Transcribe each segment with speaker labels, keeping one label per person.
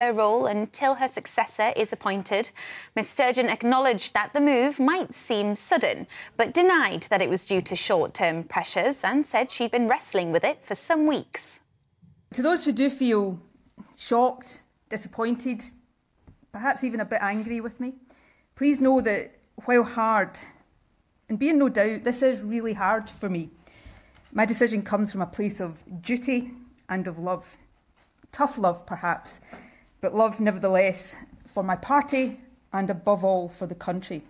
Speaker 1: her role until her successor is appointed. Ms Sturgeon acknowledged that the move might seem sudden, but denied that it was due to short-term pressures and said she'd been wrestling with it for some weeks.
Speaker 2: To those who do feel shocked, disappointed, perhaps even a bit angry with me, please know that while hard, and be in no doubt, this is really hard for me, my decision comes from a place of duty and of love. Tough love, perhaps, but love nevertheless for my party and above all for the country.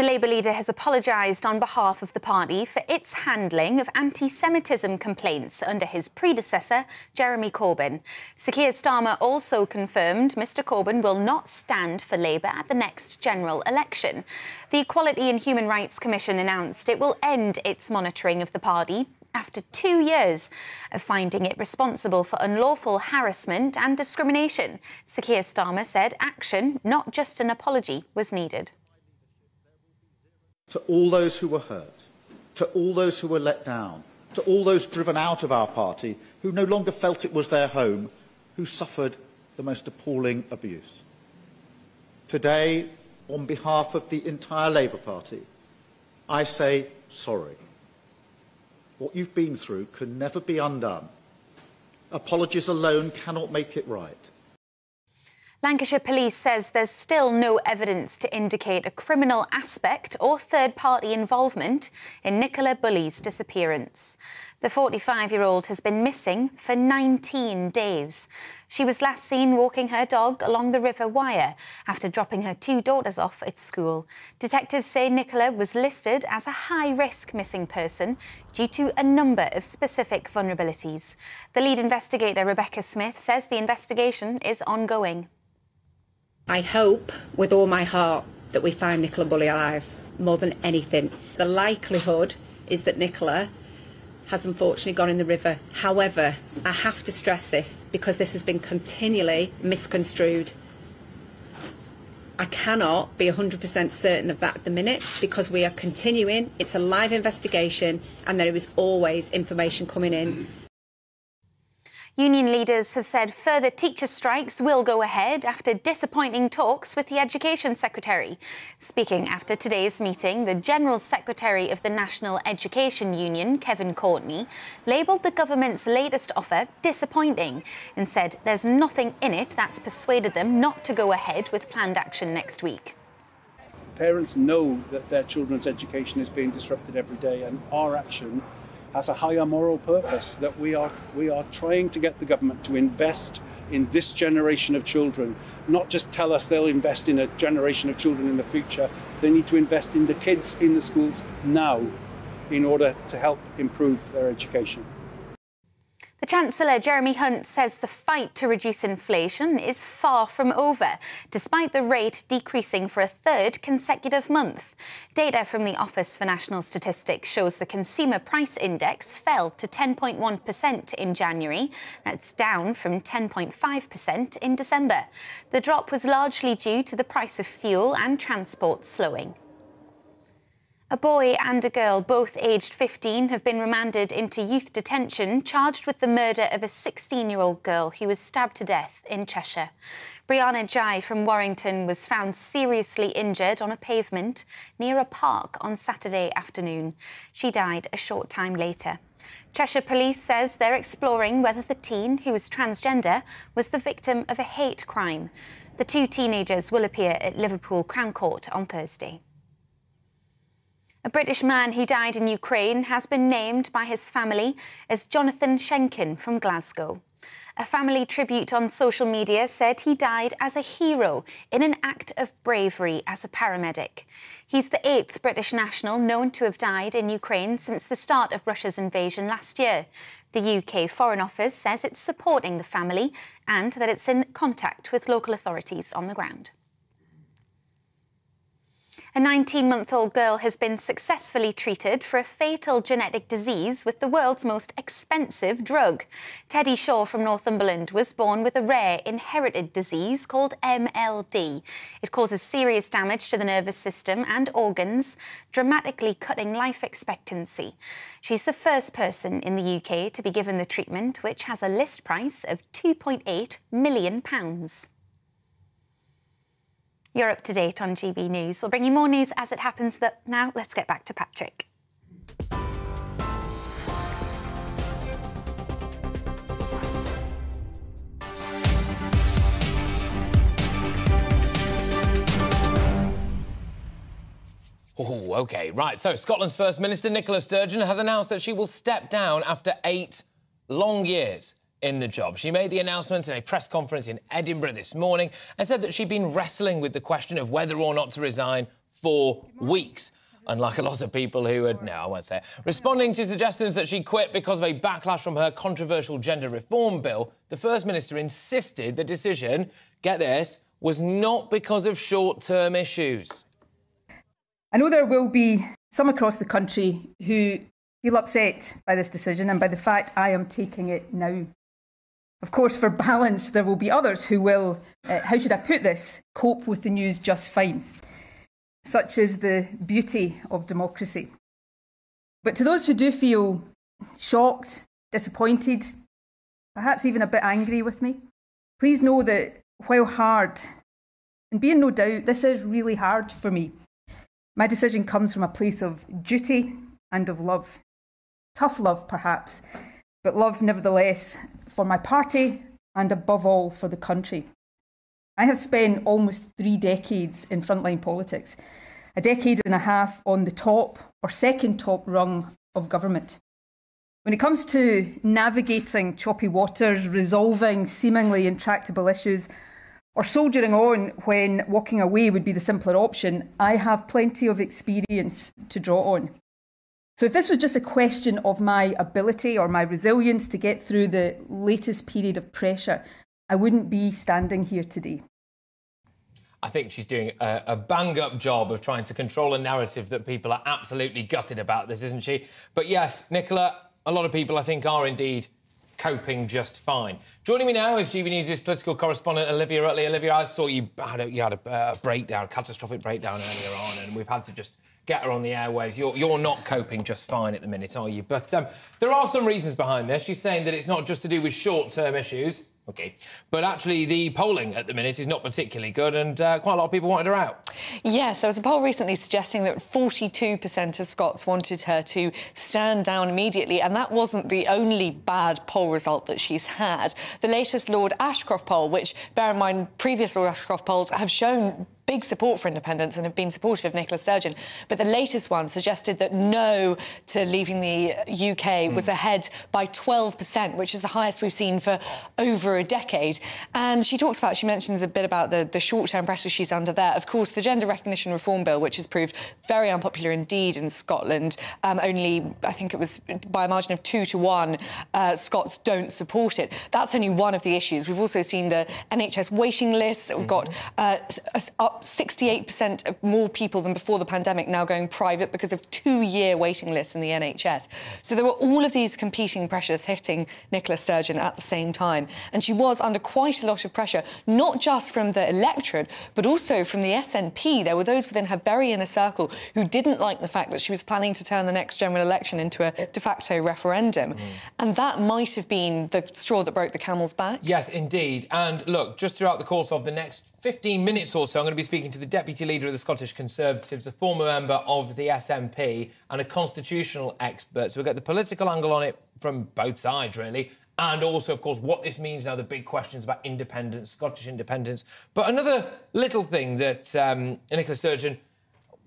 Speaker 1: The Labour leader has apologised on behalf of the party for its handling of anti Semitism complaints under his predecessor, Jeremy Corbyn. Sir Keir Starmer also confirmed Mr Corbyn will not stand for Labour at the next general election. The Equality and Human Rights Commission announced it will end its monitoring of the party after two years of finding it responsible for unlawful harassment and discrimination. Sir Keir Starmer said action, not just an apology, was needed.
Speaker 3: To all those who were hurt, to all those who were let down, to all those driven out of our party who no longer felt it was their home, who suffered the most appalling abuse. Today, on behalf of the entire Labour Party, I say sorry. What you've been through can never be undone. Apologies alone cannot make it right.
Speaker 1: Lancashire Police says there's still no evidence to indicate a criminal aspect or third party involvement in Nicola Bulley's disappearance. The 45 year old has been missing for 19 days. She was last seen walking her dog along the River Wyre after dropping her two daughters off at school. Detectives say Nicola was listed as a high risk missing person due to a number of specific vulnerabilities. The lead investigator, Rebecca Smith, says the investigation is ongoing.
Speaker 4: I hope with all my heart that we find Nicola Bulley alive more than anything. The likelihood is that Nicola has unfortunately gone in the river. However, I have to stress this because this has been continually misconstrued. I cannot be 100% certain of that at the minute because we are continuing. It's a live investigation and there is always information coming in.
Speaker 1: Union leaders have said further teacher strikes will go ahead after disappointing talks with the Education Secretary. Speaking after today's meeting, the General Secretary of the National Education Union, Kevin Courtney, labelled the government's latest offer disappointing and said there's nothing in it that's persuaded them not to go ahead with planned action next week.
Speaker 5: Parents know that their children's education is being disrupted every day, and our action has a higher moral purpose that we are we are trying to get the government to invest in this generation of children. Not just tell us they'll invest in a generation of children in the future. They need to invest in the kids in the schools now in order to help improve their education
Speaker 1: the Chancellor, Jeremy Hunt, says the fight to reduce inflation is far from over, despite the rate decreasing for a third consecutive month. Data from the Office for National Statistics shows the Consumer Price Index fell to 10.1% in January. That's down from 10.5% in December. The drop was largely due to the price of fuel and transport slowing. A boy and a girl, both aged 15, have been remanded into youth detention, charged with the murder of a 16 year old girl who was stabbed to death in Cheshire. Brianna Ghey from Warrington was found seriously injured on a pavement near a park on Saturday afternoon. She died a short time later. Cheshire Police says they're exploring whether the teen, who was transgender, was the victim of a hate crime. The two teenagers will appear at Liverpool Crown Court on Thursday. A British man who died in Ukraine has been named by his family as Jonathan Shenkin from Glasgow. A family tribute on social media said he died as a hero in an act of bravery as a paramedic. He's the eighth British national known to have died in Ukraine since the start of Russia's invasion last year. The UK Foreign Office says it's supporting the family and that it's in contact with local authorities on the ground. A 19 month old girl has been successfully treated for a fatal genetic disease with the world's most expensive drug. Teddi Shaw from Northumberland was born with a rare inherited disease called MLD. It causes serious damage to the nervous system and organs, dramatically cutting life expectancy. She's the first person in the UK to be given the treatment, which has a list price of £2.8 million. You're up to date on GB News. We'll bring you more news as it happens. That now, let's get back to Patrick.
Speaker 6: Oh, OK. Right, so Scotland's First Minister, Nicola Sturgeon, has announced that she will step down after eight long years in the job. She made the announcement in a press conference in Edinburgh this morning and said that she'd been wrestling with the question of whether or not to resign for weeks. Unlike a lot of people who had, no, I won't say it, responding to suggestions that she quit because of a backlash from her controversial gender reform bill, the First Minister insisted the decision, get this, was not because of short term issues.
Speaker 2: I know there will be some across the country who feel upset by this decision and by the fact I am taking it now. Of course, for balance, there will be others who will, uh, how should I put this, cope with the news just fine. Such is the beauty of democracy. But to those who do feel shocked, disappointed, perhaps even a bit angry with me, please know that while hard, and be in no doubt, this is really hard for me. My decision comes from a place of duty and of love. Tough love, perhaps, but love nevertheless for my party and above all for the country. I have spent almost three decades in frontline politics, a decade and a half on the top or second top rung of government. When it comes to navigating choppy waters, resolving seemingly intractable issues, or soldiering on when walking away would be the simpler option, I have plenty of experience to draw on. So, if this was just a question of my ability or my resilience to get through the latest period of pressure, I wouldn't be standing here today.
Speaker 6: I think she's doing a, a, bang up job of trying to control a narrative that people are absolutely gutted about this, isn't she? But yes, Nicola, a lot of people I think are indeed coping just fine. Joining me now is GB News' political correspondent Olivia Utley. Olivia, I saw you had a, you had a, a breakdown, catastrophic breakdown earlier on, and we've had to just get her on the airwaves. You're, you're not coping just fine at the minute, are you? But um, there are some reasons behind this. She's saying that it's not just to do with short-term issues. Okay. But actually, the polling at the minute is not particularly good, and uh, quite a lot of people wanted her out.
Speaker 7: Yes, there was a poll recently suggesting that 42% of Scots wanted her to stand down immediately, and that wasn't the only bad poll result that she's had. The latest Lord Ashcroft poll, which, bear in mind, previous Lord Ashcroft polls have shown big support for independence and have been supportive of Nicola Sturgeon. But the latest one suggested that no to leaving the UK mm. was ahead by 12%, which is the highest we've seen for over a decade. And she talks about, she mentions a bit about the, the short-term pressure she's under there. Of course, the Gender Recognition Reform Bill, which has proved very unpopular indeed in Scotland. Um, only, I think it was by a margin of two to one, uh, Scots don't support it. That's only one of the issues. We've also seen the NHS waiting lists. We've got mm-hmm. uh, up 68% more people than before the pandemic now going private because of two-year waiting lists in the NHS. So there were all of these competing pressures hitting Nicola Sturgeon at the same time. And she was under quite a lot of pressure, not just from the electorate, but also from the SNP. There were those within her very inner circle who didn't like the fact that she was planning to turn the next general election into a de facto referendum. Mm. And that might have been the straw that broke the camel's back.
Speaker 6: Yes, indeed. And look, just throughout the course of the next 15 minutes or so, I'm going to be speaking to the Deputy Leader of the Scottish Conservatives, a former member of the SNP, and a constitutional expert. So we'll get the political angle on it from both sides, really. And also, of course, what this means now, the big questions about independence, Scottish independence. But another little thing that um, Nicola Sturgeon,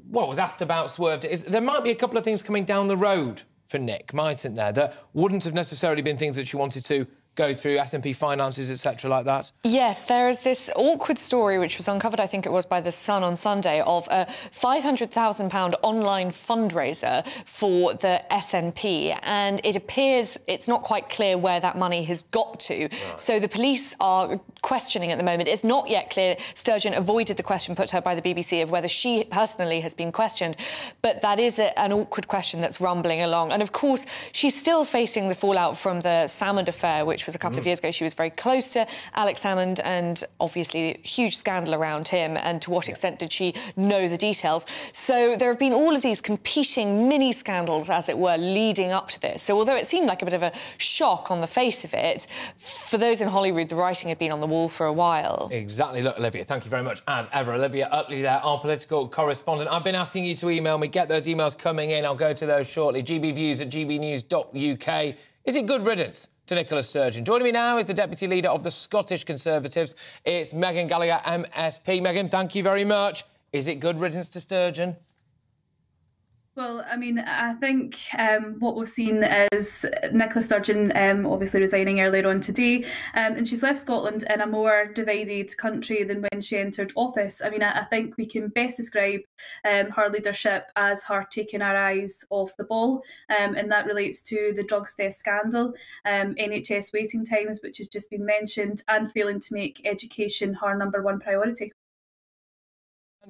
Speaker 6: well, was asked about, swerved, is there might be a couple of things coming down the road for Nick, mightn't there, that wouldn't have necessarily been things that she wanted to go through SNP finances, etc., like that?
Speaker 7: Yes, there is this awkward story which was uncovered, I think it was by The Sun on Sunday, of a £500,000 online fundraiser for the SNP. And it appears it's not quite clear where that money has got to. Right. So the police are questioning at the moment. It's not yet clear. Sturgeon avoided the question put to her by the BBC of whether she personally has been questioned, but that is a, an awkward question that's rumbling along. And of course, she's still facing the fallout from the Salmond affair, which was a couple mm. of years ago. She was very close to Alex Salmond, and obviously, huge scandal around him. And to what extent did she know the details? So there have been all of these competing mini scandals, as it were, leading up to this. So although it seemed like a bit of a shock on the face of it, for those in Holyrood, the writing had been on the wall for a while.
Speaker 6: Exactly. Look, Olivia, thank you very much, as ever. Olivia Utley there, our political correspondent. I've been asking you to email me. Get those emails coming in. I'll go to those shortly. gbviews at gbnews.uk. Is it good riddance? to Nicola Sturgeon. Joining me now is the Deputy Leader of the Scottish Conservatives. It's Meghan Gallacher, MSP. Meghan, thank you very much. Is it good riddance to Sturgeon?
Speaker 8: Well, I mean, I think um, what we've seen is Nicola Sturgeon um, obviously resigning earlier on today, um, and she's left Scotland in a more divided country than when she entered office. I mean, I, I think we can best describe um, her leadership as her taking our eyes off the ball, um, and that relates to the drugs test scandal, um, NHS waiting times, which has just been mentioned, and failing to make education her number one priority.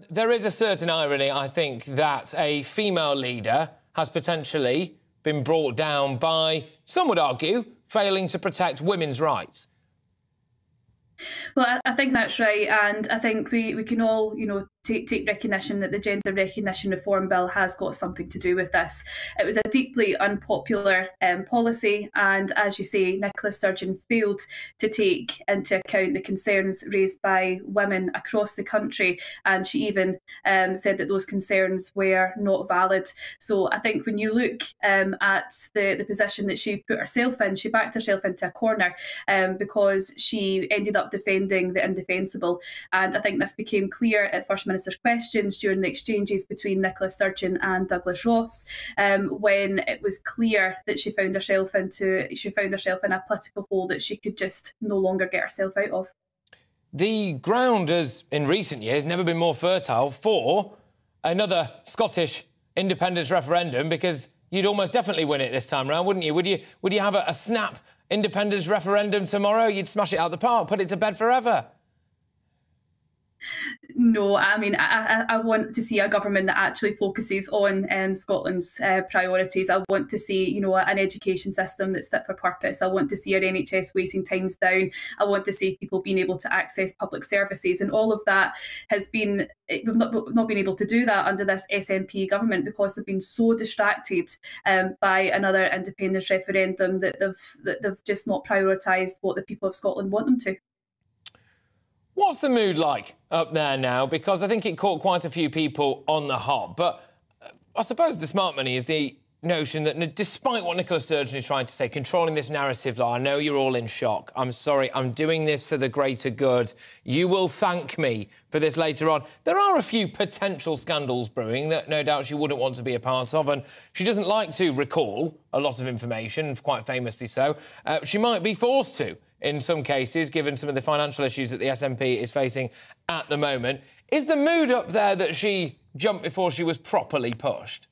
Speaker 6: There is a certain irony, I think, that a female leader has potentially been brought down by, some would argue, failing to protect women's rights.
Speaker 8: Well, I, think that's right, and I think we, we can all, you know, take, take recognition that the Gender Recognition Reform Bill has got something to do with this. It was a deeply unpopular um, policy, and as you say, Nicola Sturgeon failed to take into account the concerns raised by women across the country, and she even um, said that those concerns were not valid. So I think when you look um, at the, the position that she put herself in, she backed herself into a corner um, because she ended up defending the indefensible, and I think this became clear at First Minister's questions during the exchanges between Nicola Sturgeon and Douglas Ross, um, when it was clear that she found herself into she found herself in a political hole that she could just no longer get herself out of.
Speaker 6: The ground has, in recent years, never been more fertile for another Scottish independence referendum because you'd almost definitely win it this time round, wouldn't you? Would you? Would you have a, a snap independence referendum tomorrow? You'd smash it out the park, put it to bed forever.
Speaker 8: No, I mean, I, I, want to see a government that actually focuses on um, Scotland's uh, priorities. I want to see, you know, an education system that's fit for purpose. I want to see our NHS waiting times down. I want to see people being able to access public services, and all of that has been eh, we've not, we've not been able to do that under this SNP government because they've been so distracted um, by another independence referendum that they've that they've just not prioritised what the people of Scotland want them to.
Speaker 6: What's the mood like up there now? Because I think it caught quite a few people on the hop. But uh, I suppose the smart money is the notion that despite what Nicola Sturgeon is trying to say, controlling this narrative, I know you're all in shock. I'm sorry, I'm doing this for the greater good. You will thank me for this later on. There are a few potential scandals brewing that no doubt she wouldn't want to be a part of, and she doesn't like to recall a lot of information, quite famously so. Uh, she might be forced to in some cases, given some of the financial issues that the SNP is facing at the moment. Is the mood up there that she jumped before she was properly pushed?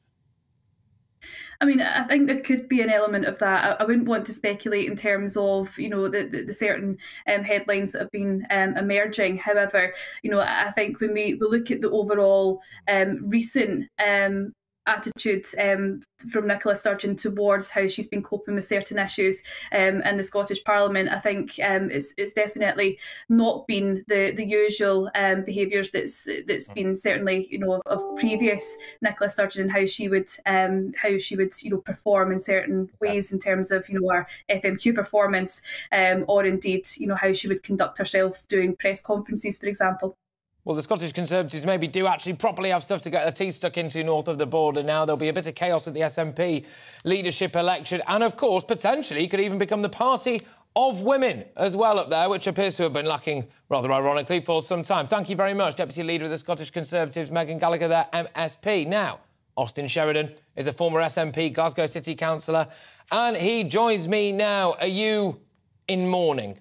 Speaker 8: I mean, I think there could be an element of that. I, wouldn't want to speculate in terms of, you know, the, the, the certain um, headlines that have been um, emerging. However, you know, I think when we, we look at the overall um, recent um, attitude um, from Nicola Sturgeon towards how she's been coping with certain issues um, in the Scottish Parliament, I think um, it's, it's definitely not been the the usual um, behaviours that's that's been certainly you know of, of previous Nicola Sturgeon and how she would um, how she would you know perform in certain ways in terms of you know our FMQ performance um, or indeed you know how she would conduct herself doing press conferences, for example.
Speaker 6: Well, the Scottish Conservatives maybe do actually properly have stuff to get their teeth stuck into north of the border now. There'll be a bit of chaos with the SNP leadership election. And, of course, potentially could even become the party of women as well up there, which appears to have been lacking, rather ironically, for some time. Thank you very much, Deputy Leader of the Scottish Conservatives, Meghan Gallacher, there, MSP. Now, Austin Sheridan is a former SNP Glasgow City Councillor, and he joins me now. Are you in mourning?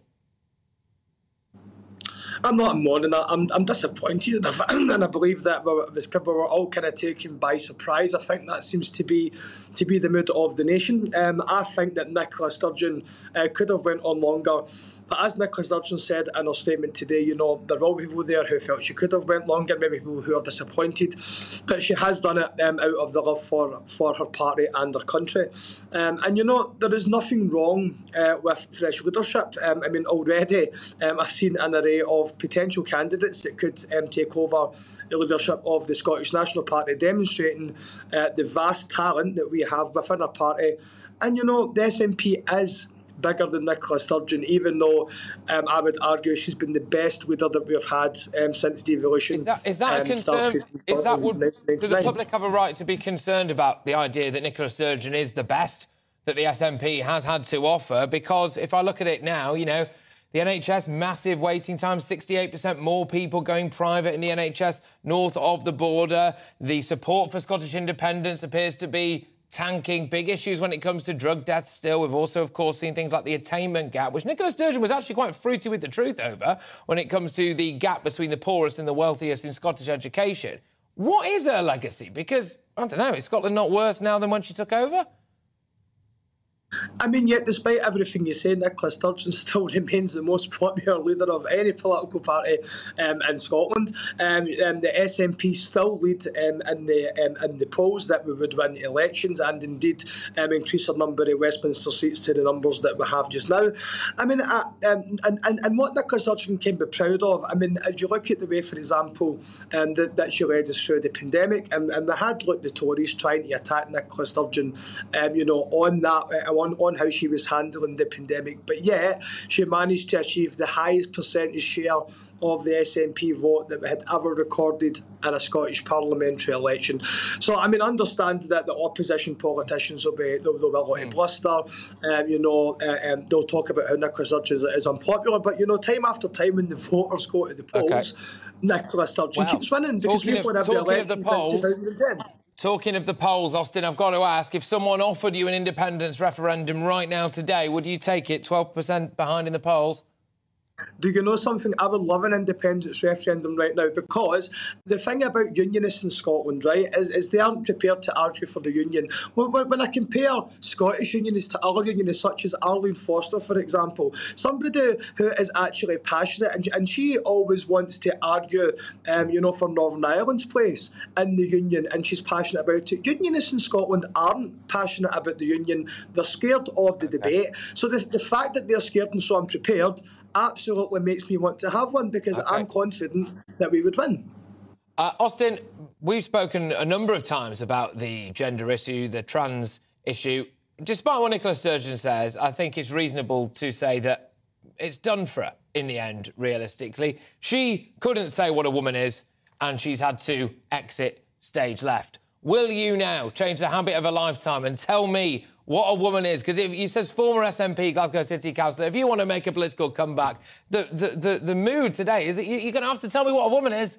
Speaker 9: I'm not mourning. I'm, I'm disappointed, and I believe that we were all kind of taken by surprise. I think that seems to be to be the mood of the nation. Um, I think that Nicola Sturgeon uh, could have went on longer, but as Nicola Sturgeon said in her statement today, you know there be people there who felt she could have went longer, maybe people who are disappointed, but she has done it um, out of the love for for her party and her country. Um, and you know there is nothing wrong uh, with fresh leadership. Um, I mean already um, I've seen an array of potential candidates that could um, take over the leadership of the Scottish National Party, demonstrating uh, the vast talent that we have within our party. And you know, the SNP is bigger than Nicola Sturgeon, even though um, I would argue she's been the best leader that we've had um, since devolution.
Speaker 6: Is that, is that um, a concern? Is that would, do the public have a right to be concerned about the idea that Nicola Sturgeon is the best that the SNP has had to offer? Because if I look at it now, you know, the NHS, massive waiting times, 68% more people going private in the NHS north of the border. The support for Scottish independence appears to be tanking. Big issues when it comes to drug deaths still. We've also, of course, seen things like the attainment gap, which Nicola Sturgeon was actually quite fruity with the truth over when it comes to the gap between the poorest and the wealthiest in Scottish education. What is her legacy? Because, I don't know, is Scotland not worse now than when she took over?
Speaker 9: I mean, yet despite everything you say, Nicola Sturgeon still remains the most popular leader of any political party um, in Scotland. Um, um, the SNP still lead um, in the um, in the polls that we would win elections, and indeed um, increase our number of Westminster seats to the numbers that we have just now. I mean, uh, and, and and what Nicola Sturgeon can be proud of. I mean, if you look at the way, for example, that, that she led us through the pandemic, and, and we had looked the Tories trying to attack Nicola Sturgeon, you know, on that. Uh, on, on how she was handling the pandemic. But yet, she managed to achieve the highest percentage share of the SNP vote that we had ever recorded in a Scottish parliamentary election. So, I mean, understand that the opposition politicians will be, they'll, they'll be a lot of hmm. bluster. Um, you know, uh, um, they'll talk about how Nicola Sturgeon is, unpopular. But, you know, time after time when the voters go to the polls, okay. Nicola Sturgeon wow. keeps winning because talking we've won every election since 2010.
Speaker 6: Talking of the polls, Austin, I've got to ask if someone offered you an independence referendum right now today, would you take it 12% behind in the polls?
Speaker 9: Do you know something? I would love an independence referendum right now because the thing about unionists in Scotland, right, is, is they aren't prepared to argue for the union. When, when I compare Scottish unionists to other unionists, such as Arlene Foster, for example, somebody who is actually passionate and, and she always wants to argue, um, you know, for Northern Ireland's place in the union and she's passionate about it. Unionists in Scotland aren't passionate about the union, they're scared of the debate. So the, the fact that they're scared and so unprepared absolutely makes me want to have one because okay. I'm confident that we would win.
Speaker 6: Uh, Austin, we've spoken a number of times about the gender issue, the trans issue. Despite what Nicola Sturgeon says, I think it's reasonable to say that it's done for her in the end, realistically. She couldn't say what a woman is, and she's had to exit stage left. Will you now change the habit of a lifetime and tell me what a woman is. Because if you says former SNP, Glasgow City Councillor, if you want to make a political comeback, the, the, the, the mood today is that you, you're going to have to tell me what a woman is.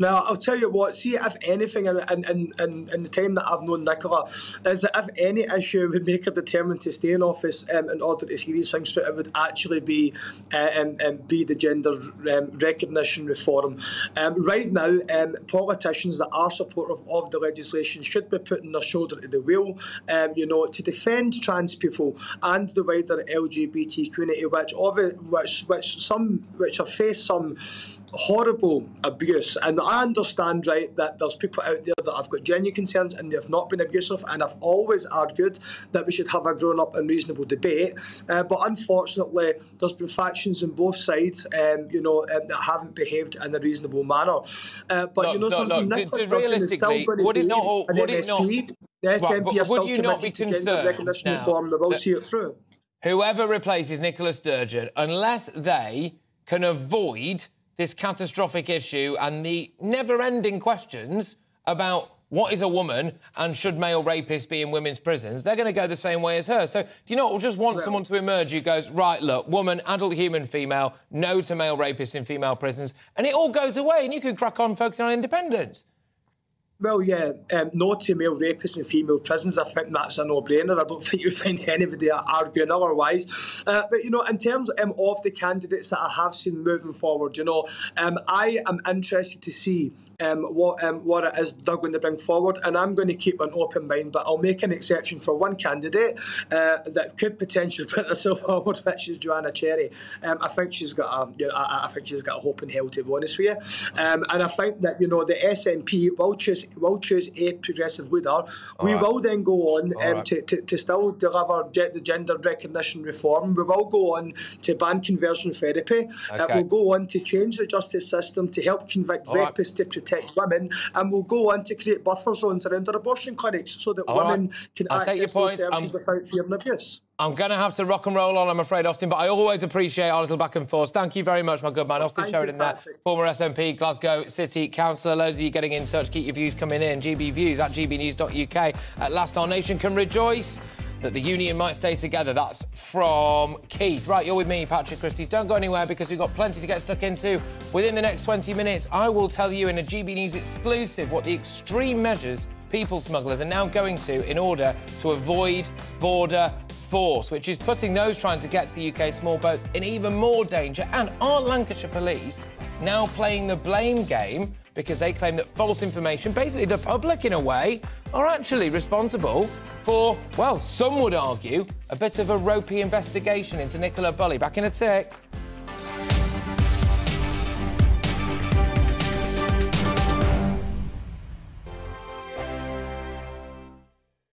Speaker 9: Now, I'll tell you what, see, if anything in, in, in, in the time that I've known Nicola, is that if any issue would make her determined to stay in office um, in order to see these things through, it would actually be uh, um, um, be the gender um, recognition reform. Um, right now, um, politicians that are supportive of the legislation should be putting their shoulder to the wheel, you know, to defend trans people and the wider LGBT community, which, which, which, some, which have faced some horrible abuse. And I understand, right, that there's people out there that have got genuine concerns and they've not been abusive. And I've always argued that we should have a grown up and reasonable debate. Uh, but unfortunately, there's been factions on both sides, um, you know, um, that haven't behaved in a reasonable manner. Uh, but you know,
Speaker 6: no,
Speaker 9: something
Speaker 6: no. Nicholas realistically, would it not? Would it not?
Speaker 9: The SNP right, still would you not be concerned recognition now, reform. Will see it through.
Speaker 6: Whoever replaces Nicola Sturgeon, unless they can avoid this catastrophic issue and the never ending questions about what is a woman and should male rapists be in women's prisons, they're going to go the same way as her. So, do you know what? We'll just want someone to emerge who goes, right, look, woman, adult human, female, no to male rapists in female prisons, and it all goes away and you can crack on focusing on independence.
Speaker 9: Well, yeah, um, to male rapists in female prisons. I think that's a no-brainer. I don't think you find anybody arguing otherwise. Uh, but you know, in terms um, of the candidates that I have seen moving forward, you know, um, I am interested to see um, what um, what it is they're going to bring forward, and I'm going to keep an open mind. But I'll make an exception for one candidate uh, that could potentially put herself forward, which is Joanna Cherry. Um, I think she's got a, you know, I, I, think she's got a hope in hell, to be honest with you. And I think that you know the SNP will choose will choose a progressive leader. All we right. will then go on um, right. to, to, to, still deliver the gender recognition reform. We will go on to ban conversion therapy. Okay. It will go on to change the justice system to help convict All rapists right. to protect women. And we'll go on to create buffer zones around our abortion clinics so that All women can I'll access those services um, without fear and abuse.
Speaker 6: I'm going to have to rock and roll on, I'm afraid, Austin, but I always appreciate our little back and forth. Thank you very much, my good man. Well, Austin Sheridan there, former SNP, Glasgow City Councillor. Loads of you getting in touch. Keep your views coming in. GB Views at gbnews.uk. At last, our nation can rejoice that the union might stay together. That's from Keith. Right, you're with me, Patrick Christys. Don't go anywhere because we've got plenty to get stuck into. Within the next 20 minutes, I will tell you in a GB News exclusive what the extreme measures people smugglers are now going to in order to avoid border force, which is putting those trying to get to the UK small boats in even more danger. And are Lancashire police now playing the blame game because they claim that false information, basically the public in a way, are actually responsible for, well, some would argue, a bit of a ropey investigation into Nicola Bulley. Back in a tick.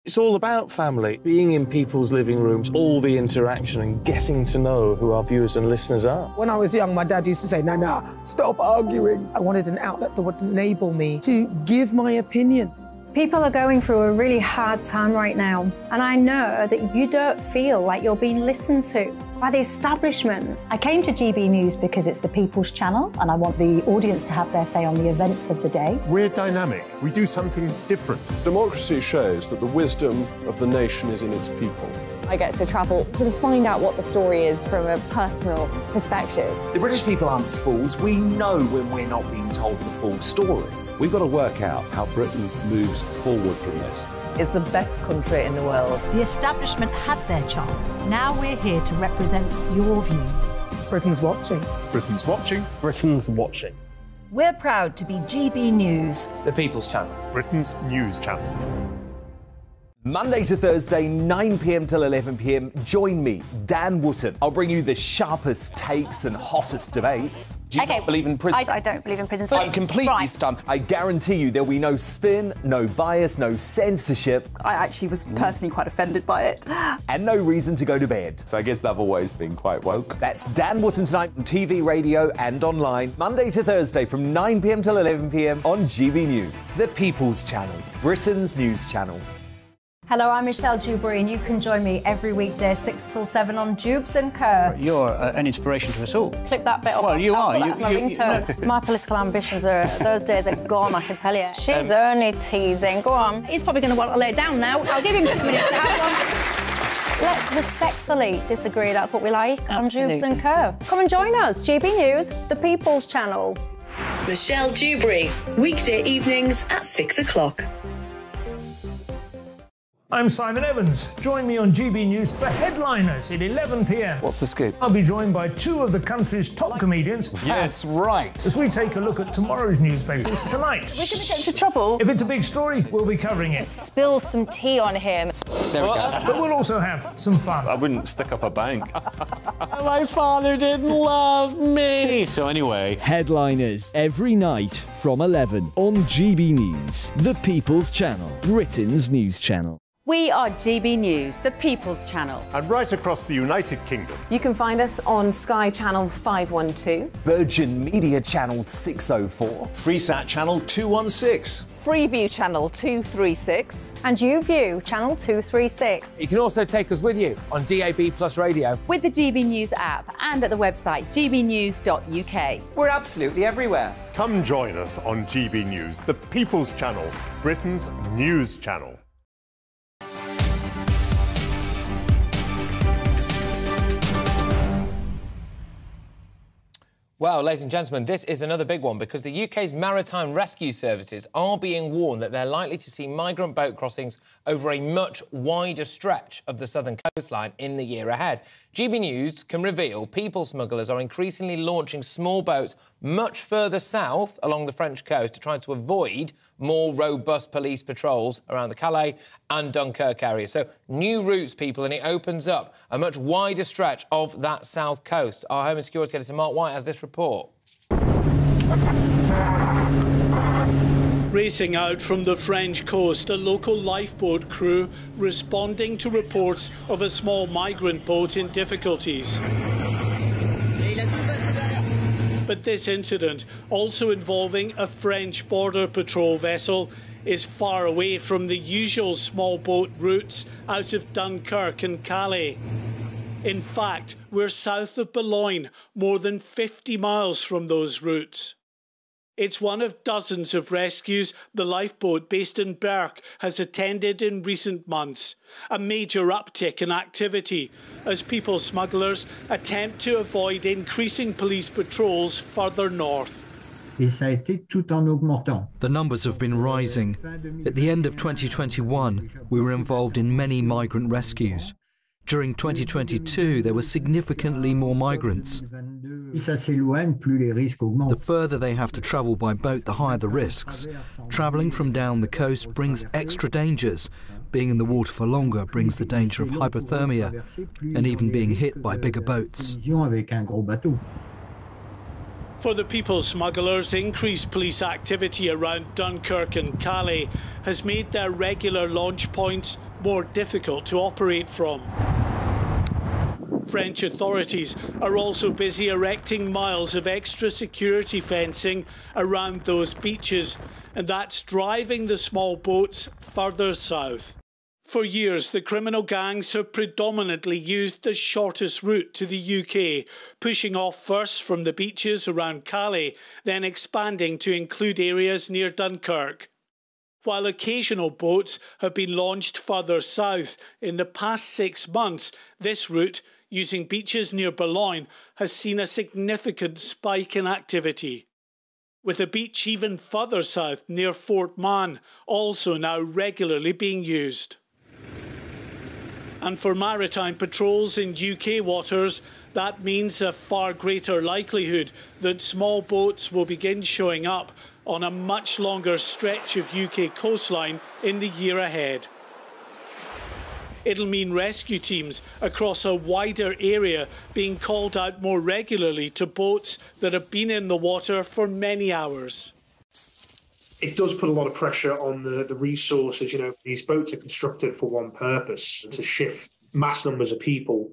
Speaker 10: It's all about family, being in people's living rooms, all the interaction and getting to know who our viewers and listeners are.
Speaker 11: When I was young, my dad used to say, Nana, stop arguing. I wanted an outlet that would enable me to give my opinion.
Speaker 12: People are going through a really hard time right now, and I know that you don't feel like you're being listened to by the establishment.
Speaker 13: I came to GB News because it's the People's Channel, and I want the audience to have their say on the events of the day.
Speaker 14: We're dynamic, we do something different.
Speaker 15: Democracy shows that the wisdom of the nation is in its people.
Speaker 16: I get to travel to find out what the story is from a personal perspective.
Speaker 17: The British people aren't fools. We know when we're not being told the full story.
Speaker 18: We've got to work out how Britain moves forward from this.
Speaker 19: It's the best country in the world.
Speaker 20: The establishment had their chance. Now we're here to represent your views.
Speaker 11: Britain's watching.
Speaker 14: Britain's watching.
Speaker 10: Britain's watching.
Speaker 20: We're proud to be GB News.
Speaker 6: The People's Channel.
Speaker 14: Britain's news channel.
Speaker 21: Monday to Thursday, 9 pm till 11 pm. Join me, Dan Wootton. I'll bring you the sharpest takes and hottest debates.
Speaker 7: Do you okay. not
Speaker 21: believe in prison?
Speaker 7: I, I don't believe in prison.
Speaker 21: I'm completely right. stunned. I guarantee you there'll be no spin, no bias, no censorship.
Speaker 7: I actually was personally quite offended by it.
Speaker 21: And no reason to go to bed.
Speaker 18: So I guess they've always been quite woke.
Speaker 21: That's Dan Wootton tonight on TV, radio, and online. Monday to Thursday from 9 pm till 11 pm on GB News, the People's Channel, Britain's news channel.
Speaker 22: Hello, I'm Michelle Dewberry, and you can join me every weekday, 6 till 7 on Dewbs and Co.
Speaker 23: You're uh, an inspiration to us all.
Speaker 22: Clip that bit off.
Speaker 23: Well, you
Speaker 22: I'll
Speaker 23: are.
Speaker 22: That's my
Speaker 23: you,
Speaker 22: ringtone. my political ambitions are, those days are gone, I can tell you. She's um, only teasing. Go on. He's probably going to want to lay down now. I'll give him two minutes. Let's respectfully disagree. That's what we like Absolutely. on Dewbs and Co. Come and join us. GB News, the People's Channel.
Speaker 24: Michelle Dewberry, weekday evenings at 6 o'clock.
Speaker 25: I'm Simon Evans. Join me on GB News for Headliners at 11 pm.
Speaker 21: What's the scoop?
Speaker 25: I'll be joined by two of the country's top comedians.
Speaker 21: That's right.
Speaker 25: As we take a look at tomorrow's newspapers tonight.
Speaker 7: We're going to get into trouble.
Speaker 25: If it's a big story, we'll be covering it.
Speaker 7: Spill some tea on him.
Speaker 21: There we go.
Speaker 25: Uh, but we'll also have some fun.
Speaker 14: I wouldn't stick up a bank.
Speaker 21: My father didn't love me.
Speaker 14: So anyway.
Speaker 26: Headliners every night from 11 on GB News, the People's Channel, Britain's news channel.
Speaker 27: We are GB News, the People's Channel.
Speaker 14: And right across the United Kingdom.
Speaker 27: You can find us on Sky Channel 512,
Speaker 21: Virgin Media Channel 604,
Speaker 28: Freesat Channel 216.
Speaker 27: Freeview Channel 236,
Speaker 22: and YouView Channel 236.
Speaker 6: You can also take us with you on DAB Plus Radio,
Speaker 27: with the GB News app, and at the website gbnews.uk.
Speaker 29: We're absolutely everywhere.
Speaker 14: Come join us on GB News, the People's Channel, Britain's news channel.
Speaker 6: Well, ladies and gentlemen, this is another big one because the UK's maritime rescue services are being warned that they're likely to see migrant boat crossings over a much wider stretch of the southern coastline in the year ahead. GB News can reveal people smugglers are increasingly launching small boats much further south along the French coast to try to avoid more robust police patrols around the Calais and Dunkirk area. So, new routes, people, and it opens up a much wider stretch of that south coast. Our Home and Security Editor Mark White has this report.
Speaker 30: Racing out from the French coast, a local lifeboat crew responding to reports of a small migrant boat in difficulties. But this incident, also involving a French border patrol vessel, is far away from the usual small boat routes out of Dunkirk and Calais. In fact, we're south of Boulogne, more than 50 miles from those routes. It's one of dozens of rescues the lifeboat based in Berck has attended in recent months. A major uptick in activity as people smugglers attempt to avoid increasing police patrols further north.
Speaker 31: The numbers have been rising. At the end of 2021, we were involved in many migrant rescues. During 2022, there were significantly more migrants. The further they have to travel by boat, the higher the risks. Travelling from down the coast brings extra dangers. Being in the water for longer brings the danger of hypothermia and even being hit by bigger boats.
Speaker 30: For the people smugglers, increased police activity around Dunkirk and Calais has made their regular launch points more difficult to operate from. French authorities are also busy erecting miles of extra security fencing around those beaches, and that's driving the small boats further south. For years, the criminal gangs have predominantly used the shortest route to the UK, pushing off first from the beaches around Calais, then expanding to include areas near Dunkirk. While occasional boats have been launched further south, in the past six months, this route using beaches near Boulogne has seen a significant spike in activity. With a beach even further south near Fort Mahon also now regularly being used. And for maritime patrols in UK waters, that means a far greater likelihood that small boats will begin showing up on a much longer stretch of UK coastline in the year ahead. It'll mean rescue teams across a wider area being called out more regularly to boats that have been in the water for many hours.
Speaker 32: It does put a lot of pressure on the, the resources. You know, these boats are constructed for one purpose to shift mass numbers of people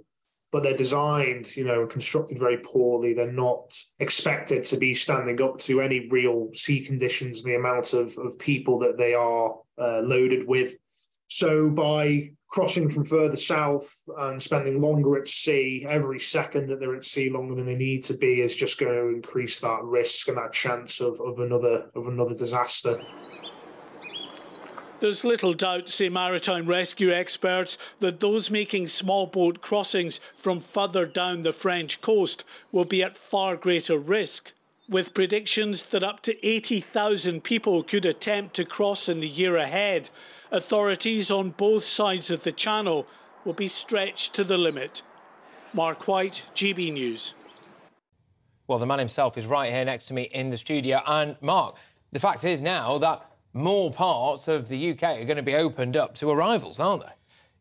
Speaker 32: but they're designed, you know, constructed very poorly. They're not expected to be standing up to any real sea conditions, and the amount of, of people that they are uh, loaded with. So by crossing from further south and spending longer at sea, every second that they're at sea longer than they need to be is just going to increase that risk and that chance of, of another of another disaster.
Speaker 30: There's little doubt, say maritime rescue experts, that those making small boat crossings from further down the French coast will be at far greater risk, with predictions that up to 80,000 people could attempt to cross in the year ahead authorities on both sides of the channel will be stretched to the limit. Mark White, GB News.
Speaker 6: Well, the man himself is right here next to me in the studio. And Mark, the fact is now that more parts of the UK are going to be opened up to arrivals, aren't they?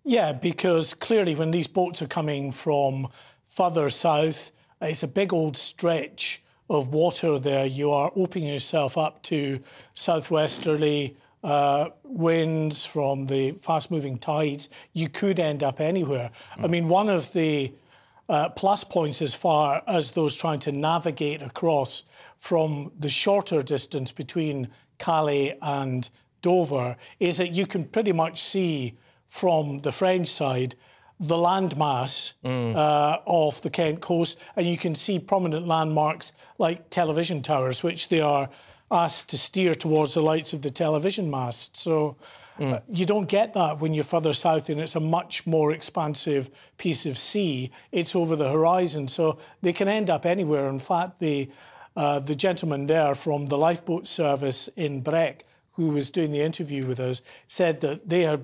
Speaker 30: Yeah, because clearly when these boats are coming from further south, it's a big old stretch of water there. You are opening yourself up to southwesterly uh, winds, from the fast moving tides, you could end up anywhere. Mm. I mean, one of the uh, plus points as far as those trying to navigate across from the shorter distance between Calais and Dover is that you can pretty much see from the French side the landmass mm. uh, of the Kent coast, and you can see prominent landmarks like television towers, which they are asked to steer towards the lights of the television mast. So Uh, you don't get that when you're further south and it's a much more expansive piece of sea. It's over the horizon, so they can end up anywhere. In fact, the uh, the gentleman there from the lifeboat service in Berck, who was doing the interview with us, said that they are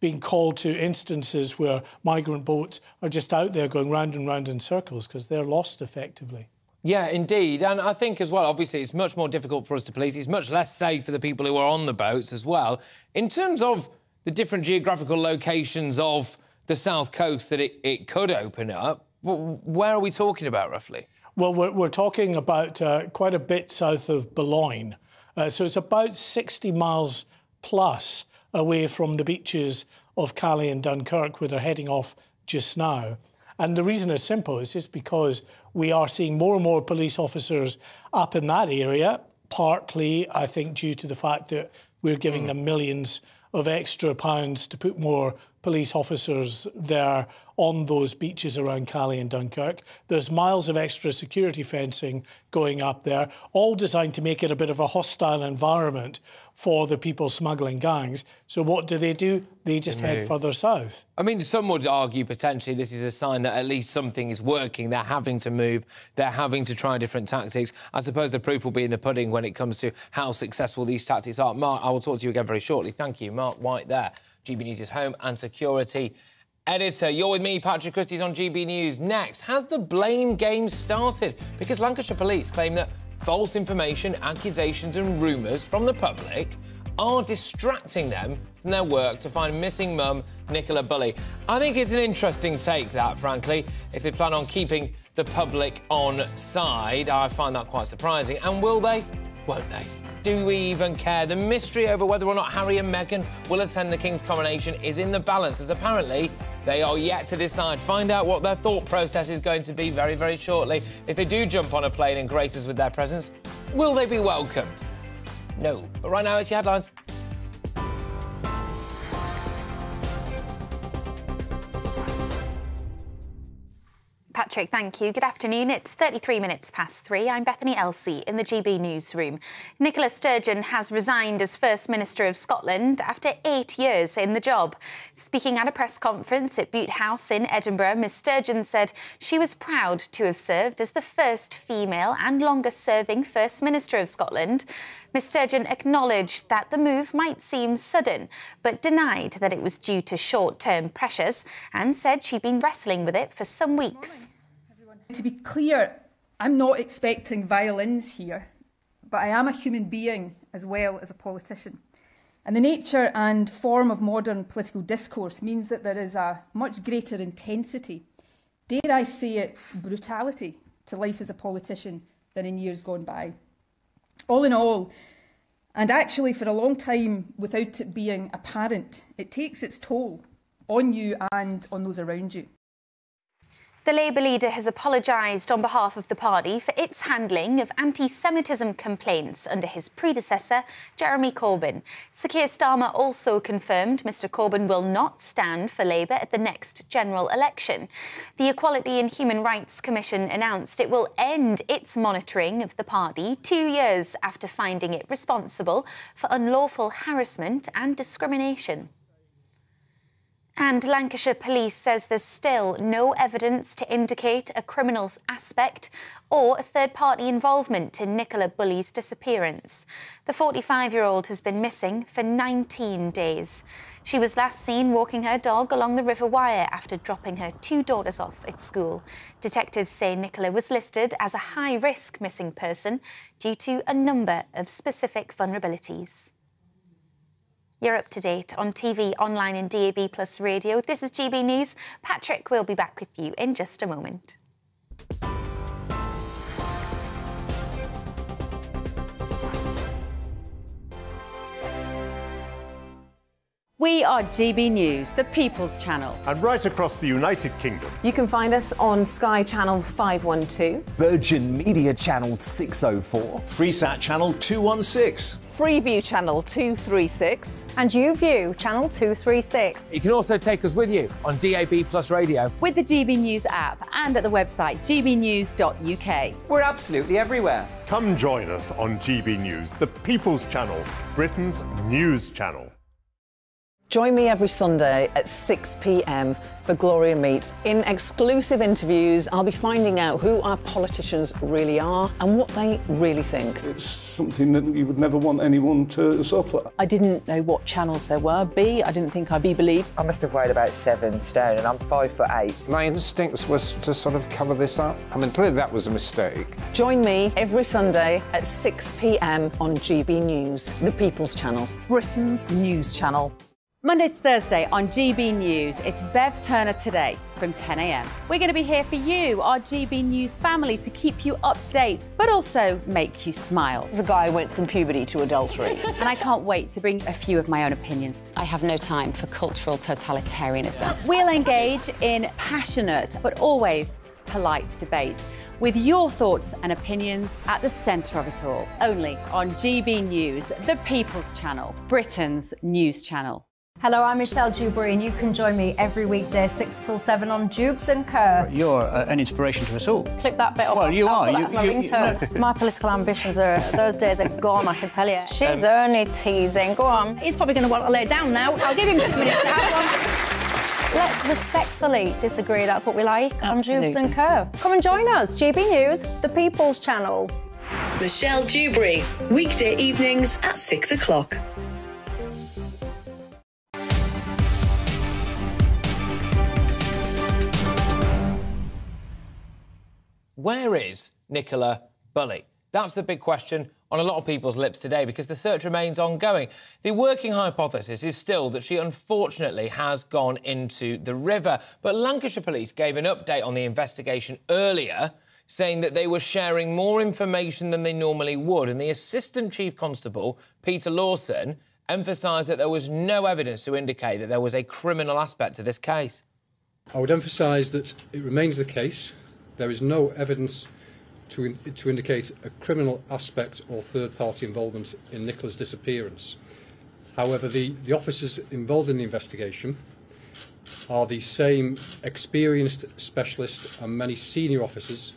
Speaker 30: being called to instances where migrant boats are just out there going round and round in circles because they're lost effectively.
Speaker 6: Yeah, indeed. And I think as well, obviously, it's much more difficult for us to police. It's much less safe for the people who are on the boats as well. In terms of the different geographical locations of the south coast that it, it could open up, where are we talking about roughly?
Speaker 30: Well, we're, we're talking about uh, quite a bit south of Boulogne. Uh, so it's about 60 miles plus away from the beaches of Calais and Dunkirk, where they're heading off just now. And the reason is simple it's just because we are seeing more and more police officers up in that area, partly, I think, due to the fact that we're giving mm. them millions of extra pounds to put more police officers there on those beaches around Calais and Dunkirk. There's miles of extra security fencing going up there, all designed to make it a bit of a hostile environment for the people smuggling gangs. So what do they do? They just head further south.
Speaker 6: I mean, some would argue potentially this is a sign that at least something is working. They're having to move. They're having to try different tactics. I suppose the proof will be in the pudding when it comes to how successful these tactics are. Mark, I will talk to you again very shortly. Thank you, Mark White there. GB News' home and security editor. You're with me, Patrick Christys, on GB News. Next, has the blame game started? Because Lancashire police claim that false information, accusations and rumours from the public are distracting them from their work to find missing mum Nicola Bulley. I think it's an interesting take, that, frankly. If they plan on keeping the public on side, I find that quite surprising. And will they? Won't they? Do we even care? The mystery over whether or not Harry and Meghan will attend the King's coronation is in the balance, as apparently they are yet to decide. Find out what their thought process is going to be very, very shortly. If they do jump on a plane and grace us with their presence, will they be welcomed? No. But right now, it's your headlines.
Speaker 1: Patrick, thank you. Good afternoon. It's 33 minutes past three. I'm Bethany Elsey in the GB newsroom. Nicola Sturgeon has resigned as First Minister of Scotland after eight years in the job. Speaking at a press conference at Bute House in Edinburgh, Ms Sturgeon said she was proud to have served as the first female and longest serving First Minister of Scotland. Ms Sturgeon acknowledged that the move might seem sudden, but denied that it was due to short term pressures and said she'd been wrestling with it for some weeks.
Speaker 2: To be clear, I'm not expecting violins here, but I am a human being as well as a politician. And the nature and form of modern political discourse means that there is a much greater intensity, dare I say it, brutality to life as a politician than in years gone by. All in all, and actually for a long time without it being apparent, it takes its toll on you and on those around you.
Speaker 1: The Labour leader has apologised on behalf of the party for its handling of anti Semitism complaints under his predecessor, Jeremy Corbyn. Sir Keir Starmer also confirmed Mr Corbyn will not stand for Labour at the next general election. The Equality and Human Rights Commission announced it will end its monitoring of the party two years after finding it responsible for unlawful harassment and discrimination. And Lancashire Police says there's still no evidence to indicate a criminal aspect or a third party involvement in Nicola Bulley's disappearance. The 45 year old has been missing for 19 days. She was last seen walking her dog along the River Wyre after dropping her two daughters off at school. Detectives say Nicola was listed as a high risk missing person due to a number of specific vulnerabilities. You're up to date on TV, online and DAB Plus radio. This is GB News. Patrick will be back with you in just a moment.
Speaker 27: We are GB News, the People's Channel.
Speaker 14: And right across the United Kingdom.
Speaker 7: You can find us on Sky Channel 512,
Speaker 21: Virgin Media Channel 604,
Speaker 28: Freesat Channel 216.
Speaker 27: Freeview Channel 236
Speaker 22: and YouView Channel 236.
Speaker 6: You can also take us with you on DAB Plus Radio
Speaker 27: with the GB News app and at the website gbnews.uk.
Speaker 21: We're absolutely everywhere.
Speaker 14: Come join us on GB News, the People's Channel, Britain's news channel.
Speaker 33: Join me every Sunday at 6 pm for Gloria Meets. In exclusive interviews, I'll be finding out who our politicians really are and what they really think.
Speaker 34: It's something that you would never want anyone to suffer.
Speaker 35: I didn't know what channels there were. B, I didn't think I'd be believed.
Speaker 36: I must have weighed about seven stone and I'm five foot eight.
Speaker 37: My instincts was to sort of cover this up. I mean, clearly that was a mistake.
Speaker 33: Join me every Sunday at 6 pm on GB News, the People's Channel, Britain's news channel.
Speaker 27: Monday to Thursday on GB News, it's Bev Turner today from 10am. We're going to be here for you, our GB News family, to keep you up to date, but also make you smile.
Speaker 33: The guy went from puberty to adultery.
Speaker 27: and I can't wait to bring a few of my own opinions.
Speaker 38: I have no time for cultural totalitarianism.
Speaker 27: We'll engage in passionate, but always polite debate with your thoughts and opinions at the centre of it all. Only on GB News, the People's Channel, Britain's news channel.
Speaker 39: Hello, I'm Michelle Dewberry, and you can join me every weekday, 6 till 7 on Dewbs and Co.
Speaker 23: You're uh, an inspiration to us all.
Speaker 39: Clip that bit up.
Speaker 23: Well, you
Speaker 39: I'll
Speaker 23: are.
Speaker 39: Put
Speaker 23: You,
Speaker 39: my
Speaker 23: you,
Speaker 39: ringtone.
Speaker 23: You,
Speaker 39: my political ambitions are, those days are gone, I can tell you. She's um, only teasing. Go on. He's probably going to want to lay down now. I'll give him two minutes to have one. Let's respectfully disagree. That's what we like Absolutely. on Dewbs and Co. Come and join us. GB News, the People's Channel.
Speaker 40: Michelle Dewberry, weekday evenings at 6 o'clock.
Speaker 6: Where is Nicola Bulley? That's the big question on a lot of people's lips today because the search remains ongoing. The working hypothesis is still that she unfortunately has gone into the river. But Lancashire Police gave an update on the investigation earlier, saying that they were sharing more information than they normally would. And the Assistant Chief Constable, Peter Lawson, emphasised that there was no evidence to indicate that there was a criminal aspect to this case.
Speaker 41: I would emphasise that it remains the case there is no evidence to, in, to indicate a criminal aspect or third party involvement in Nicola's disappearance. However, the, the officers involved in the investigation are the same experienced specialist and many senior officers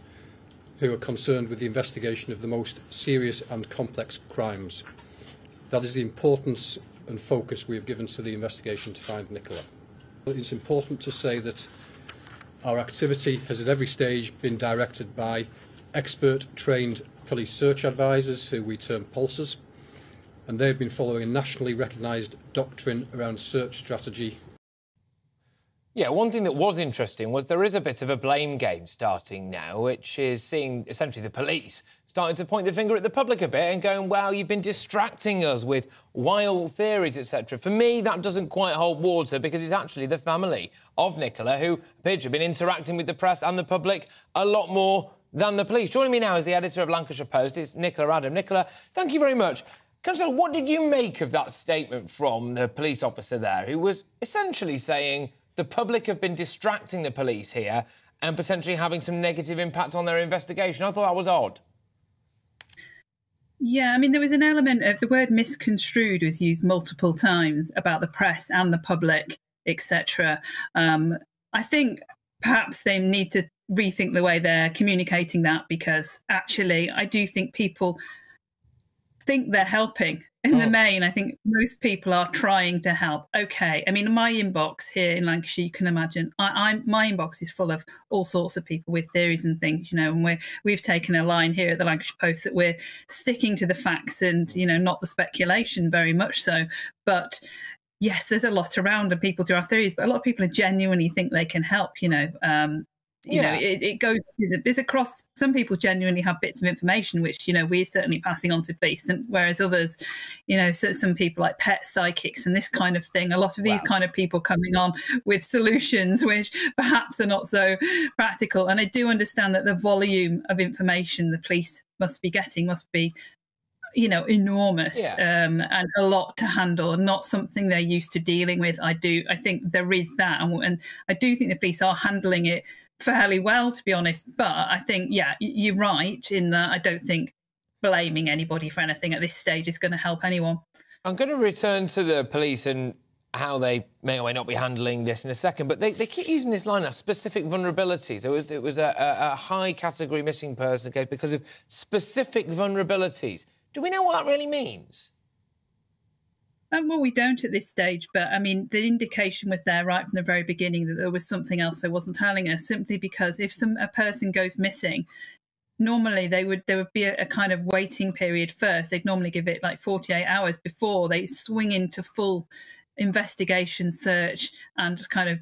Speaker 41: who are concerned with the investigation of the most serious and complex crimes. That is the importance and focus we have given to the investigation to find Nicola. It's important to say that our activity has at every stage been directed by expert trained police search advisors who we term PolSAs and they've been following a nationally recognised doctrine around search strategy.
Speaker 6: Yeah, one thing that was interesting was there is a bit of a blame game starting now, which is seeing essentially the police starting to point the finger at the public a bit and going, well, you've been distracting us with wild theories, etc. For me, that doesn't quite hold water because it's actually the family of Nicola who appear to have been interacting with the press and the public a lot more than the police. Joining me now is the editor of Lancashire Post, it's Nicola Adam. Nicola, thank you very much. Councillor, what did you make of that statement from the police officer there who was essentially saying the public have been distracting the police here and potentially having some negative impact on their investigation. I thought that was odd.
Speaker 8: Yeah, I mean, there was an element of the word misconstrued was used multiple times about the press and the public, etc. Um, I think perhaps they need to rethink the way they're communicating that because actually, I do think people think they're helping in the oh. main, I think most people are trying to help. Okay, I mean, my inbox here in Lancashire, you can imagine, I, am my inbox is full of all sorts of people with theories and things, you know. And we're we've taken a line here at the Lancashire Post that we're sticking to the facts and you know not the speculation very much so. But yes, there's a lot around and people do have theories, but a lot of people genuinely think they can help. You know, um, you yeah. know it, it goes there's across some people genuinely have bits of information which you know we're certainly passing on to police and whereas others you know so some people like pet psychics and this kind of thing a lot of these wow. kind of people coming on with solutions which perhaps are not so practical and i do understand that the volume of information the police must be getting must be you know enormous yeah. um, and a lot to handle and not something they're used to dealing with i do i think there is that and, and i do think the police are handling it fairly well, to be honest. But I think, yeah, you're right in that I don't think blaming anybody for anything at this stage is going to help anyone.
Speaker 6: I'm going to return to the police and how they may or may not be handling this in a second, but they, they keep using this line of specific vulnerabilities. It was, it was a, a, a high category missing person case because of specific vulnerabilities. Do we know what that really means?
Speaker 8: Um, well, we don't at this stage, but I mean, the indication was there right from the very beginning that there was something else they wasn't telling us. Simply because if some a person goes missing, normally they would there would be a, a, kind of waiting period first. They'd normally give it like forty eight hours before they swing into full investigation, search, and kind of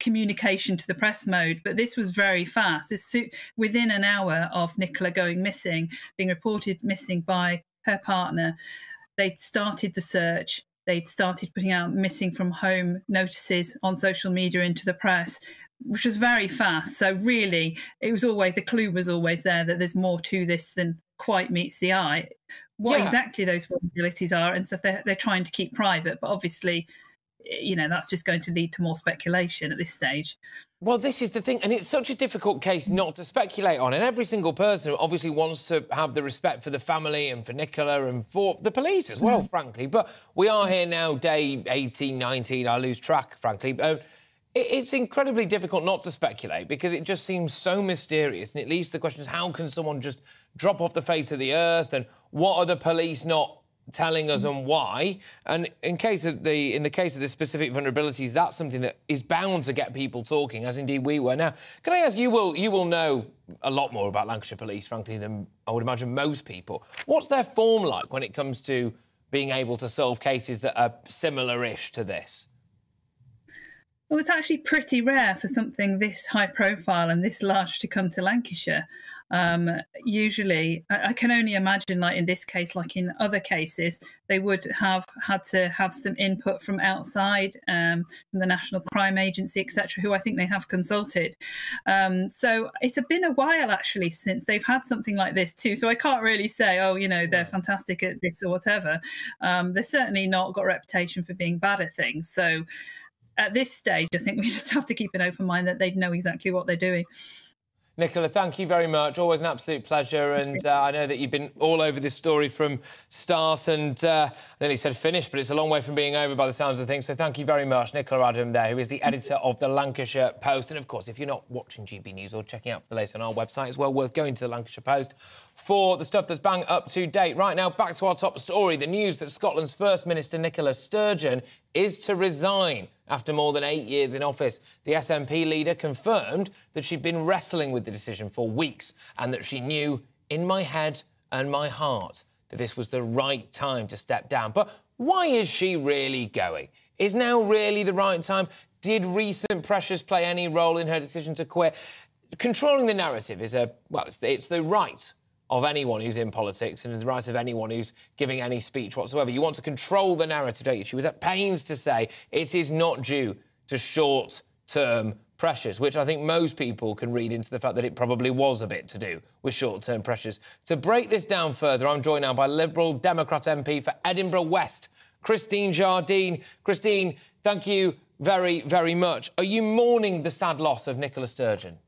Speaker 8: communication to the press mode, but this was very fast. This, within an hour of Nicola going missing, being reported missing by her partner, they'd started the search. They'd started putting out missing from home notices on social media into the press, which was very fast. So really, it was always the clue was always there that there's more to this than quite meets the eye. What yeah. exactly those possibilities are and stuff they're, they're trying to keep private, but obviously you know that's just going to lead to more speculation at this stage
Speaker 6: well this is the thing and it's such a difficult case not to speculate on and every single person obviously wants to have the respect for the family and for nicola and for the police as well mm. frankly but we are here now day 18 19 i lose track frankly uh, it's incredibly difficult not to speculate because it just seems so mysterious and it leads to the is, how can someone just drop off the face of the earth and what are the police not telling us and why. And in case of the in the case of the specific vulnerabilities, that's something that is bound to get people talking, as indeed we were. Now, can I ask you will you will know a lot more about Lancashire Police, frankly, than I would imagine most people. What's their form like when it comes to being able to solve cases that are similar-ish to this?
Speaker 8: Well, it's actually pretty rare for something this high profile and this large to come to Lancashire. Um, usually, I, can only imagine, like in this case, like in other cases, they would have had to have some input from outside, um, from the National Crime Agency, etc., who I think they have consulted. Um, so it's been a while actually since they've had something like this too. So I can't really say, oh, you know, they're fantastic at this or whatever. Um, they're certainly not got a reputation for being bad at things. So at this stage, I think we just have to keep an open mind that they'd know exactly what they're doing.
Speaker 6: Nicola, thank you very much. Always an absolute pleasure. And uh, I know that you've been all over this story from start and uh, I nearly said finish, but it's a long way from being over by the sounds of things. So thank you very much, Nicola Adam there, who is the editor of the Lancashire Post. And of course, if you're not watching GB News or checking out the latest on our website, it's well worth going to the Lancashire Post for the stuff that's bang up to date. Right now, back to our top story. The news that Scotland's First Minister Nicola Sturgeon is to resign after more than eight years in office. The SNP leader confirmed that she'd been wrestling with the decision for weeks and that she knew in my head and my heart that this was the right time to step down. But why is she really going? Is now really the right time? Did recent pressures play any role in her decision to quit? Controlling the narrative is a, well, it's the, it's the right of anyone who's in politics and the right of anyone who's giving any speech whatsoever. You want to control the narrative, don't you? She was at pains to say it is not due to short term pressures, which I think most people can read into the fact that it probably was a bit to do with short term pressures. To break this down further, I'm joined now by Liberal Democrat MP for Edinburgh West, Christine Jardine. Christine, thank you very, very much. Are you mourning the sad loss of Nicola Sturgeon?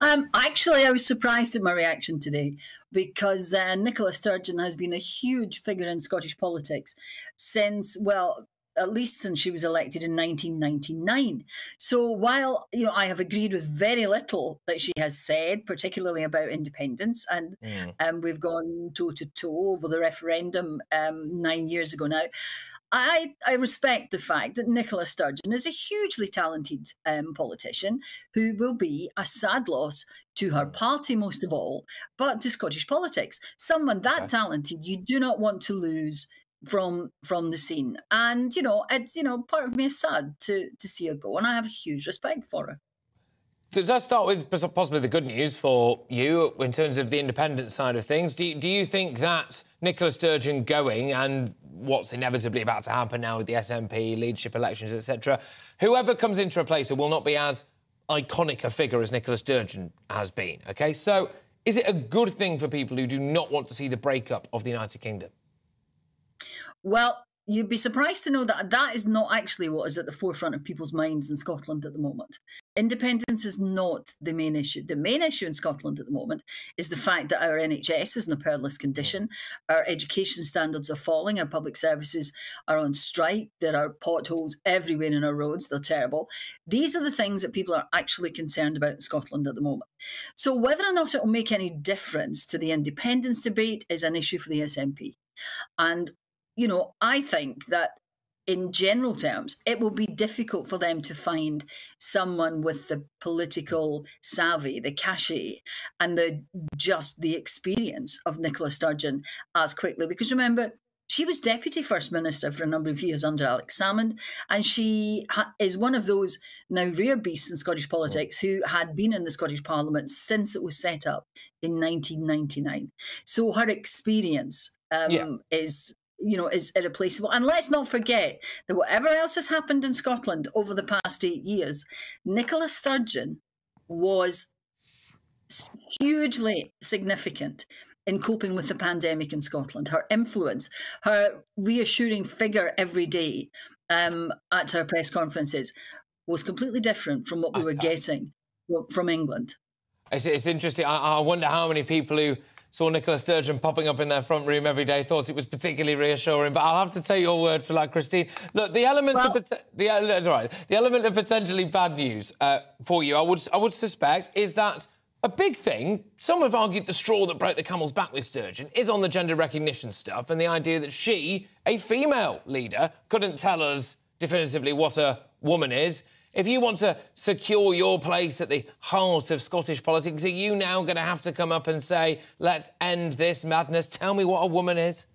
Speaker 42: Um, actually, I was surprised at my reaction today because uh, Nicola Sturgeon has been a huge figure in Scottish politics since, well, at least since she was elected in 1999. So while you know I have agreed with very little that she has said, particularly about independence, and mm. um, we've gone toe to toe over the referendum um, nine years ago now. I, I respect the fact that Nicola Sturgeon is a hugely talented um, politician who will be a sad loss to her party, most of all, but to Scottish politics. Someone that okay. talented, you do not want to lose from from the scene. And you know, it's you know, part of me is sad to to see her go, and I have a huge respect for her.
Speaker 6: Does that start with possibly the good news for you in terms of the independent side of things. Do you, do you think that Nicola Sturgeon going and what's inevitably about to happen now with the SNP, leadership elections, etc., whoever comes into replace her will not be as iconic a figure as Nicola Sturgeon has been, OK? So is it a good thing for people who do not want to see the breakup of the United Kingdom?
Speaker 42: Well, you'd be surprised to know that that is not actually what is at the forefront of people's minds in Scotland at the moment. Independence is not the main issue. The main issue in Scotland at the moment is the fact that our NHS is in a perilous condition, mm. our education standards are falling, our public services are on strike, there are potholes everywhere in our roads, they're terrible. These are the things that people are actually concerned about in Scotland at the moment. So whether or not it will make any difference to the independence debate is an issue for the SNP. And you know, I think that in general terms, it will be difficult for them to find someone with the political savvy, the cachet, and the just the experience of Nicola Sturgeon as quickly. Because remember, she was deputy first minister for a number of years under Alex Salmond, and she ha- is one of those now rare beasts in Scottish politics who had been in the Scottish Parliament since it was set up in 1999. So her experience um,
Speaker 6: Yeah.
Speaker 42: is you know is irreplaceable. And let's not forget that whatever else has happened in scotland over the past eight years nicola sturgeon was hugely significant in coping with the pandemic in scotland. Her influence her reassuring figure every day um, at her press conferences was completely different from what we were getting from england.
Speaker 6: It's, it's interesting. I, I wonder how many people who saw Nicola Sturgeon popping up in their front room every day thought it was particularly reassuring. But I'll have to take your word for that, Christine. Look, the element of pot- the, uh, right. the element of potentially bad news uh, for you, I would I would suspect, is that a big thing. Some have argued the straw that broke the camel's back with Sturgeon is on the gender recognition stuff and the idea that she, a female leader, couldn't tell us definitively what a woman is. If you want to secure your place at the heart of Scottish politics, are you now going to have to come up and say, let's end this madness? Tell me what a woman is?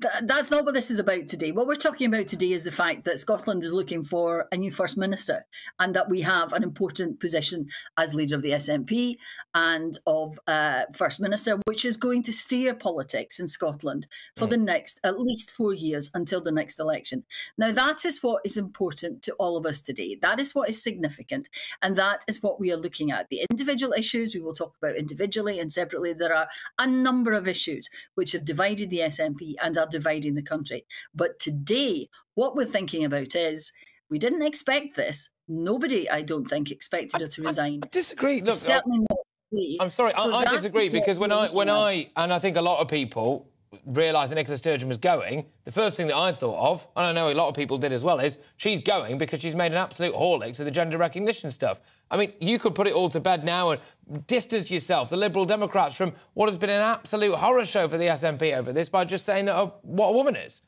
Speaker 42: Th- that's not what this is about today. What we're talking about today is the fact that Scotland is looking for a new First Minister and that we have an important position as leader of the SNP and of uh, First Minister, which is going to steer politics in Scotland for the next at least four years until the next election. Now, that is what is important to all of us today. That is what is significant. And that is what we are looking at. The individual issues we will talk about individually and separately. There are a number of issues which have divided the SNP and are dividing the country. But today, what we're thinking about is we didn't expect this. Nobody, I don't think, expected her to resign. I,
Speaker 6: disagree. Look,
Speaker 42: certainly not me.
Speaker 6: I'm sorry,
Speaker 42: So
Speaker 6: I, I disagree because when I when
Speaker 42: at.
Speaker 6: I and I think a lot of people realised that Nicola Sturgeon was going, the first thing that I thought of, and I know a lot of people did as well, is she's going because she's made an absolute horlicks of the gender recognition stuff. I mean, you could put it all to bed now and distance yourself, the Liberal Democrats, from what has been an absolute horror show for the SNP over this by just saying that uh, what a woman is.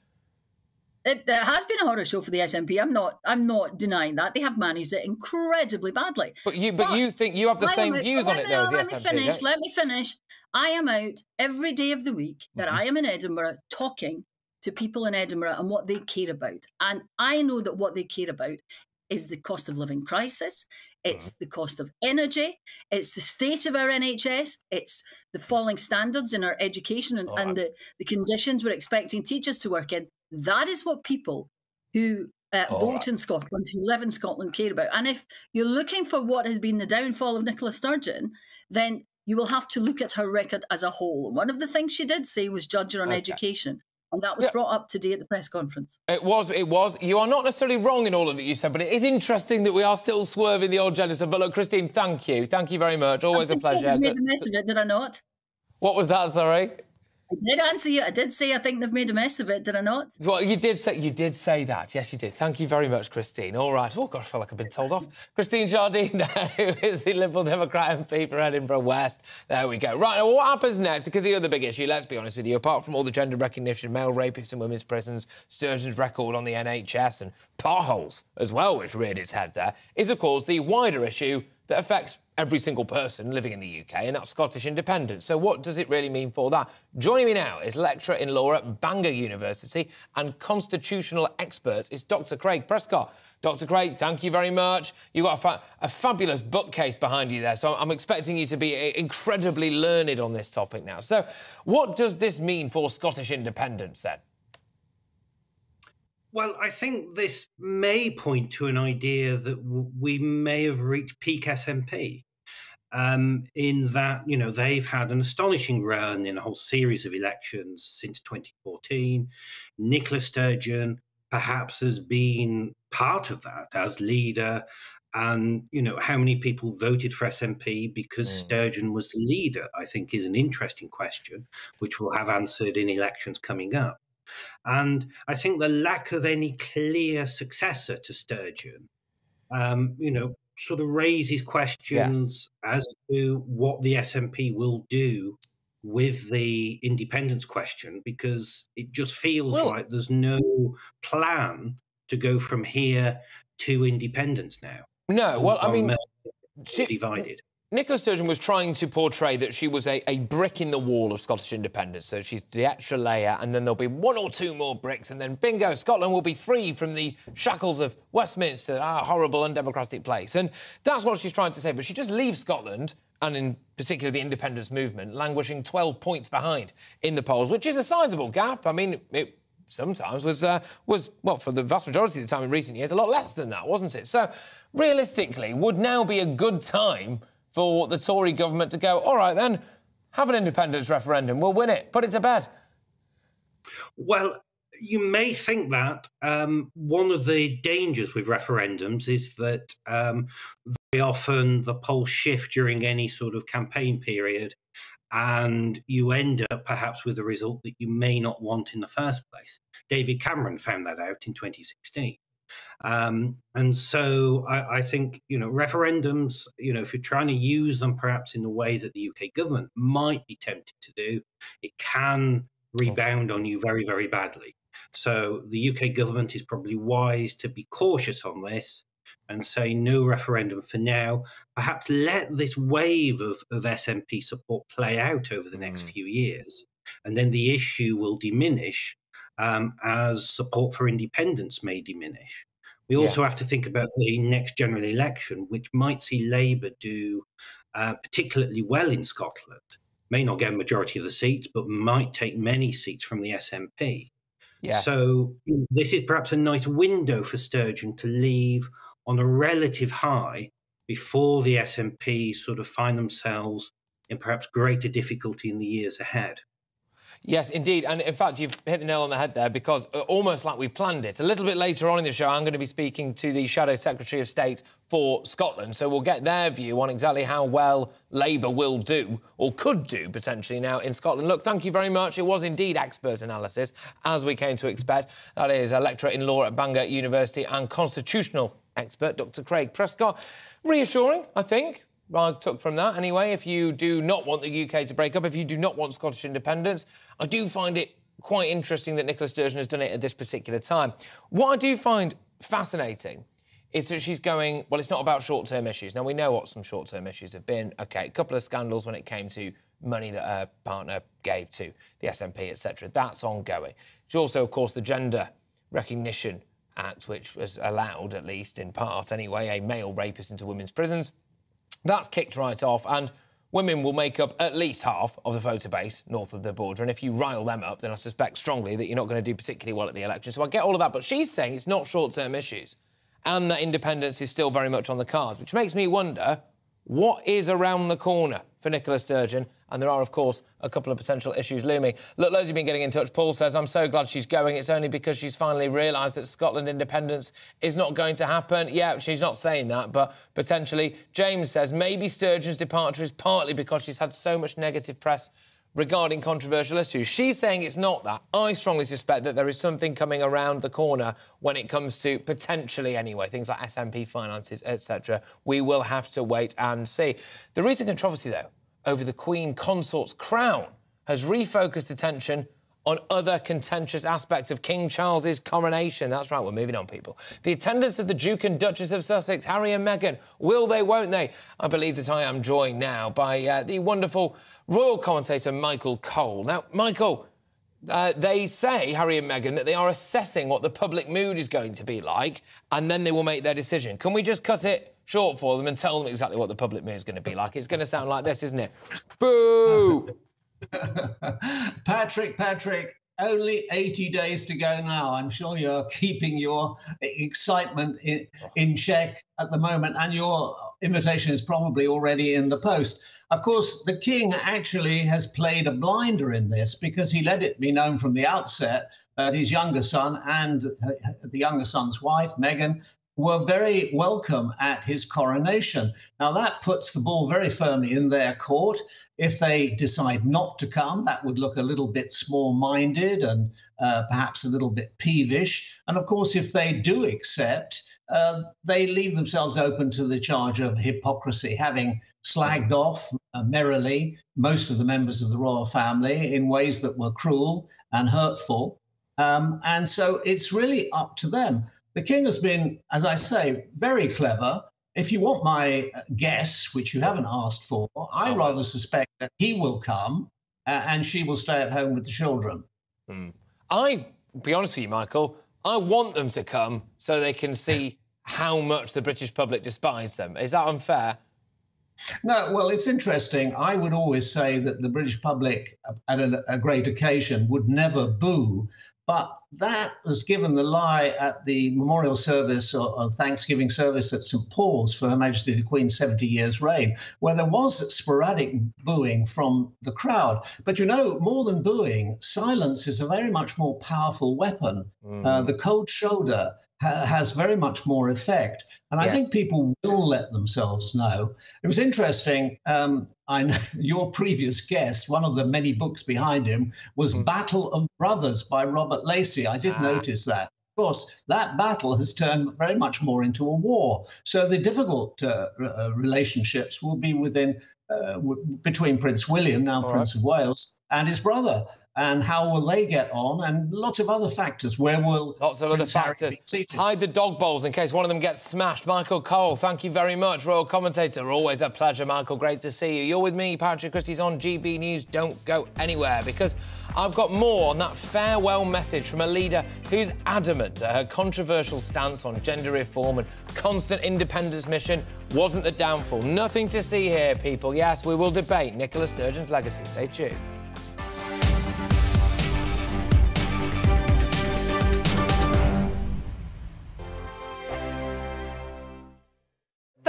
Speaker 42: It, it has been a horror show for the SNP. I'm not. I'm not denying that they have managed it incredibly badly.
Speaker 6: But you, but, you think you have the same
Speaker 42: out-
Speaker 6: views on it there as the
Speaker 42: Let
Speaker 6: SNP?
Speaker 42: me finish.
Speaker 6: don't?
Speaker 42: Let me finish. I am out every day of the week that
Speaker 6: Mm-hmm.
Speaker 42: I am in Edinburgh talking to people in Edinburgh and what they care about. And I know that what they care about is the cost of living crisis, it's
Speaker 6: Mm-hmm.
Speaker 42: the cost of energy, it's the state of our NHS, it's the falling standards in our education and, and the, the conditions we're expecting teachers to work in. That is what people who uh,
Speaker 6: All
Speaker 42: vote in Scotland, who live in Scotland, care about. And if you're looking for what has been the downfall of Nicola Sturgeon, then you will have to look at her record as a whole. And one of the things she did say was judge her on
Speaker 6: Okay.
Speaker 42: education. And that was
Speaker 6: Yeah.
Speaker 42: brought up today at the press conference.
Speaker 6: It was, it was. You are not necessarily wrong in all of it you said, but it is interesting that we are still swerving the old gender. But look, Christine, thank you. Thank you very much. Always
Speaker 42: I
Speaker 6: a pleasure.
Speaker 42: They've made a mess of it, did I not?
Speaker 6: What was that, sorry?
Speaker 42: I did answer you. I did say I think they've made a mess of it, did I not?
Speaker 6: Well, you did say you did say that. Yes, you did. Thank you very much, Christine. All right. Oh gosh, I feel like I've been told off. Christine Jardine, who is the Liberal Democrat MP for Edinburgh West. There we go. Right. Now, what happens next? Because the other big issue, let's be honest with you, apart from all the gender recognition, male rapists in women's prisons, Sturgeon's record on the NHS, and potholes as well, which reared its head there, is of course the wider issue that affects every single person living in the UK, and that's Scottish independence. So, what does it really mean for that? Joining me now is lecturer in law at Bangor University and constitutional expert is Dr. Craig Prescott. Dr. Craig, thank you very much. You've got a, fa- a fabulous bookcase behind you there, so I'm expecting you to be uh, incredibly learned on this topic now. So, what does this mean for Scottish independence then?
Speaker 43: Well, I think this may point to an idea that w- we may have reached peak SNP. Um, in that, you know, they've had an astonishing run in a whole series of elections since 2014. Nicola Sturgeon perhaps has been part of that as leader. And, you know, how many people voted for SNP because Sturgeon was the leader, I think is an interesting question, which we'll have answered in elections coming up. And I think the lack of any clear successor to Sturgeon, um, you know, sort of raises questions as to what the SNP will do with the independence question because it just feels
Speaker 6: Well-
Speaker 43: like there's no plan to go from here to independence now.
Speaker 6: No, well, I mean, she-
Speaker 43: divided.
Speaker 6: Nicola Sturgeon was trying to portray that she was a, a brick in the wall of Scottish independence. So she's the extra layer, and then there'll be one or two more bricks, and then bingo, Scotland will be free from the shackles of Westminster, our horrible, undemocratic place. And that's what she's trying to say. But she just leaves Scotland, and in particular the independence movement, languishing 12 points behind in the polls, which is a sizable gap. I mean, it sometimes was uh, was well for the vast majority of the time in recent years a lot less than that, wasn't it? So realistically, would now be a good time for the Tory government to go, all right then, have an independence referendum, we'll win it, put it to bed.
Speaker 43: Well, you may think that um, one of the dangers with referendums is that um, very often the polls shift during any sort of campaign period, and you end up perhaps with a result that you may not want in the first place. David Cameron found that out in 2016. Um, and so I, I think, you know, referendums, you know, if you're trying to use them perhaps in the way that the UK government might be tempted to do, it can rebound on you very, very badly. So the UK government is probably wise to be cautious on this and say no referendum for now. Perhaps let this wave of, of SNP support play out over the next few years, and then the issue will diminish um, as support for independence may diminish. We also have to think about the next general election, which might see Labour do uh, particularly well in Scotland. May not get a majority of the seats, but might take many seats from the SNP.
Speaker 6: Yes.
Speaker 43: So this is perhaps a nice window for Sturgeon to leave on a relative high before the SNP sort of find themselves in perhaps greater difficulty in the years ahead.
Speaker 6: Yes, indeed. And in fact, you've hit the nail on the head there because uh, almost like we planned it. A little bit later on in the show, I'm going to be speaking to the Shadow Secretary of State for Scotland. So we'll get their view on exactly how well Labour will do or could do potentially now in Scotland. Look, thank you very much. It was indeed expert analysis, as we came to expect. That is a lecturer in law at Bangor University and constitutional expert, Dr. Craig Prescott. Reassuring, I think. I took from that anyway. If you do not want the UK to break up, if you do not want Scottish independence, I do find it quite interesting that Nicola Sturgeon has done it at this particular time. What I do find fascinating is that she's going, well, it's not about short term issues. Now, we know what some short term issues have been. OK, a couple of scandals when it came to money that her partner gave to the SNP, etc. That's ongoing. There's also, of course, the Gender Recognition Act, which was allowed, at least in part anyway, a male rapist into women's prisons. That's kicked right off, and women will make up at least half of the voter base north of the border. And if you rile them up, then I suspect strongly that you're not going to do particularly well at the election. So I get all of that, but she's saying it's not short term issues and that independence is still very much on the cards, which makes me wonder what is around the corner for Nicola Sturgeon. And there are, of course, a couple of potential issues looming. Look, loads of you have been getting in touch. Paul says, I'm so glad she's going. It's only because she's finally realised that Scotland independence is not going to happen. Yeah, she's not saying that, but potentially. James says, maybe Sturgeon's departure is partly because she's had so much negative press regarding controversial issues. She's saying it's not that. I strongly suspect that there is something coming around the corner when it comes to potentially, anyway, things like SNP finances, etc. We will have to wait and see. The recent controversy, though, over the Queen Consort's crown has refocused attention on other contentious aspects of King Charles's coronation. That's right, we're moving on, people. The attendance of the Duke and Duchess of Sussex, Harry and Meghan. Will they, won't they? I believe that I am joined now by uh, the wonderful royal commentator Michael Cole. Now, Michael, uh, they say, Harry and Meghan, that they are assessing what the public mood is going to be like, and then they will make their decision. Can we just cut it short for them and tell them exactly what the public mood is going to be like? It's going to sound like this, isn't it? Boo!
Speaker 28: Patrick, Patrick, only 80 days to go now. I'm sure you're keeping your excitement in, in check at the moment, and your invitation is probably already in the post. Of course, the king actually has played a blinder in this because he let it be known from the outset that his younger son and uh, the younger son's wife, Meghan, were very welcome at his coronation. Now, that puts the ball very firmly in their court. If they decide not to come, that would look a little bit small minded and uh, perhaps a little bit peevish. And of course, if they do accept, uh, they leave themselves open to the charge of hypocrisy, having slagged off uh, merrily most of the members of the royal family in ways that were cruel and hurtful. Um, and so it's really up to them. The king has been, as I say, very clever. If you want my guess, which you haven't asked for, I rather suspect that he will come uh, and she will stay at home with the children.
Speaker 6: Hmm. I, be honest with you, Michael, I want them to come so they can see how much the British public despise them. Is that unfair?
Speaker 28: No, well, it's interesting. I would always say that the British public, at a, a great occasion, would never boo but that was given the lie at the memorial service or, Thanksgiving service at St. Paul's for Her Majesty the Queen's 70 years reign, where there was sporadic booing from the crowd. But you know, more than booing, silence is a very much more powerful weapon. Mm. Uh, the cold shoulder ha- has very much more effect. And yes. I think people will let themselves know. It was interesting. Um, I know your previous guest, one of the many books behind him, was mm. Battle of Brothers by Robert Lacey. I did ah. notice that. Of course, that battle has turned very much more into a war. So the difficult uh, uh, relationships will be within uh, w- between Prince William, now All Prince right. of Wales, and his brother and how will they get on, and lots of other factors. Where will
Speaker 6: lots of other factors hide the dog bowls in case one of them gets smashed? Michael Cole, thank you very much, royal commentator. Always a pleasure, Michael. Great to see you. You're with me, Patrick Christys on GB News. Don't go anywhere because I've got more on that farewell message from a leader who's adamant that her controversial stance on gender reform and constant independence mission wasn't the downfall. Nothing to see here, people. Yes, we will debate Nicola Sturgeon's legacy. Stay tuned.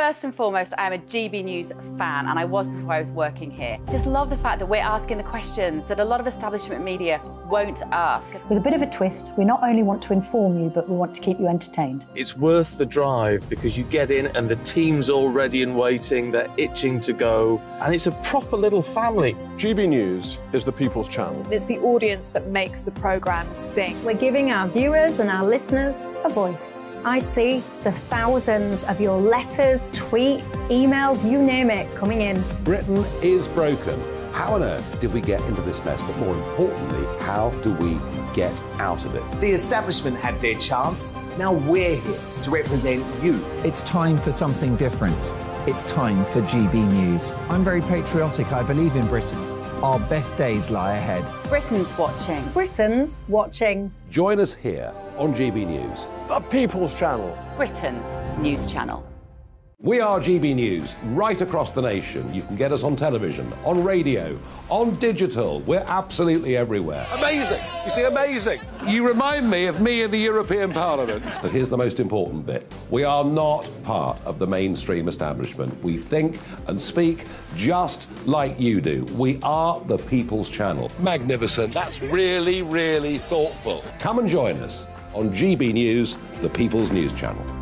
Speaker 27: First and foremost, I am a GB News fan, and I was before I was working here. Just love the fact that we're asking the questions that a lot of establishment media won't ask.
Speaker 44: With a bit of a twist, we not only want to inform you, but we want to keep you entertained.
Speaker 45: It's worth the drive because you get in and the team's all ready and waiting, they're itching to go, and it's a proper little family.
Speaker 46: GB News is the people's channel.
Speaker 47: It's the audience that makes the programme sing.
Speaker 44: We're giving our viewers and our listeners a voice. I see the thousands of your letters, tweets, emails, you name it, coming in.
Speaker 46: Britain is broken. How on earth did we get into this mess? But more importantly, how do we get out of it?
Speaker 21: The establishment had their chance. Now we're here to represent you.
Speaker 48: It's time for something different. It's time for GB News. I'm very patriotic. I believe in Britain. Our best days lie ahead.
Speaker 27: Britain's watching.
Speaker 44: Britain's watching.
Speaker 46: Join us here on GB News, the People's Channel,
Speaker 27: Britain's news channel.
Speaker 46: We are GB News right across the nation. You can get us on television, on radio, on digital. We're absolutely everywhere. Amazing! You see, amazing! You remind me of me in the European Parliament. But here's the most important bit we are not part of the mainstream establishment. We think and speak just like you do. We are the People's Channel. Magnificent. That's really, really thoughtful. Come and join us on GB News, the People's News Channel.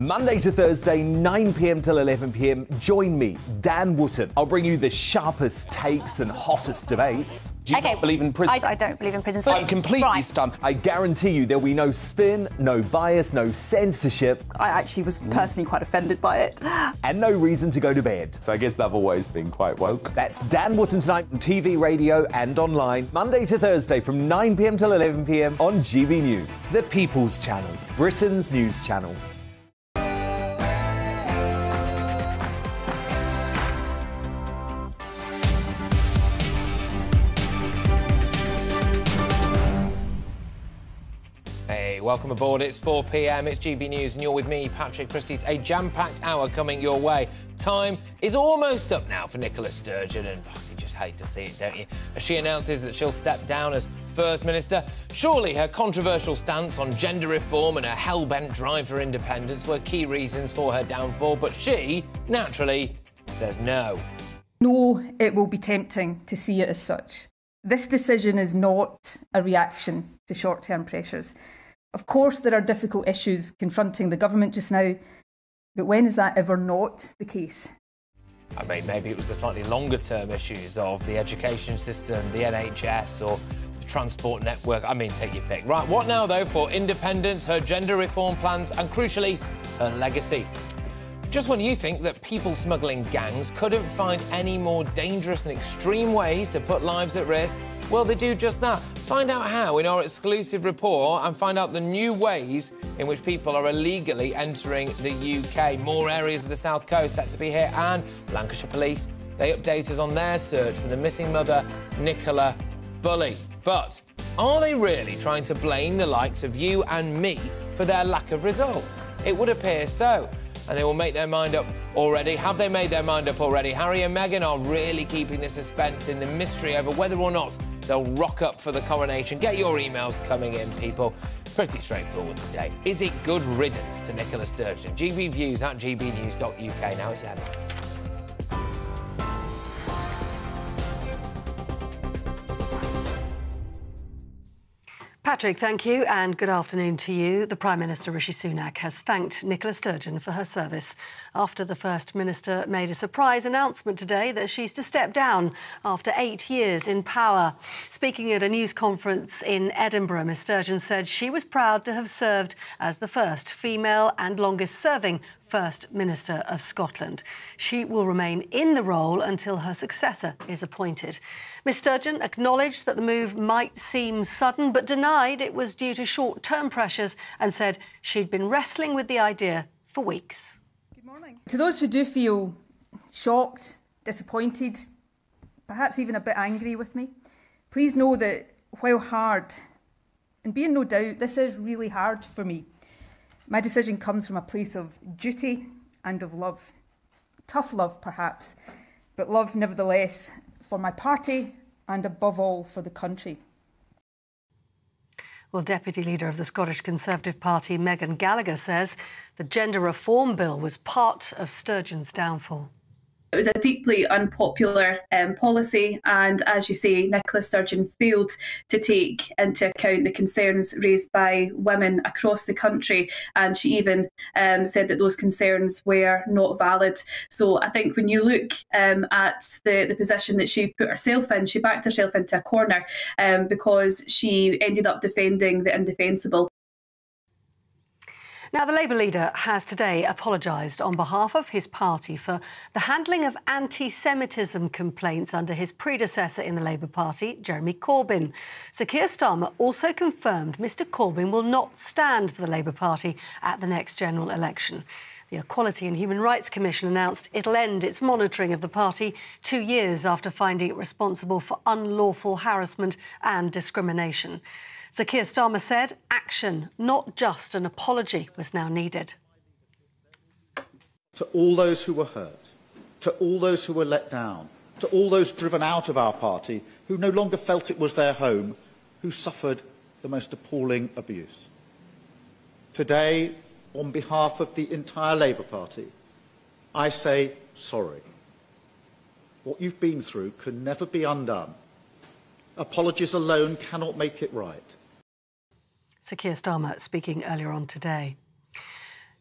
Speaker 21: Monday to Thursday, 9 pm till 11 pm, join me, Dan Wootton. I'll bring you the sharpest takes and hottest debates.
Speaker 49: Do you okay. believe in prison?
Speaker 39: I, I, don't believe in prison.
Speaker 49: I'm completely right. stunned.
Speaker 21: I guarantee you there'll be no spin, no bias, no censorship.
Speaker 48: I actually was personally quite offended by it.
Speaker 21: And no reason to go to bed.
Speaker 46: So I guess they've always been quite woke.
Speaker 21: That's Dan Wootton tonight on TV, radio, and online, Monday to Thursday from 9 pm till 11 pm on GB News, the People's Channel, Britain's news channel.
Speaker 6: Welcome aboard. It's 4 pm, it's GB News, and you're with me, Patrick Christys. A jam packed hour coming your way. Time is almost up now for Nicola Sturgeon, and oh, you just hate to see it, don't you? As she announces that she'll step down as First Minister, surely her controversial stance on gender reform and her hell bent drive for independence were key reasons for her downfall, but she, naturally, says no.
Speaker 2: No, it will be tempting to see it as such. This decision is not a reaction to short term pressures. Of course, there are difficult issues confronting the government just now, but when is that ever not the case?
Speaker 6: I mean, maybe it was the slightly longer term issues of the education system, the NHS, or the transport network. I mean, take your pick. Right, what now, though, for independence, her gender reform plans, and crucially, her legacy? Just when you think that people smuggling gangs couldn't find any more dangerous and extreme ways to put lives at risk, well, they do just that. Find out how in our exclusive report and find out the new ways in which people are illegally entering the UK. More areas of the south coast set to be hit, and Lancashire Police, they update us on their search for the missing mother, Nicola Bulley. But are they really trying to blame the likes of you and me for their lack of results? It would appear so. And they will make their mind up already. Have they made their mind up already? Harry and Meghan are really keeping the suspense in the mystery over whether or not they'll rock up for the coronation. Get your emails coming in, people. Pretty straightforward today. Is it good riddance to Nicola Sturgeon? GB Views at gbnews.uk. Now it's your headline.
Speaker 50: Patrick, thank you, and good afternoon to you. The Prime Minister Rishi Sunak has thanked Nicola Sturgeon for her service after the First Minister made a surprise announcement today that she's to step down after eight years in power. Speaking at a news conference in Edinburgh, Ms Sturgeon said she was proud to have served as the first female and longest serving First Minister of Scotland. She will remain in the role until her successor is appointed. Ms Sturgeon acknowledged that the move might seem sudden, but denied it was due to short term pressures and said she'd been wrestling with the idea for weeks.
Speaker 2: Good morning. To those who do feel shocked, disappointed, perhaps even a bit angry with me, please know that while hard, and be in no doubt, this is really hard for me. My decision comes from a place of duty and of love. Tough love, perhaps, but love nevertheless for my party and above all for the country.
Speaker 50: Well, Deputy Leader of the Scottish Conservative Party, Meghan Gallacher, says the gender reform bill was part of Sturgeon's downfall.
Speaker 8: It was a deeply unpopular um, policy, and as you say, Nicola Sturgeon failed to take into account the concerns raised by women across the country, and she even um, said that those concerns were not valid. So I think when you look um, at the, the position that she put herself in, she backed herself into a corner um, because she ended up defending the indefensible.
Speaker 50: Now, the Labour leader has today apologised on behalf of his party for the handling of anti Semitism complaints under his predecessor in the Labour Party, Jeremy Corbyn. Sir Keir Starmer also confirmed Mr Corbyn will not stand for the Labour Party at the next general election. The Equality and Human Rights Commission announced it'll end its monitoring of the party two years after finding it responsible for unlawful harassment and discrimination. Sir Keir Starmer said action, not just an apology, was now needed.
Speaker 3: To all those who were hurt, to all those who were let down, to all those driven out of our party who no longer felt it was their home, who suffered the most appalling abuse. Today, on behalf of the entire Labour Party, I say sorry. What you've been through can never be undone. Apologies alone cannot make it right.
Speaker 50: Sir Keir Starmer speaking earlier on today.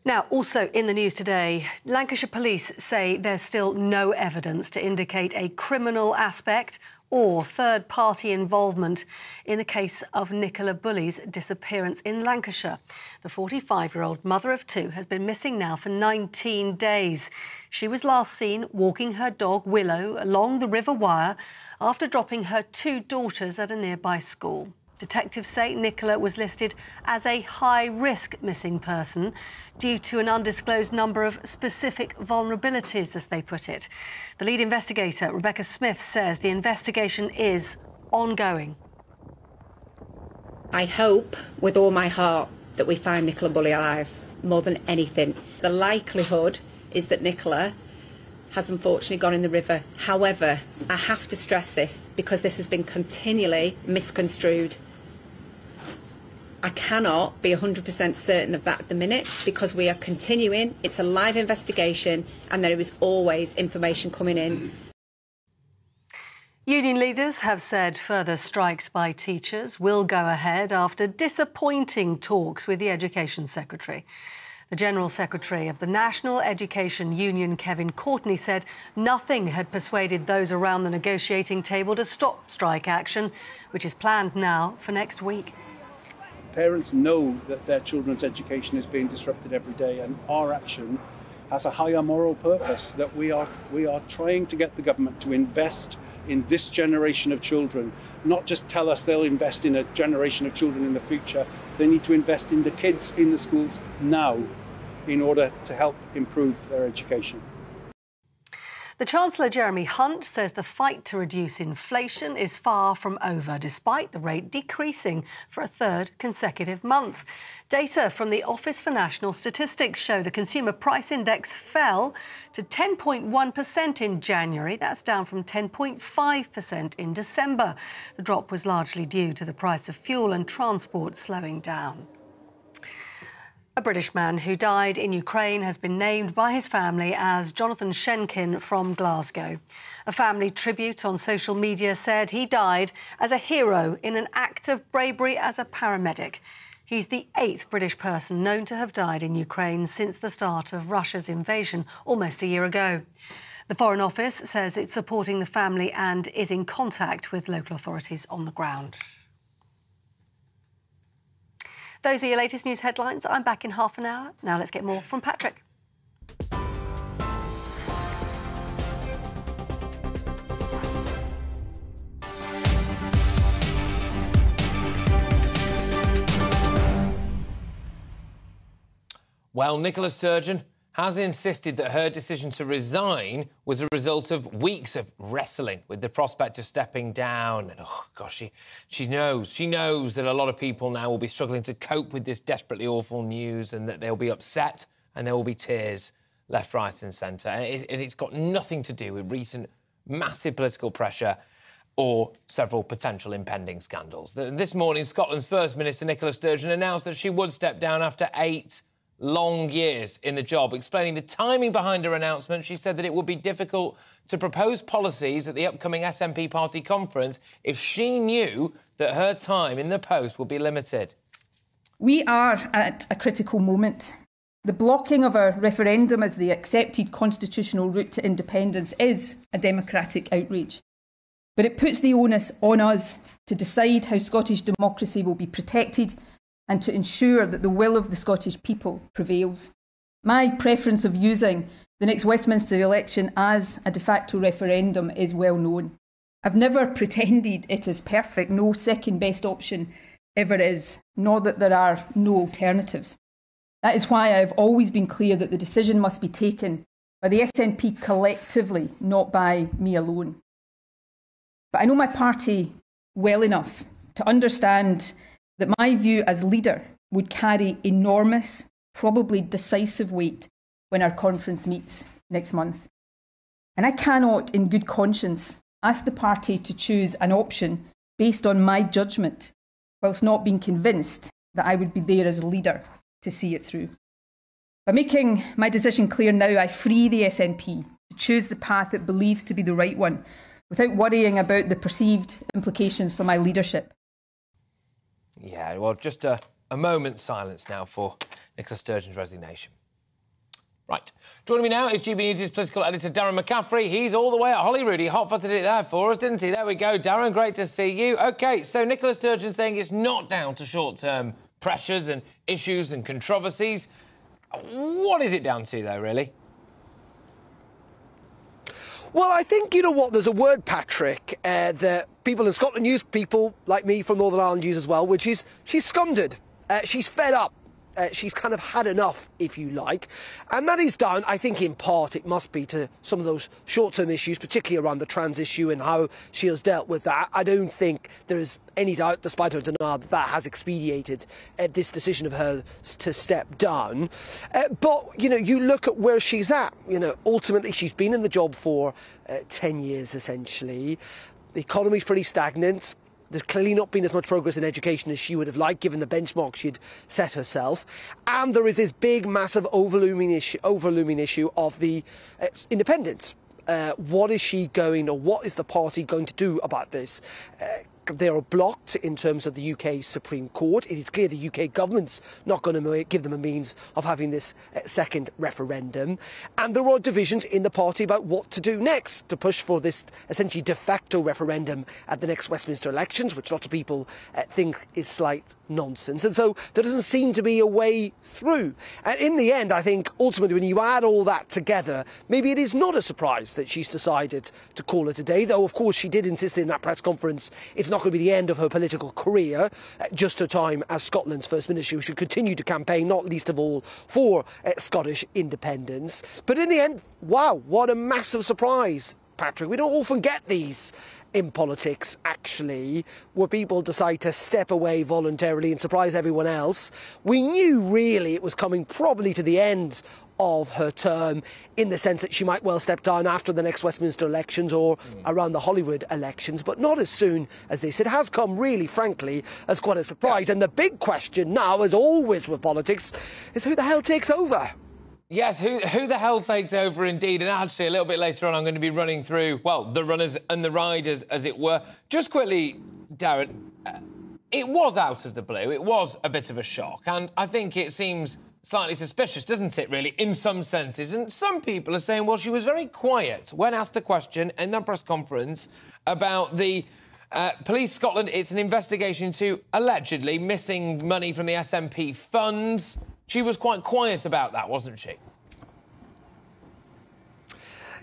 Speaker 50: Now, also in the news today, Lancashire Police say there's still no evidence to indicate a criminal aspect or third party involvement in the case of Nicola Bulley's disappearance in Lancashire. The 45 year old mother of two has been missing now for 19 days. She was last seen walking her dog Willow along the River Wyre after dropping her two daughters at a nearby school. Detectives say Nicola was listed as a high risk missing person due to an undisclosed number of specific vulnerabilities, as they put it. The lead investigator, Rebecca Smith, says the investigation is ongoing.
Speaker 4: I hope with all my heart that we find Nicola Bulley alive more than anything. The likelihood is that Nicola has unfortunately gone in the river. However, I have to stress this because this has been continually misconstrued. I cannot be 100% certain of that at the minute because we are continuing. It's a live investigation and there is always information coming in.
Speaker 50: Union leaders have said further strikes by teachers will go ahead after disappointing talks with the Education Secretary. The General Secretary of the National Education Union, Kevin Courtney, said nothing had persuaded those around the negotiating table to stop strike action, which is planned now for next week.
Speaker 5: Parents know that their children's education is being disrupted every day, and our action has a higher moral purpose that we are, we are trying to get the government to invest in this generation of children, not just tell us they'll invest in a generation of children in the future. They need to invest in the kids in the schools now in order to help improve their education.
Speaker 50: The Chancellor Jeremy Hunt says the fight to reduce inflation is far from over, despite the rate decreasing for a third consecutive month. Data from the Office for National Statistics show the consumer price index fell to 10.1% in January. That's down from 10.5% in December. The drop was largely due to the price of fuel and transport slowing down. A British man who died in Ukraine has been named by his family as Jonathan Shenkin from Glasgow. A family tribute on social media said he died as a hero in an act of bravery as a paramedic. He's the eighth British person known to have died in Ukraine since the start of Russia's invasion almost a year ago. The Foreign Office says it's supporting the family and is in contact with local authorities on the ground. Those are your latest news headlines. I'm back in half an hour. Now let's get more from Patrick.
Speaker 6: Well, Nicola Sturgeon has insisted that her decision to resign was a result of weeks of wrestling with the prospect of stepping down. And oh gosh, she, she knows, she knows that a lot of people now will be struggling to cope with this desperately awful news and that they'll be upset and there will be tears left, right, and centre. And, it, and it's got nothing to do with recent massive political pressure or several potential impending scandals. This morning, Scotland's First Minister Nicola Sturgeon announced that she would step down after eight long years in the job. Explaining the timing behind her announcement, she said that it would be difficult to propose policies at the upcoming SNP party conference if she knew that her time in the post would be limited.
Speaker 2: We are at a critical moment. The blocking of a referendum as the accepted constitutional route to independence is a democratic outrage. But it puts the onus on us to decide how Scottish democracy will be protected and to ensure that the will of the Scottish people prevails. My preference of using the next Westminster election as a de facto referendum is well known. I've never pretended it is perfect, no second best option ever is, nor that there are no alternatives. That is why I've always been clear that the decision must be taken by the SNP collectively, not by me alone. But I know my party well enough to understand that my view as leader would carry enormous, probably decisive weight when our conference meets next month. And I cannot, in good conscience, ask the party to choose an option based on my judgment, whilst not being convinced that I would be there as a leader to see it through. By making my decision clear now, I free the SNP to choose the path it believes to be the right one without worrying about the perceived implications for my leadership
Speaker 6: yeah, well, just a, a moment's silence now for Nicola Sturgeon's resignation. Right. Joining me now is GB News' political editor Darren McCaffrey. He's all the way at Holyrood. He hot-footed it there for us, didn't he? There we go. Darren, great to see you. OK, so Nicola Sturgeon saying it's not down to short-term pressures and issues and controversies. What is it down to, though, really?
Speaker 51: Well, I think, you know what, there's a word, Patrick, uh, that people in Scotland use, people like me from Northern Ireland use as well, which is she's scundered. Uh, she's fed up. Uh, she's kind of had enough, if you like. And that is down, I think, in part, it must be to some of those short term issues, particularly around the trans issue and how she has dealt with that. I don't think there is any doubt, despite her denial, that that has expedited uh, this decision of hers to step down. Uh, but, you know, you look at where she's at. You know, ultimately, she's been in the job for uh, 10 years, essentially. The economy's pretty stagnant. There's clearly not been as much progress in education as she would have liked, given the benchmark she'd set herself. And there is this big, massive, overlooming issue, overlooming issue of the uh, independence. Uh, what is she going, or what is the party going to do about this? Uh, they are blocked in terms of the UK Supreme Court. It is clear the UK government's not going to give them a means of having this uh, second referendum. And there are divisions in the party about what to do next to push for this essentially de facto referendum at the next Westminster elections, which lots of people uh, think is slight nonsense. And so there doesn't seem to be a way through. And in the end, I think ultimately when you add all that together, maybe it is not a surprise that she's decided to call it a day, though of course she did insist in that press conference it's not going to be the end of her political career, uh, just her time as Scotland's First Minister, She should continue to campaign, not least of all for uh, Scottish independence. But in the end, wow, what a massive surprise, Patrick. We don't often get these in politics, actually, where people decide to step away voluntarily and surprise everyone else. We knew really it was coming probably to the end of her term in the sense that she might well step down after the next Westminster elections or mm. around the Holyrood elections, but not as soon as this. It has come really, frankly, as quite a surprise. And the big question now, as always with politics, is who the hell takes over?
Speaker 6: Yes, who, who the hell takes over indeed? And actually, a little bit later on, I'm going to be running through, well, the runners and the riders, as it were. Just quickly, Darren, uh, it was out of the blue. It was a bit of a shock. And I think it seems slightly suspicious, doesn't it, really, in some senses? And some people are saying, well, she was very quiet when asked a question in the press conference about the. Uh, Police Scotland, it's an investigation into allegedly missing money from the SNP funds. She was quite quiet about that, wasn't she?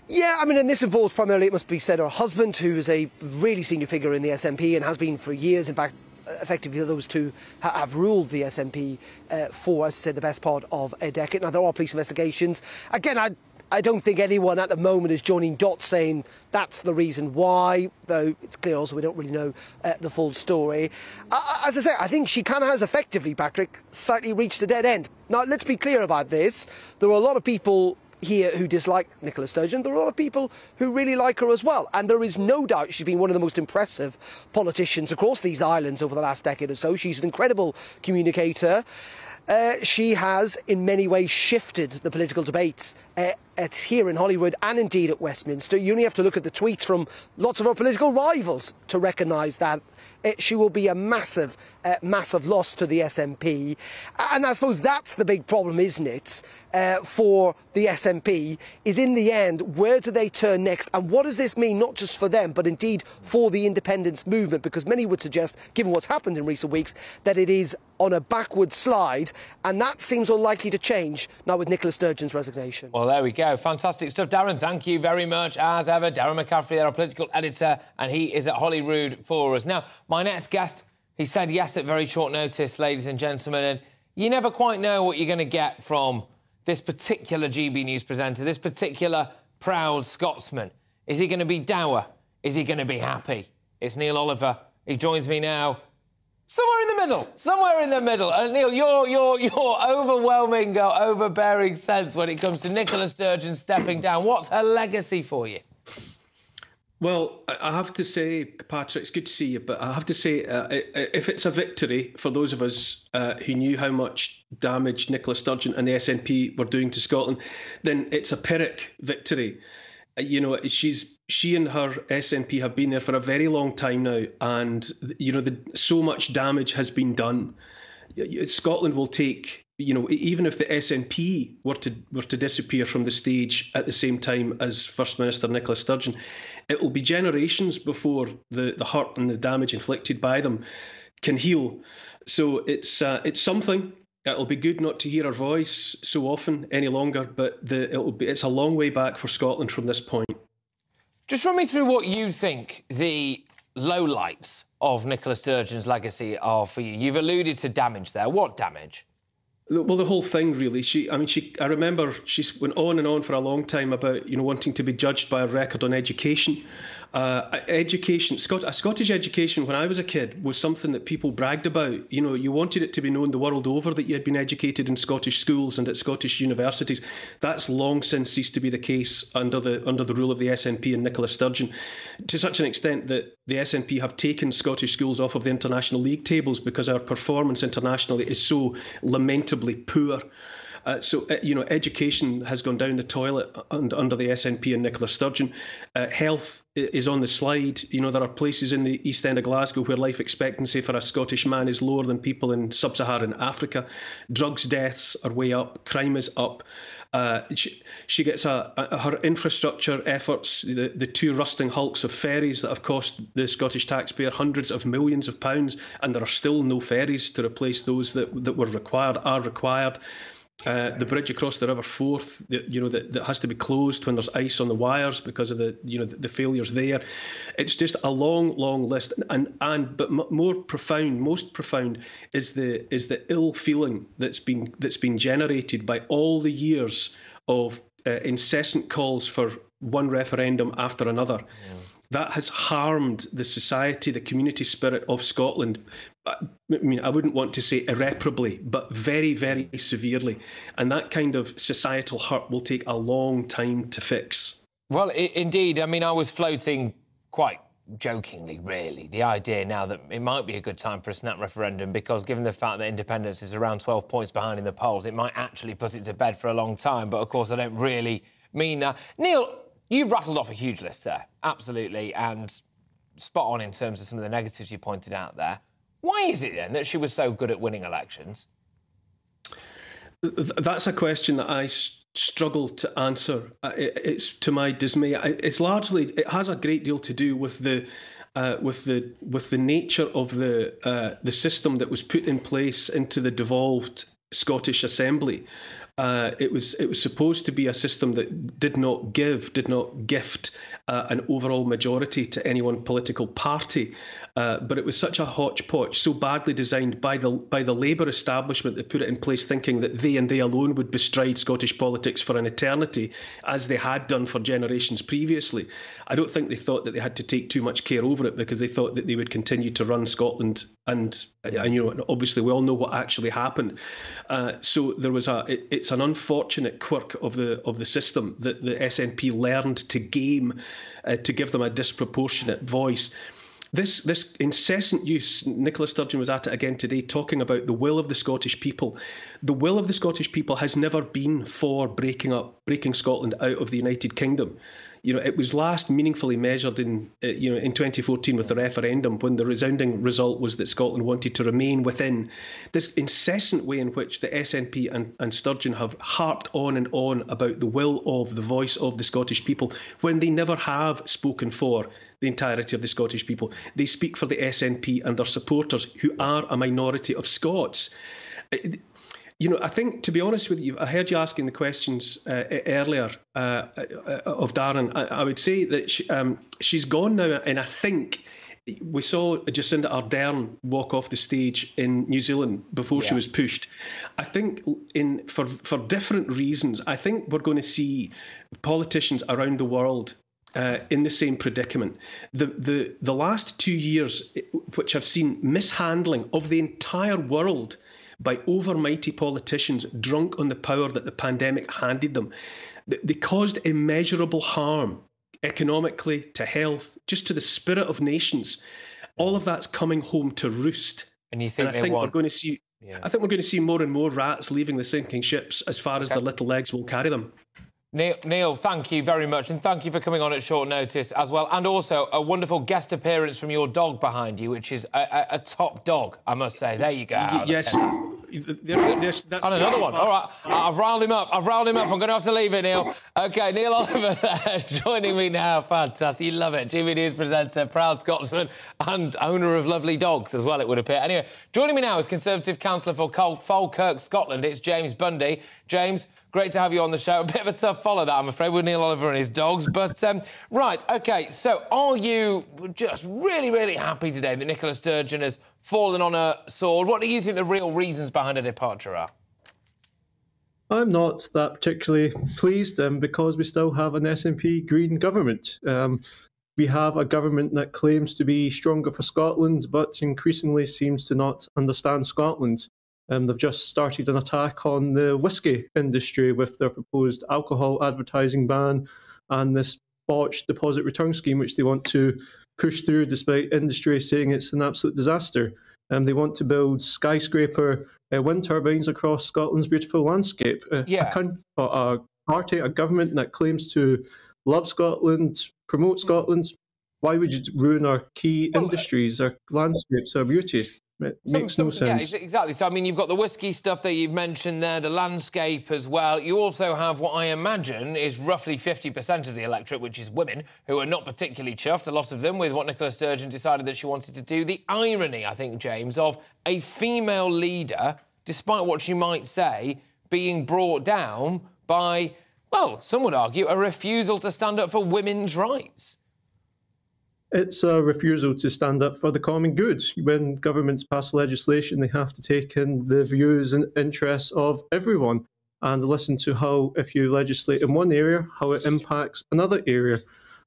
Speaker 51: Yeah, I mean, and this involves primarily, it must be said, her husband, who is a really senior figure in the SNP and has been for years. In fact, effectively, those two ha- have ruled the SNP uh, for, as I said, the best part of a decade. Now, there are police investigations. Again, I I don't think anyone at the moment is joining dots saying that's the reason why, though it's clear also we don't really know uh, the full story. Uh, as I say, I think she kind of has effectively, Patrick, slightly reached a dead end. Now, let's be clear about this. There are a lot of people here who dislike Nicola Sturgeon. There are a lot of people who really like her as well. And there is no doubt she's been one of the most impressive politicians across these islands over the last decade or so. She's an incredible communicator. Uh, she has, in many ways, shifted the political debate uh, at here in Holyrood and indeed at Westminster. You only have to look at the tweets from lots of our political rivals to recognise that uh, she will be a massive, uh, massive loss to the SNP. And I suppose that's the big problem, isn't it, uh, for the SNP, is in the end, where do they turn next? And what does this mean, not just for them, but indeed for the independence movement? Because many would suggest, given what's happened in recent weeks, that it is on a backward slide, and that seems unlikely to change now with Nicola Sturgeon's resignation.
Speaker 6: Well, there we go. Fantastic stuff, Darren. Thank you very much, as ever. Darren McCaffrey, our political editor, and he is at Holyrood for us. Now, my next guest, he said yes at very short notice, ladies and gentlemen, and you never quite know what you're going to get from this particular GB News presenter, this particular proud Scotsman. Is he going to be dour? Is he going to be happy? It's Neil Oliver. He joins me now. Somewhere in the middle, somewhere in the middle. And Neil, your your your overwhelming, uh, overbearing sense when it comes to Nicola Sturgeon stepping down. What's her legacy for you?
Speaker 52: Well, I have to say, Patrick, it's good to see you, but I have to say, uh, if it's a victory for those of us uh, who knew how much damage Nicola Sturgeon and the SNP were doing to Scotland, then it's a Pyrrhic victory. Uh, you know, she's she and her SNP have been there for a very long time now, and you know, the, so much damage has been done. Scotland will take you know, even if the SNP were to were to disappear from the stage at the same time as First Minister Nicola Sturgeon, it will be generations before the, the hurt and the damage inflicted by them can heal. So it's uh, it's something. It'll be good not to hear her voice so often any longer, but the it'll be it's a long way back for Scotland from this point.
Speaker 6: Just run me through what you think the lowlights of Nicola Sturgeon's legacy are for you. You've alluded to damage there. What damage?
Speaker 52: well the whole thing really she i mean she i remember she went on and on for a long time about you know wanting to be judged by a record on education uh, education, a Scottish education when I was a kid was something that people bragged about. You know, you wanted it to be known the world over that you had been educated in Scottish schools and at Scottish universities. That's long since ceased to be the case under the under the rule of the SNP and Nicola Sturgeon, to such an extent that the SNP have taken Scottish schools off of the international league tables because our performance internationally is so lamentably poor. Uh, so, uh, you know, education has gone down the toilet under, under the SNP and Nicola Sturgeon. Uh, health is on the slide. You know, there are places in the east end of Glasgow where life expectancy for a Scottish man is lower than people in sub Saharan Africa. Drugs deaths are way up, crime is up. Uh, she, she, gets a, a, her infrastructure efforts, the, the two rusting hulks of ferries that have cost the Scottish taxpayer hundreds of millions of pounds, and there are still no ferries to replace those that, that were required, are required. Uh, the bridge across the River Forth, you know, that, that has to be closed when there's ice on the wires because of the, you know, the, the failures there. It's just a long, long list, and and but m- more profound, most profound is the is the ill feeling that's been that's been generated by all the years of uh, incessant calls for one referendum after another. Yeah that has harmed the society, the community spirit of Scotland. I mean, I wouldn't want to say irreparably, but very, very severely. And that kind of societal hurt will take a long time to fix.
Speaker 6: Well, I- indeed. I mean, I was floating quite jokingly, really, the idea now that it might be a good time for a snap referendum because, given the fact that independence is around 12 points behind in the polls, it might actually put it to bed for a long time. But of course, I don't really mean that. Neil, You've rattled off a huge list there, absolutely, and spot on in terms of some of the negatives you pointed out there. Why is it then that she was so good at winning elections?
Speaker 52: That's a question that I struggle to answer. It's to my dismay. It's largely it has a great deal to do with the uh, with the with the nature of the uh, the system that was put in place into the devolved Scottish Assembly. Uh, it was it was supposed to be a system that did not give, did not gift uh, an overall majority to any one political party. Uh, but it was such a hodgepodge, so badly designed by the by the Labour establishment that put it in place, thinking that they and they alone would bestride Scottish politics for an eternity, as they had done for generations previously. I don't think they thought that they had to take too much care over it because they thought that they would continue to run Scotland, and and you know obviously we all know what actually happened. Uh, so there was a it, it's an unfortunate quirk of the of the system that the SNP learned to game uh, to give them a disproportionate voice. This this incessant use, Nicola Sturgeon was at it again today, talking about the will of the Scottish people. The will of the Scottish people has never been for breaking up, breaking Scotland out of the United Kingdom you know, it was last meaningfully measured in, uh, you know, in 2014 with the referendum when the resounding result was that Scotland wanted to remain within this incessant way in which the SNP and, and Sturgeon have harped on and on about the will of the voice of the Scottish people when they never have spoken for the entirety of the Scottish people. They speak for the SNP and their supporters, who are a minority of Scots you know, I think to be honest with you, I heard you asking the questions uh, earlier uh, uh, of Darren. I, I, would say that she, um, she's gone now, and I think we saw Jacinda Ardern walk off the stage in New Zealand before yeah. she was pushed. I think in for for different reasons. I think we're going to see politicians around the world uh, in the same predicament. The, the, the last two years, which have seen mishandling of the entire world by overmighty politicians drunk on the power that the pandemic handed them. They caused immeasurable harm economically, to health, just to the spirit of nations. All of that's coming home to roost.
Speaker 6: And you think,
Speaker 52: and I think want... we're going to see. Yeah. I think we're going to see more and more rats leaving the sinking ships as far as their little legs will carry them.
Speaker 6: Neil, Neil, thank you very much, and thank you for coming on at short notice as well, and also a wonderful guest appearance from your dog behind you, which is a, a, a top dog, I must say. There you go.
Speaker 52: yes.
Speaker 6: There's, and another one. All right, I've riled him up. I've riled him up. I'm going to have to leave it, Neil. Okay, Neil Oliver joining me now. Fantastic. You love it. GB News presenter, proud Scotsman, and owner of lovely dogs as well, it would appear. Anyway, joining me now is Conservative councillor for Falkirk, Scotland. It's James Bundy. James, Great to have you on the show. A bit of a tough follow that, I'm afraid, with Neil Oliver and his dogs. But, um, right, OK, so are you just really, really happy today that Nicola Sturgeon has fallen on a sword? What do you think the real reasons behind her departure are?
Speaker 10: I'm not that particularly pleased um, because we still have an SNP Green government. Um, we have a government that claims to be stronger for Scotland, but increasingly seems to not understand Scotland. Um, they've just started an attack on the whisky industry with their proposed alcohol advertising ban and this botched deposit return scheme, which they want to push through despite industry saying it's an absolute disaster. Um, they want to build skyscraper uh, wind turbines across Scotland's beautiful landscape. Uh,
Speaker 6: Yeah.
Speaker 10: A, coun- a- a party, a government that claims to love Scotland, promote Scotland. Why would you ruin our key industries, our landscapes, our beauty? It
Speaker 6: Some-
Speaker 10: makes no
Speaker 6: some- Yeah,
Speaker 10: sense.
Speaker 6: ex- exactly. So, I mean, you've got the whiskey stuff that you've mentioned there, the landscape as well. You also have what I imagine is roughly 50% of the electorate, which is women, who are not particularly chuffed, a lot of them, with what Nicola Sturgeon decided that she wanted to do. The irony, I think, James, of a female leader, despite what she might say, being brought down by, well, some would argue, a refusal to stand up for women's rights.
Speaker 10: It's a refusal to stand up for the common good. When governments pass legislation, they have to take in the views and interests of everyone and listen to how, if you legislate in one area, how it impacts another area.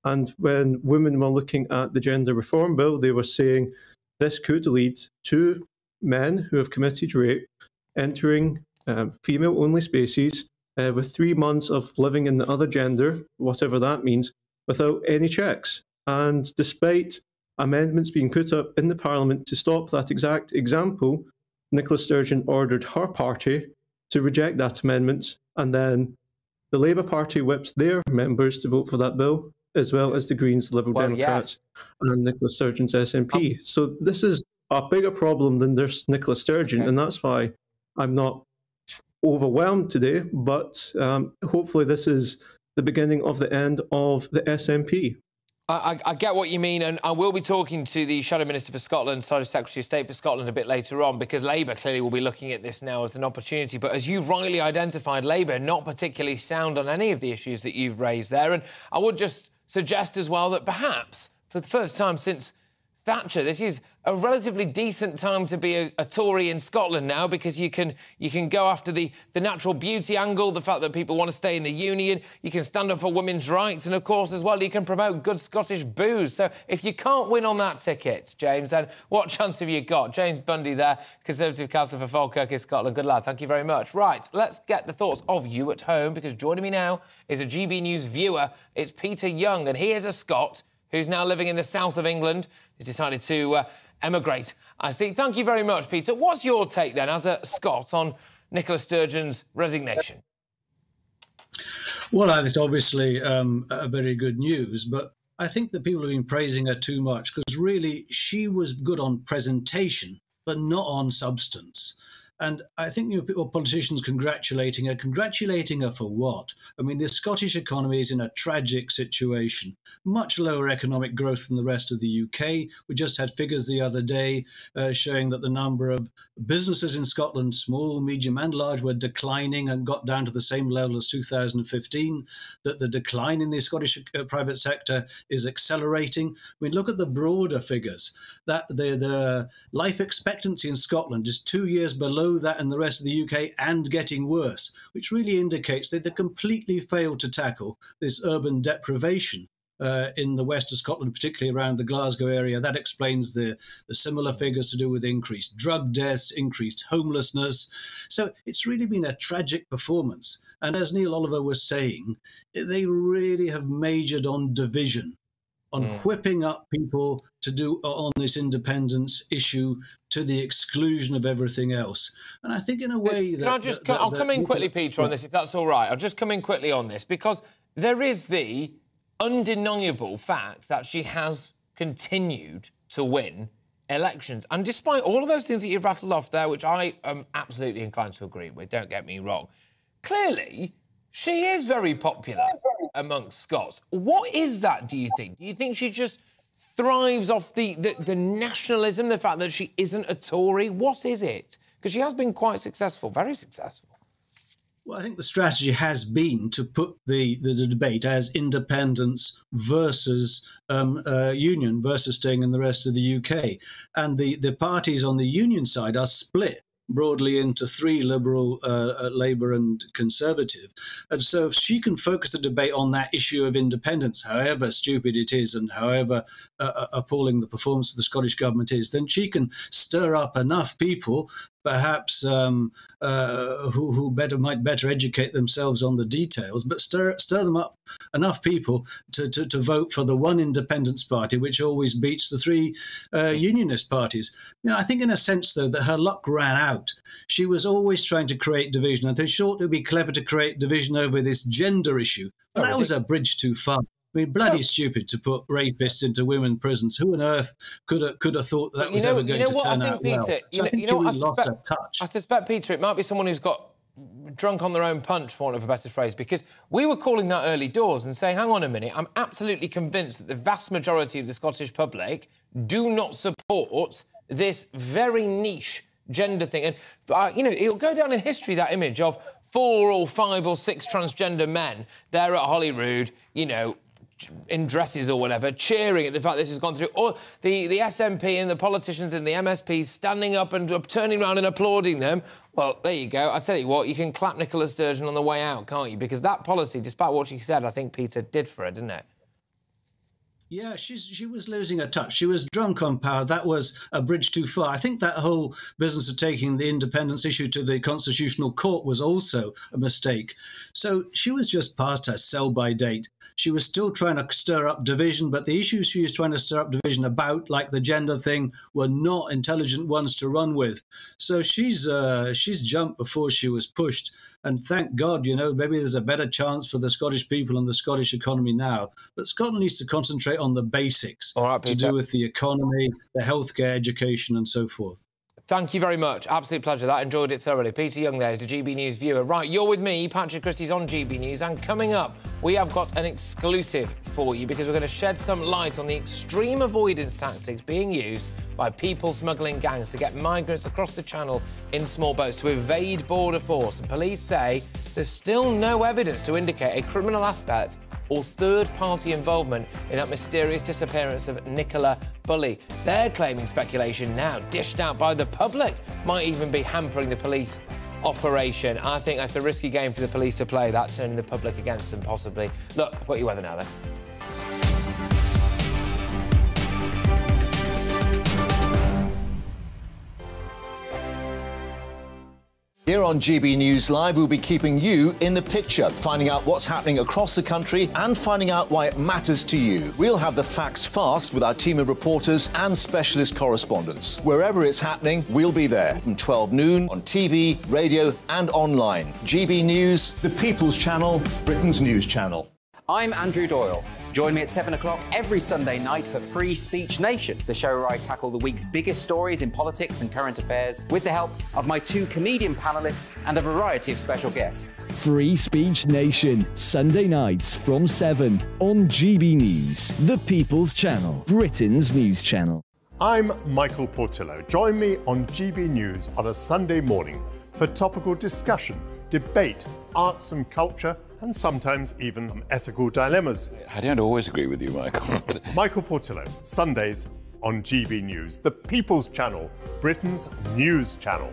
Speaker 10: And when women were looking at the gender reform bill, they were saying this could lead to men who have committed rape entering um, female only spaces uh, with three months of living in the other gender, whatever that means, without any checks. And despite amendments being put up in the Parliament to stop that exact example, Nicola Sturgeon ordered her party to reject that amendment, and then the Labour Party whipped their members to vote for that bill, as well as the Greens, Liberal
Speaker 6: Well,
Speaker 10: Democrats, and Nicola Sturgeon's SNP. So this is a bigger problem than there's Nicola Sturgeon, and that's why I'm not overwhelmed today. But um, hopefully, this is the beginning of the end of the SNP.
Speaker 6: I, I, get what you mean, and I will be talking to the Shadow Minister for Scotland, Shadow Secretary of State for Scotland a bit later on, because Labour clearly will be looking at this now as an opportunity. But as you rightly identified, Labour not particularly sound on any of the issues that you've raised there. And I would just suggest as well that perhaps for the first time since Thatcher, this is a relatively decent time to be a, a Tory in Scotland now because you can you can go after the, the natural beauty angle, the fact that people want to stay in the union, you can stand up for women's rights, and of course as well you can promote good Scottish booze. So if you can't win on that ticket, James, then what chance have you got? James Bundy there, Conservative councillor for Falkirk in Scotland. Good lad, thank you very much. Right, let's get the thoughts of you at home because joining me now is a GB News viewer. It's Peter Young, and he is a Scot who's now living in the south of England. He's decided to uh, emigrate. I see. Thank you very much, Peter. What's your take then, as a Scot, on Nicola Sturgeon's resignation?
Speaker 53: Well, think obviously um, very good news, but I think that people have been praising her too much because really she was good on presentation, but not on substance. And I think you know, politicians congratulating her, congratulating her for what? I mean, the Scottish economy is in a tragic situation. Much lower economic growth than the rest of the UK. We just had figures the other day uh, showing that the number of businesses in Scotland, small, medium, and large, were declining and got down to the same level as 2015. That the decline in the Scottish uh, private sector is accelerating. I mean, look at the broader figures. That the the life expectancy in Scotland is two years below that in the rest of the UK and getting worse, which really indicates that they completely failed to tackle this urban deprivation uh, in the west of Scotland, particularly around the Glasgow area. That explains the, the similar figures to do with increased drug deaths, increased homelessness. So it's really been a tragic performance. And as Neil Oliver was saying, they really have majored on division, on mm. whipping up people to do on this independence issue to the exclusion of everything else. And I think in a way that
Speaker 6: Can I just?
Speaker 53: that-
Speaker 6: I'll
Speaker 53: that-
Speaker 6: come in
Speaker 53: that-
Speaker 6: quickly, Peter, on this, if that's all right. I'll just come in quickly on this because there is the undeniable fact that she has continued to win elections, and despite all of those things that you've rattled off there, which I am absolutely inclined to agree with, don't get me wrong, clearly she is very popular amongst Scots. What is that? Do you think? Do you think she just thrives off the, the, the nationalism, the fact that she isn't a Tory? What is it? Because she has been quite successful, very successful.
Speaker 53: Well, I think the strategy has been to put the, the, the debate as independence versus um, uh, union versus staying in the rest of the UK. And the, the parties on the union side are split broadly into three liberal, uh, uh, Labour, and Conservative. And so if she can focus the debate on that issue of independence, however stupid it is and however uh, uh, appalling the performance of the Scottish government is, then she can stir up enough people perhaps um, uh, who, who better might better educate themselves on the details, but stir stir them up enough people to, to, to vote for the one independence party, which always beats the three uh, unionist parties. You know, I think in a sense though that her luck ran out. She was always trying to create division, and they thought it would be clever to create division over this gender issue. And that was a bridge too far. I mean, bloody stupid to put rapists into women prisons. Who on earth could have, could have thought that, was
Speaker 6: know,
Speaker 53: ever going
Speaker 6: you know
Speaker 53: to turn
Speaker 6: think,
Speaker 53: out
Speaker 6: Peter,
Speaker 53: well?
Speaker 6: You
Speaker 53: So
Speaker 6: know,
Speaker 53: I think
Speaker 6: you know
Speaker 53: Julie
Speaker 6: I
Speaker 53: lost
Speaker 6: suspect,
Speaker 53: touch.
Speaker 6: I suspect, Peter, it might be someone who's got drunk on their own punch, for want of a better phrase, because we were calling that early doors and saying, hang on a minute, I'm absolutely convinced that the vast majority of the Scottish public do not support this very niche gender thing. And, uh, you know, it'll go down in history, that image of four or five or six transgender men there at Holyrood, you know, in dresses or whatever, cheering at the fact this has gone through. Or the, the SNP and the politicians and the MSP standing up and turning around and applauding them. Well, there you go. I tell you what, you can clap Nicola Sturgeon on the way out, can't you? Because that policy, despite what she said, I think Peter did for her, didn't it?
Speaker 53: Yeah, she's she was losing her touch. She was drunk on power. That was a bridge too far. I think that whole business of taking the independence issue to the constitutional court was also a mistake. So she was just past her sell by date. She was still trying to stir up division, but the issues she was trying to stir up division about, like the gender thing, were not intelligent ones to run with. So she's uh, she's jumped before she was pushed. And thank God, you know, maybe there's a better chance for the Scottish people and the Scottish economy now. But Scotland needs to concentrate on the basics to do with the economy, the healthcare, education, and so forth.
Speaker 6: Thank you very much. Absolute pleasure. That enjoyed it thoroughly. Peter Young there is a GB News viewer. Right, you're with me, Patrick Christys on GB News, and coming up, we have got an exclusive for you because we're going to shed some light on the extreme avoidance tactics being used by people smuggling gangs to get migrants across the channel in small boats to evade border force. And police say there's still no evidence to indicate a criminal aspect or third party involvement in that mysterious disappearance of Nicola Bulley. They're claiming speculation now, dished out by the public, might even be hampering the police operation. I think that's a risky game for the police to play, that turning the public against them, possibly. Look, got your weather now then.
Speaker 54: Here on GB News Live, we'll be keeping you in the picture, finding out what's happening across the country and finding out why it matters to you. We'll have the facts fast with our team of reporters and specialist correspondents. Wherever it's happening, we'll be there from 12 noon on TV, radio, and online. GB News, the People's Channel, Britain's news channel.
Speaker 49: I'm Andrew Doyle. Join me at 7 o'clock every Sunday night for Free Speech Nation, the show where I tackle the week's biggest stories in politics and current affairs with the help of my two comedian panelists and a variety of special guests.
Speaker 55: Free Speech Nation, Sunday nights from 7 on GB News, the People's Channel, Britain's news channel.
Speaker 14: I'm Michael Portillo. Join me on GB News on a Sunday morning for topical discussion, debate, arts and culture, and sometimes even ethical dilemmas.
Speaker 56: I don't always agree with you, Michael.
Speaker 14: Michael Portillo, Sundays on GB News, the People's Channel, Britain's news channel.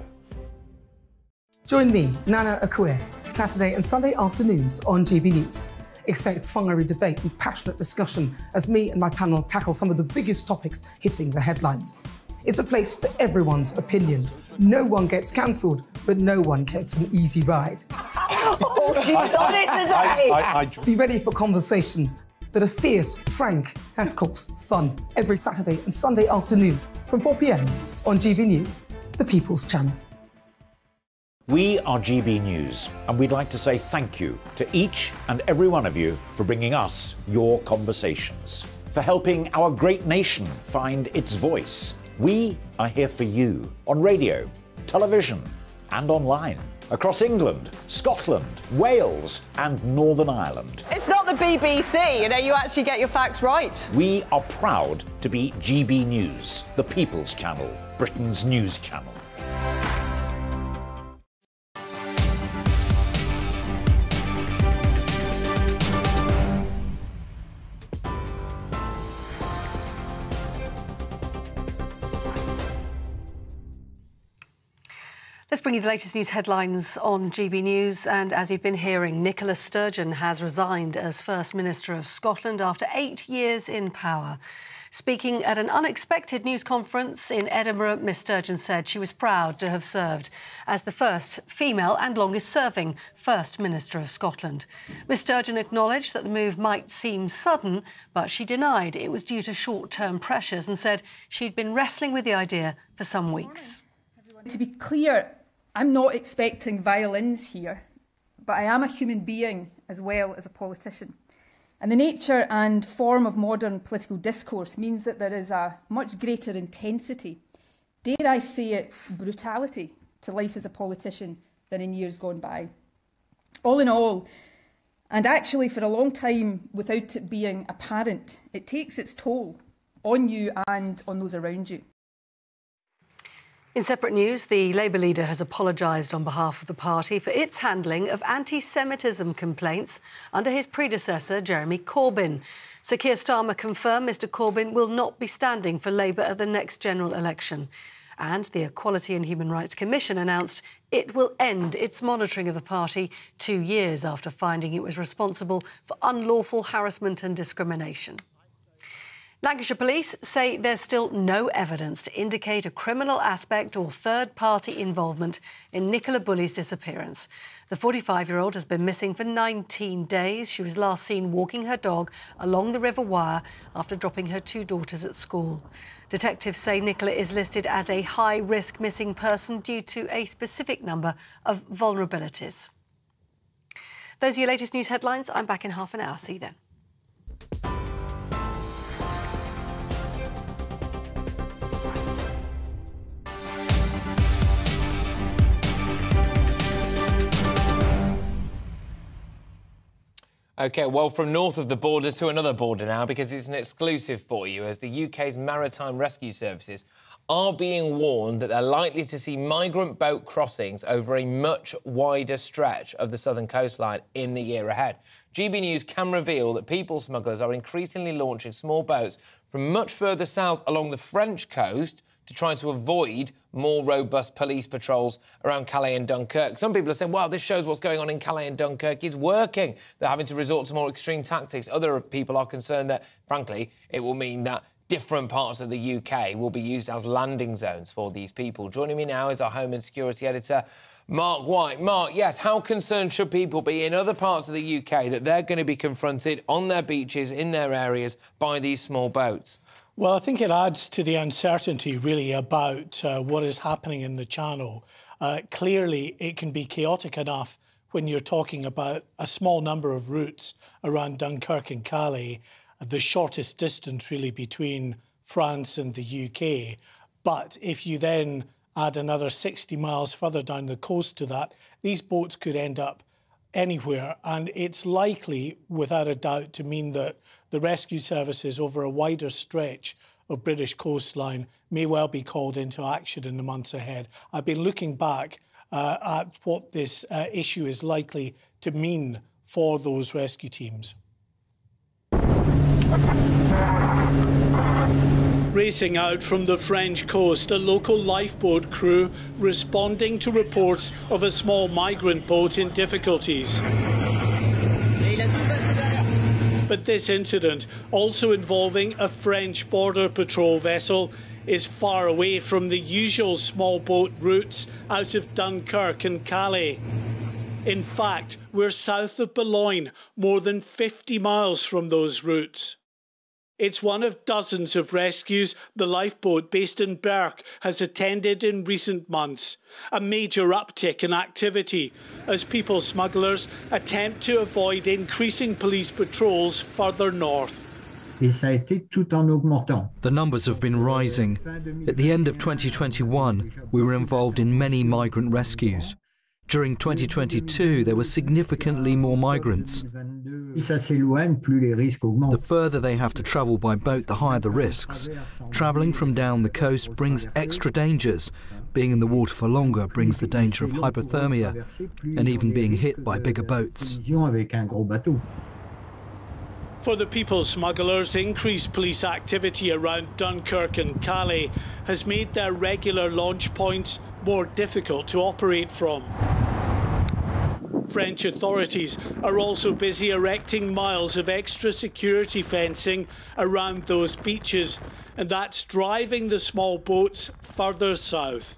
Speaker 11: Join me, Nana Akua, Saturday and Sunday afternoons on GB News. Expect fiery debate and passionate discussion as me and my panel tackle some of the biggest topics hitting the headlines. It's a place for everyone's opinion. No one gets cancelled, but no one gets an easy ride.
Speaker 39: Oh, she's on it today.
Speaker 11: Be ready for conversations that are fierce, frank, and of course, fun every Saturday and Sunday afternoon from 4 pm on GB News, the People's Channel.
Speaker 57: We are GB News, and we'd like to say thank you to each and every one of you for bringing us your conversations, for helping our great nation find its voice. We are here for you on radio, television, and online across England, Scotland, Wales, and Northern Ireland.
Speaker 58: It's not the BBC, you know, you actually get your facts right.
Speaker 57: We are proud to be GB News, the People's Channel, Britain's news channel.
Speaker 50: Let's bring you the latest news headlines on GB News. And as you've been hearing, Nicola Sturgeon has resigned as First Minister of Scotland after eight years in power. Speaking at an unexpected news conference in Edinburgh, Miss Sturgeon said she was proud to have served as the first female and longest serving First Minister of Scotland. Miss Sturgeon acknowledged that the move might seem sudden, but she denied it was due to short term pressures and said she'd been wrestling with the idea for some weeks.
Speaker 2: To be clear, I'm not expecting violins here, but I am a human being as well as a politician. And the nature and form of modern political discourse means that there is a much greater intensity, dare I say it, brutality to life as a politician than in years gone by. All in all, and actually for a long time without it being apparent, it takes its toll on you and on those around you.
Speaker 50: In separate news, the Labour leader has apologised on behalf of the party for its handling of anti Semitism complaints under his predecessor, Jeremy Corbyn. Sir Keir Starmer confirmed Mr Corbyn will not be standing for Labour at the next general election. And the Equality and Human Rights Commission announced it will end its monitoring of the party two years after finding it was responsible for unlawful harassment and discrimination. Lancashire Police say there's still no evidence to indicate a criminal aspect or third party involvement in Nicola Bulley's disappearance. The 45 year old has been missing for 19 days. She was last seen walking her dog along the River Wyre after dropping her two daughters at school. Detectives say Nicola is listed as a high risk missing person due to a specific number of vulnerabilities. Those are your latest news headlines. I'm back in half an hour. See you then.
Speaker 6: Okay, well, from north of the border to another border now, because it's an exclusive for you, as the UK's maritime rescue services are being warned that they're likely to see migrant boat crossings over a much wider stretch of the southern coastline in the year ahead. GB News can reveal that people smugglers are increasingly launching small boats from much further south along the French coast to try to avoid more robust police patrols around Calais and Dunkirk. Some people are saying, well, this shows what's going on in Calais and Dunkirk is working. They're having to resort to more extreme tactics. Other people are concerned that, frankly, it will mean that different parts of the UK will be used as landing zones for these people. Joining me now is our Home and Security Editor, Mark White. Mark, yes, how concerned should people be in other parts of the UK that they're going to be confronted on their beaches, in their areas, by these small boats?
Speaker 30: Well, I think it adds to the uncertainty really about uh, what is happening in the channel. Uh, clearly, it can be chaotic enough when you're talking about a small number of routes around Dunkirk and Calais, the shortest distance really between France and the UK. But if you then add another 60 miles further down the coast to that, these boats could end up anywhere. And it's likely, without a doubt, to mean that the rescue services over a wider stretch of British coastline may well be called into action in the months ahead. I've been looking back uh, at what this uh, issue is likely to mean for those rescue teams. Racing out from the French coast, a local lifeboat crew responding to reports of a small migrant boat in difficulties. But this incident, also involving a French border patrol vessel, is far away from the usual small boat routes out of Dunkirk and Calais. In fact, we're south of Boulogne, more than 50 miles from those routes. It's one of dozens of rescues the lifeboat based in Berck has attended in recent months. A major uptick in activity as people smugglers attempt to avoid increasing police patrols further north.
Speaker 31: The numbers have been rising. At the end of 2021, we were involved in many migrant rescues. During 2022, there were significantly more migrants. The further they have to travel by boat, the higher the risks. Travelling from down the coast brings extra dangers. Being in the water for longer brings the danger of hypothermia and even being hit by bigger boats.
Speaker 30: For the people smugglers, increased police activity around Dunkirk and Calais has made their regular launch points more difficult to operate from. French authorities are also busy erecting miles of extra security fencing around those beaches, and that's driving the small boats further south.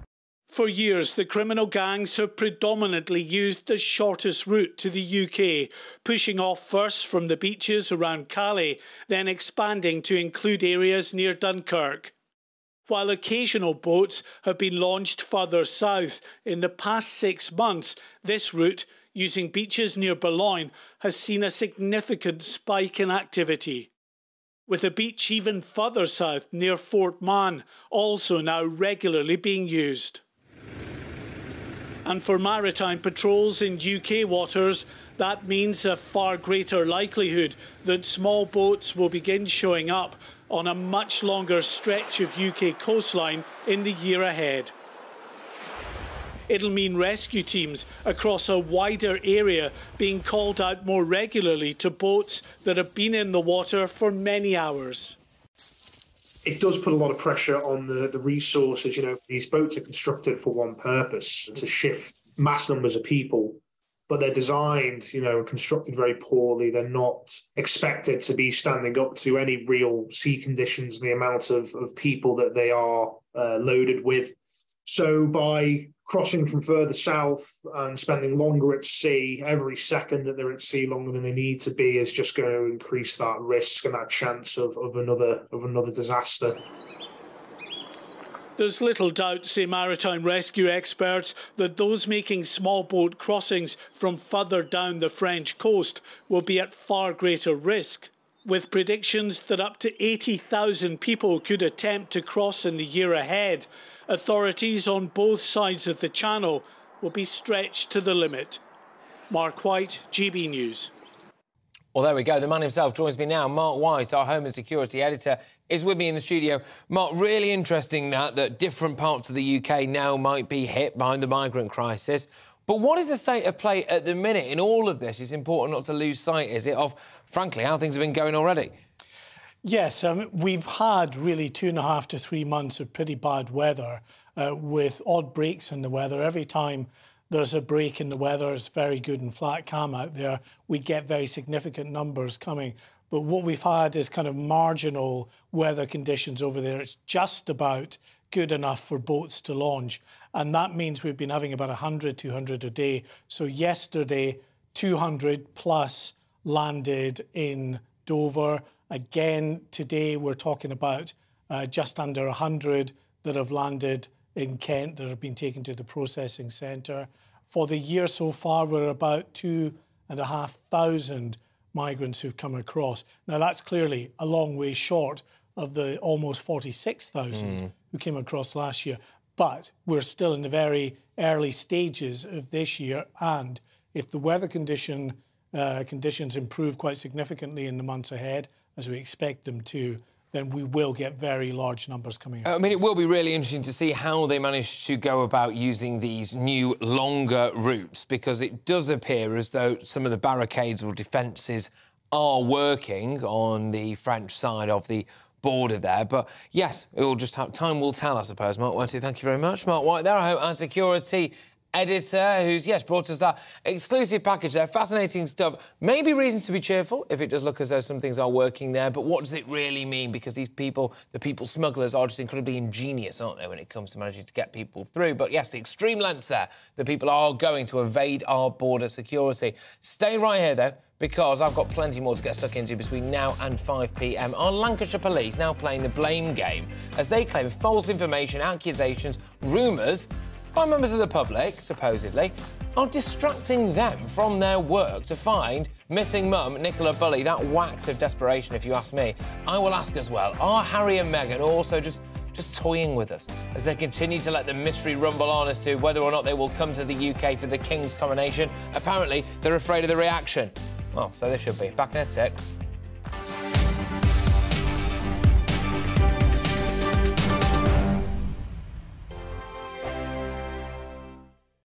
Speaker 30: For years, the criminal gangs have predominantly used the shortest route to the UK, pushing off first from the beaches around Calais, then expanding to include areas near Dunkirk. While occasional boats have been launched further south, in the past six months, this route, using beaches near Boulogne, has seen a significant spike in activity. With a beach even further south near Fort Mahon also now regularly being used. And for maritime patrols in UK waters, that means a far greater likelihood that small boats will begin showing up on a much longer stretch of UK coastline in the year ahead. It'll mean rescue teams across a wider area being called out more regularly to boats that have been in the water for many hours
Speaker 59: it does put a lot of pressure on the, the resources. You know, these boats are constructed for one purpose to shift mass numbers of people, but they're designed, you know, constructed very poorly. They're not expected to be standing up to any real sea conditions, the amount of, of people that they are uh, loaded with. So by crossing from further south and spending longer at sea, every second that they're at sea longer than they need to be is just going to increase that risk and that chance of, of another of another disaster.
Speaker 30: There's little doubt, say maritime rescue experts, that those making small boat crossings from further down the French coast will be at far greater risk, with predictions that up to 80,000 people could attempt to cross in the year ahead authorities on both sides of the channel will be stretched to the limit. Mark White, GB News.
Speaker 6: Well, there we go. The man himself joins me now. Mark White, our Home and Security Editor, is with me in the studio. Mark, really interesting that, that different parts of the UK now might be hit by the migrant crisis. But what is the state of play at the minute in all of this? It's important not to lose sight, is it, of, frankly, how things have been going already?
Speaker 60: Yes, um, we've had really two and a half to three months of pretty bad weather uh, with odd breaks in the weather. Every time there's a break in the weather, it's very good and flat calm out there. We get very significant numbers coming. But what we've had is kind of marginal weather conditions over there. It's just about good enough for boats to launch. And that means we've been having about 100, 200 a day. So yesterday, 200 plus landed in Dover. Again, today we're talking about uh, just under 100 that have landed in Kent that have been taken to the processing centre. For the year so far, we're about two and a half thousand migrants who've come across. Now, that's clearly a long way short of the almost 46,000 mm. who came across last year. But we're still in the very early stages of this year. And if the weather condition, uh, conditions improve quite significantly in the months ahead, as we expect them to, then we will get very large numbers coming
Speaker 6: out. I mean, it will be really interesting to see how they manage to go about using these new, longer routes, because it does appear as though some of the barricades or defences are working on the French side of the border there. But yes, it will just have time will tell, I suppose. Mark White, thank you very much. Mark White there, I hope, and security editor who's, yes, brought us that exclusive package there. Fascinating stuff. Maybe reasons to be cheerful if it does look as though some things are working there, but what does it really mean? Because these people, the people smugglers, are just incredibly ingenious, aren't they, when it comes to managing to get people through? But yes, the extreme lengths there, the people are going to evade our border security. Stay right here, though because I've got plenty more to get stuck into between now and 5 pm. Our Lancashire police now playing the blame game as they claim false information, accusations, rumours by members of the public, supposedly, are distracting them from their work to find missing mum, Nicola Bulley. That wax of desperation, if you ask me. I will ask as well, are Harry and Meghan also just just toying with us as they continue to let the mystery rumble on as to whether or not they will come to the UK for the King's coronation. Apparently, they're afraid of the reaction. Well, so they should be. Back in a tick.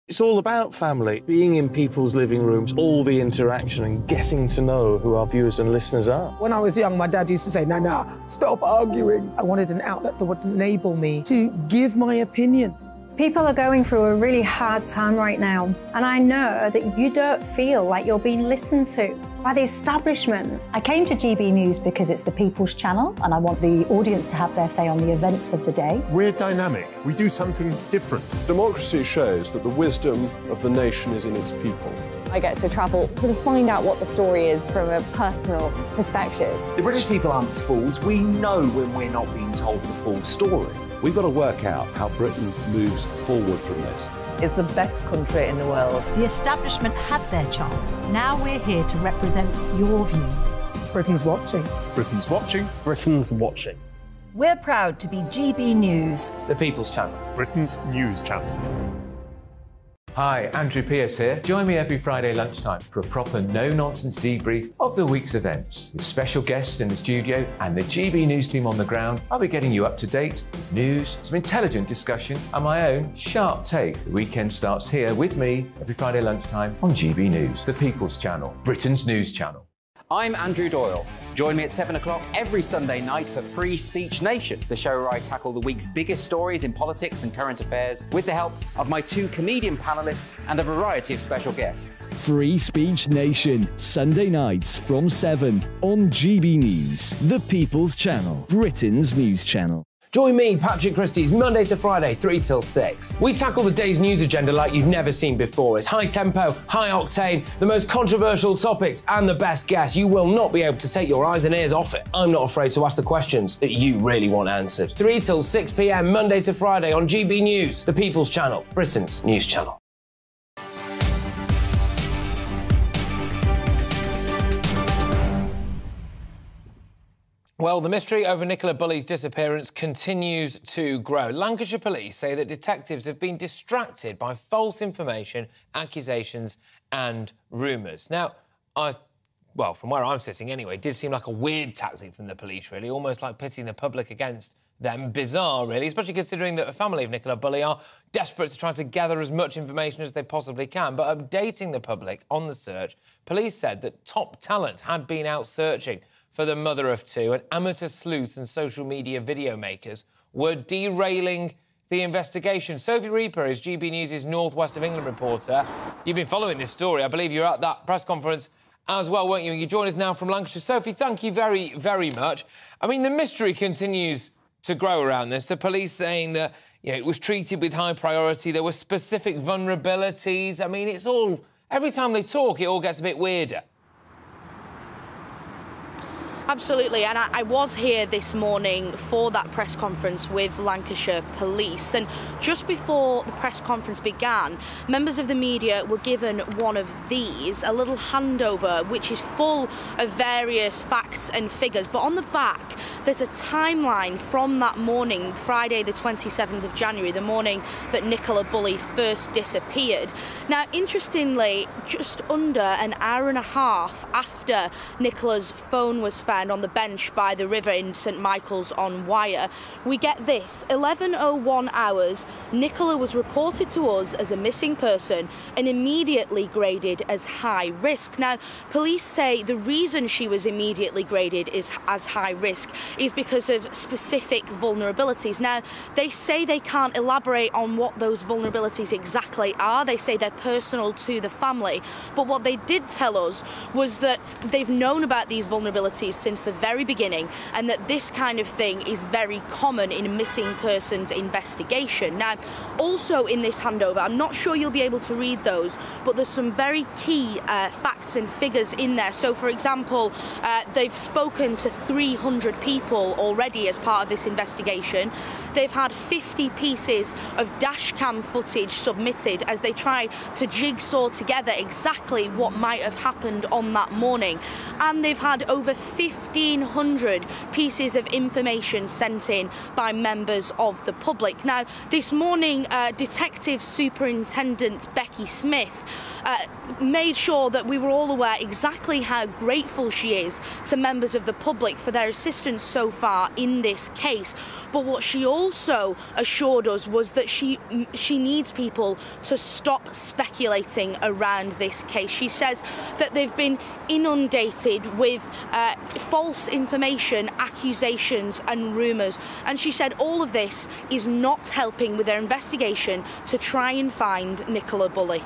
Speaker 61: It's all about family, being in people's living rooms, all the interaction and getting to know who our viewers and listeners are.
Speaker 11: When I was young, my dad used to say, Nana, stop arguing. I wanted an outlet that would enable me to give my opinion.
Speaker 39: People are going through a really hard time right now, and I know that you don't feel like you're being listened to by the establishment.
Speaker 62: I came to GB News because it's the People's Channel, and I want the audience to have their say on the events of the day.
Speaker 14: We're dynamic. We do something different.
Speaker 63: Democracy shows that the wisdom of the nation is in its people.
Speaker 64: I get to travel to find out what the story is from a personal perspective.
Speaker 65: The British people aren't fools. We know when we're not being told the full story.
Speaker 66: We've got to work out how Britain moves forward from this.
Speaker 67: It's the best country in the world.
Speaker 68: The establishment had their chance. Now we're here to represent your views.
Speaker 11: Britain's watching.
Speaker 14: Britain's watching.
Speaker 63: Britain's watching.
Speaker 68: We're proud to be GB News,
Speaker 65: the People's Channel,
Speaker 14: Britain's news channel.
Speaker 69: Hi, Andrew Pierce here. Join me every Friday lunchtime for a proper no nonsense debrief of the week's events. With special guests in the studio and the GB News team on the ground, I'll be getting you up to date with news, some intelligent discussion, and my own sharp take. The weekend starts here with me every Friday lunchtime on GB News, the People's Channel, Britain's news channel.
Speaker 49: I'm Andrew Doyle. Join me at 7 o'clock every Sunday night for Free Speech Nation, the show where I tackle the week's biggest stories in politics and current affairs with the help of my two comedian panelists and a variety of special guests.
Speaker 55: Free Speech Nation, Sunday nights from 7 on GB News, the People's Channel, Britain's news channel.
Speaker 70: Join me, Patrick Christys Monday to Friday, 3 till 6. We tackle the day's news agenda like you've never seen before. It's high tempo, high octane, the most controversial topics, and the best guests. You will not be able to take your eyes and ears off it. I'm not afraid to ask the questions that you really want answered. 3 till 6 pm, Monday to Friday on GB News, the People's Channel, Britain's news channel.
Speaker 6: Well, the mystery over Nicola Bulley's disappearance continues to grow. Lancashire police say that detectives have been distracted by false information, accusations, and rumours. Now, I, well, from where I'm sitting anyway, it did seem like a weird tactic from the police, really, almost like pitting the public against them. Bizarre, really, especially considering that the family of Nicola Bulley are desperate to try to gather as much information as they possibly can. But updating the public on the search, police said that top talent had been out searching for the mother of two, and amateur sleuths and social media video makers were derailing the investigation. Sophie Reaper is GB News' Northwest of England reporter. You've been following this story. I believe you're at that press conference as well, weren't you? And you join us now from Lancashire. Sophie, thank you very, very much. I mean, the mystery continues to grow around this. The police saying that you know, it was treated with high priority. There were specific vulnerabilities. I mean, it's all... Every time they talk, it all gets a bit weirder.
Speaker 71: Absolutely, and I, I, was here this morning for that press conference with Lancashire Police. And just before the press conference began, members of the media were given one of these a little handover, which is full of various facts and figures. But on the back, there's a timeline from that morning, Friday, the 27th of January, the morning that Nicola Bulley first disappeared. Now, interestingly, just under an hour and a half after Nicola's phone was found, on the bench by the river in St Michael's on Wyre, We get this 11.01 hours. Nicola was reported to us as a missing person and immediately graded as high risk. Now, police say the reason she was immediately graded is as high risk is because of specific vulnerabilities. Now, they say they can't elaborate on what those vulnerabilities exactly are. They say they're personal to the family. But what they did tell us was that they've known about these vulnerabilities since the very beginning and that this kind of thing is very common in missing persons investigation. Now, also in this handover, I'm not sure you'll be able to read those, but there's some very key uh, facts and figures in there. So, for example, uh, they've spoken to 300 people already as part of this investigation. They've had 50 pieces of dashcam footage submitted as they try to jigsaw together exactly what might have happened on that morning. And they've had over 1,500 pieces of information sent in by members of the public. Now, this morning, uh, Detective Superintendent Becky Smith uh, made sure that we were all aware exactly how grateful she is to members of the public for their assistance so far in this case. But what she also assured us was that she she needs people to stop speculating around this case. She says that they've been inundated with uh, false information, accusations, and rumours. And she said all of this is not helping with their investigation to try and find Nicola Bulley.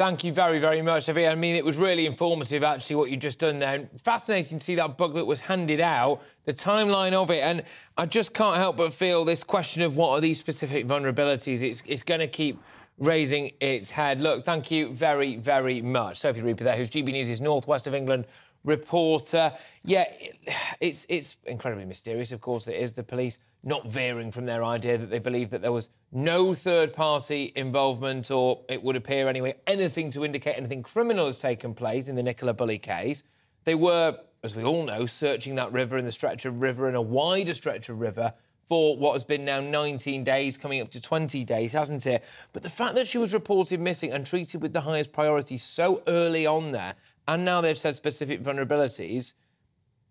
Speaker 6: Thank you very, very much, Sophie. I mean, it was really informative, actually, what you've just done there. Fascinating to see that booklet was handed out, the timeline of it. And I just can't help but feel this question of what are these specific vulnerabilities, it's, it's going to keep raising its head. Look, thank you very, very much. Sophie Reaper there, who's GB News' North West of England reporter. Yeah, it's, it's incredibly mysterious, of course it is. The police not veering from their idea that they believe that there was no third party involvement, or it would appear anyway, anything to indicate anything criminal has taken place in the Nicola Bulley case. They were, as we all know, searching that river and the stretch of river and a wider stretch of river for what has been now 19 days, coming up to 20 days, hasn't it? But the fact that she was reported missing and treated with the highest priority so early on there, and now they've said specific vulnerabilities,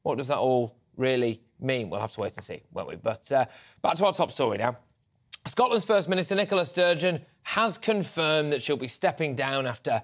Speaker 6: what does that all really mean? We'll have to wait and see, won't we? But uh, back to our top story now. Scotland's First Minister Nicola Sturgeon has confirmed that she'll be stepping down after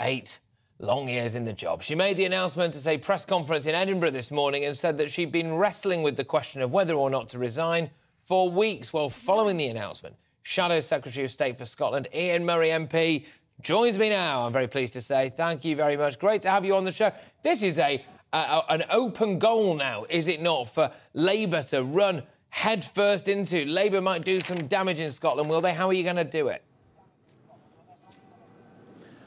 Speaker 6: eight long years in the job. She made the announcement at a press conference in Edinburgh this morning and said that she'd been wrestling with the question of whether or not to resign for weeks. Well, following the announcement, Shadow Secretary of State for Scotland, Ian Murray MP, joins me now. I'm very pleased to say thank you very much. Great to have you on the show. This is a uh, an open goal now, is it not, for Labour to run headfirst into? Labour might do some damage in Scotland, will they? How are you going to do it?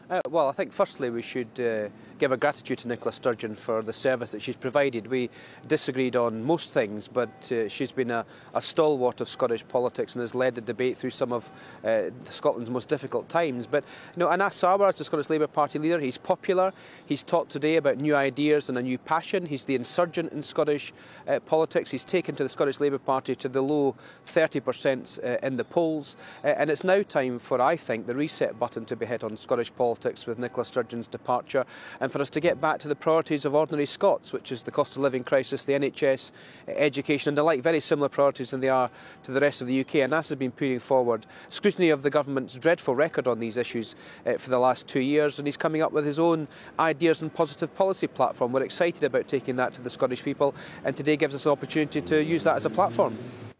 Speaker 72: Uh, well, I think firstly we should uh, give a gratitude to Nicola Sturgeon for the service that she's provided. We disagreed on most things, but uh, she's been a, a, stalwart of Scottish politics and has led the debate through some of uh, Scotland's most difficult times. But you know, Anas Sarwar, as the Scottish Labour Party leader, he's popular. He's talked today about new ideas and a new passion. He's the insurgent in Scottish uh, politics. He's taken to the Scottish Labour Party to the low 30% uh, in the polls. and it's now time for, I think, the reset button to be hit on Scottish politics with Nicola Sturgeon's departure and for us to get back to the priorities of ordinary Scots, which is the cost of living crisis, the NHS, education and the like, very similar priorities than they are to the rest of the UK. And Anas has been putting forward scrutiny of the government's dreadful record on these issues uh, for the last two years and he's coming up with his own ideas and positive policy platform. We're excited about taking that to the Scottish people and today gives us an opportunity to use that as a platform.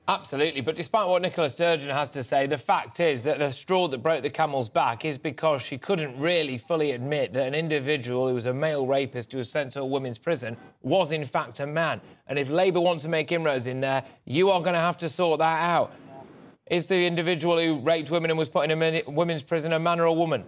Speaker 6: Absolutely, but despite what Nicola Sturgeon has to say, the fact is that the straw that broke the camel's back is because she couldn't really fully admit that an individual who was a male rapist who was sent to a women's prison was in fact a man. And if Labour want to make inroads in there, you are going to have to sort that out. Is the individual who raped women and was put in a women's prison a man or a woman?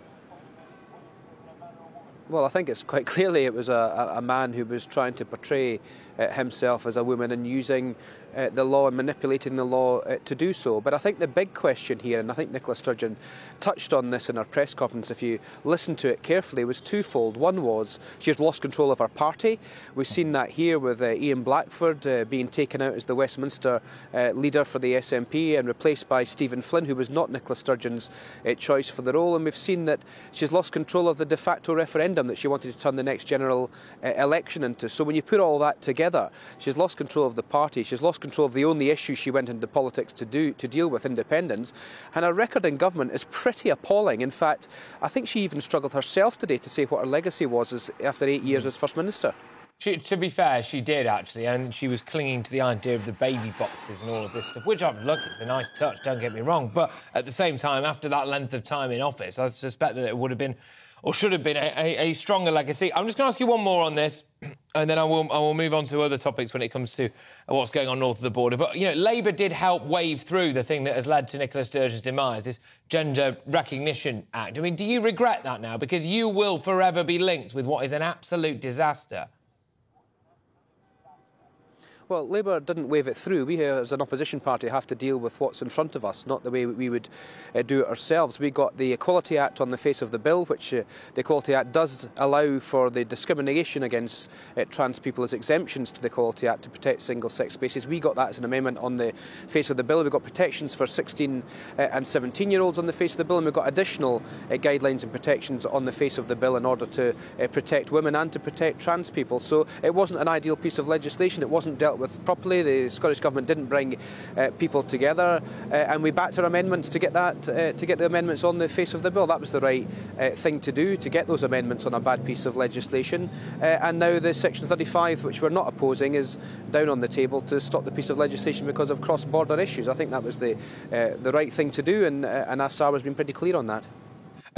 Speaker 72: Well, I think it's quite clearly it was a, a man who was trying to portray uh, himself as a woman and using uh, the law and manipulating the law uh, to do so. But I think the big question here, and I think Nicola Sturgeon touched on this in her press conference, if you listen to it carefully, was twofold. One was she's lost control of her party. We've seen that here with uh, Ian Blackford uh, being taken out as the Westminster uh, leader for the SNP and replaced by Stephen Flynn, who was not Nicola Sturgeon's uh, choice for the role. And we've seen that she's lost control of the de facto referendum that she wanted to turn the next general election into. So when you put all that together, she's lost control of the party, she's lost control of the only issue she went into politics to do to deal with independence. And her record in government is pretty appalling. In fact, I think she even struggled herself today to say what her legacy was as, after eight years as First Minister.
Speaker 6: She, to be fair, she did actually, and she was clinging to the idea of the baby boxes and all of this stuff, which I'm look, it's a nice touch, don't get me wrong. But at the same time, after that length of time in office, I suspect that it would have been or should have been a, a, a stronger legacy. I'm just going to ask you one more on this, and then I will, I will move on to other topics when it comes to what's going on north of the border. But, you know, Labour did help wave through the thing that has led to Nicola Sturgeon's demise, this Gender Recognition Act. I mean, do you regret that now? Because you will forever be linked with what is an absolute disaster.
Speaker 72: Well, Labour didn't wave it through. We, uh, as an opposition party, have to deal with what's in front of us, not the way we would uh, do it ourselves. We got the Equality Act on the face of the bill, which uh, the Equality Act does allow for the discrimination against uh, trans people as exemptions to the Equality Act to protect single-sex spaces. We got that as an amendment on the face of the bill. We've got protections for 16 uh, and 17-year-olds on the face of the bill, and we've got additional uh, guidelines and protections on the face of the bill in order to protect women and to protect trans people. So it wasn't an ideal piece of legislation. It wasn't dealt with properly. The Scottish Government didn't bring uh, people together, uh, and we backed our amendments to get that uh, to get the amendments on the face of the bill. That was the right uh, thing to do to get those amendments on a bad piece of legislation. Uh, and now the Section 35, which we're not opposing, is down on the table to stop the piece of legislation because of cross-border issues. I think that was the the right thing to do, and uh, and Assar has been pretty clear on that.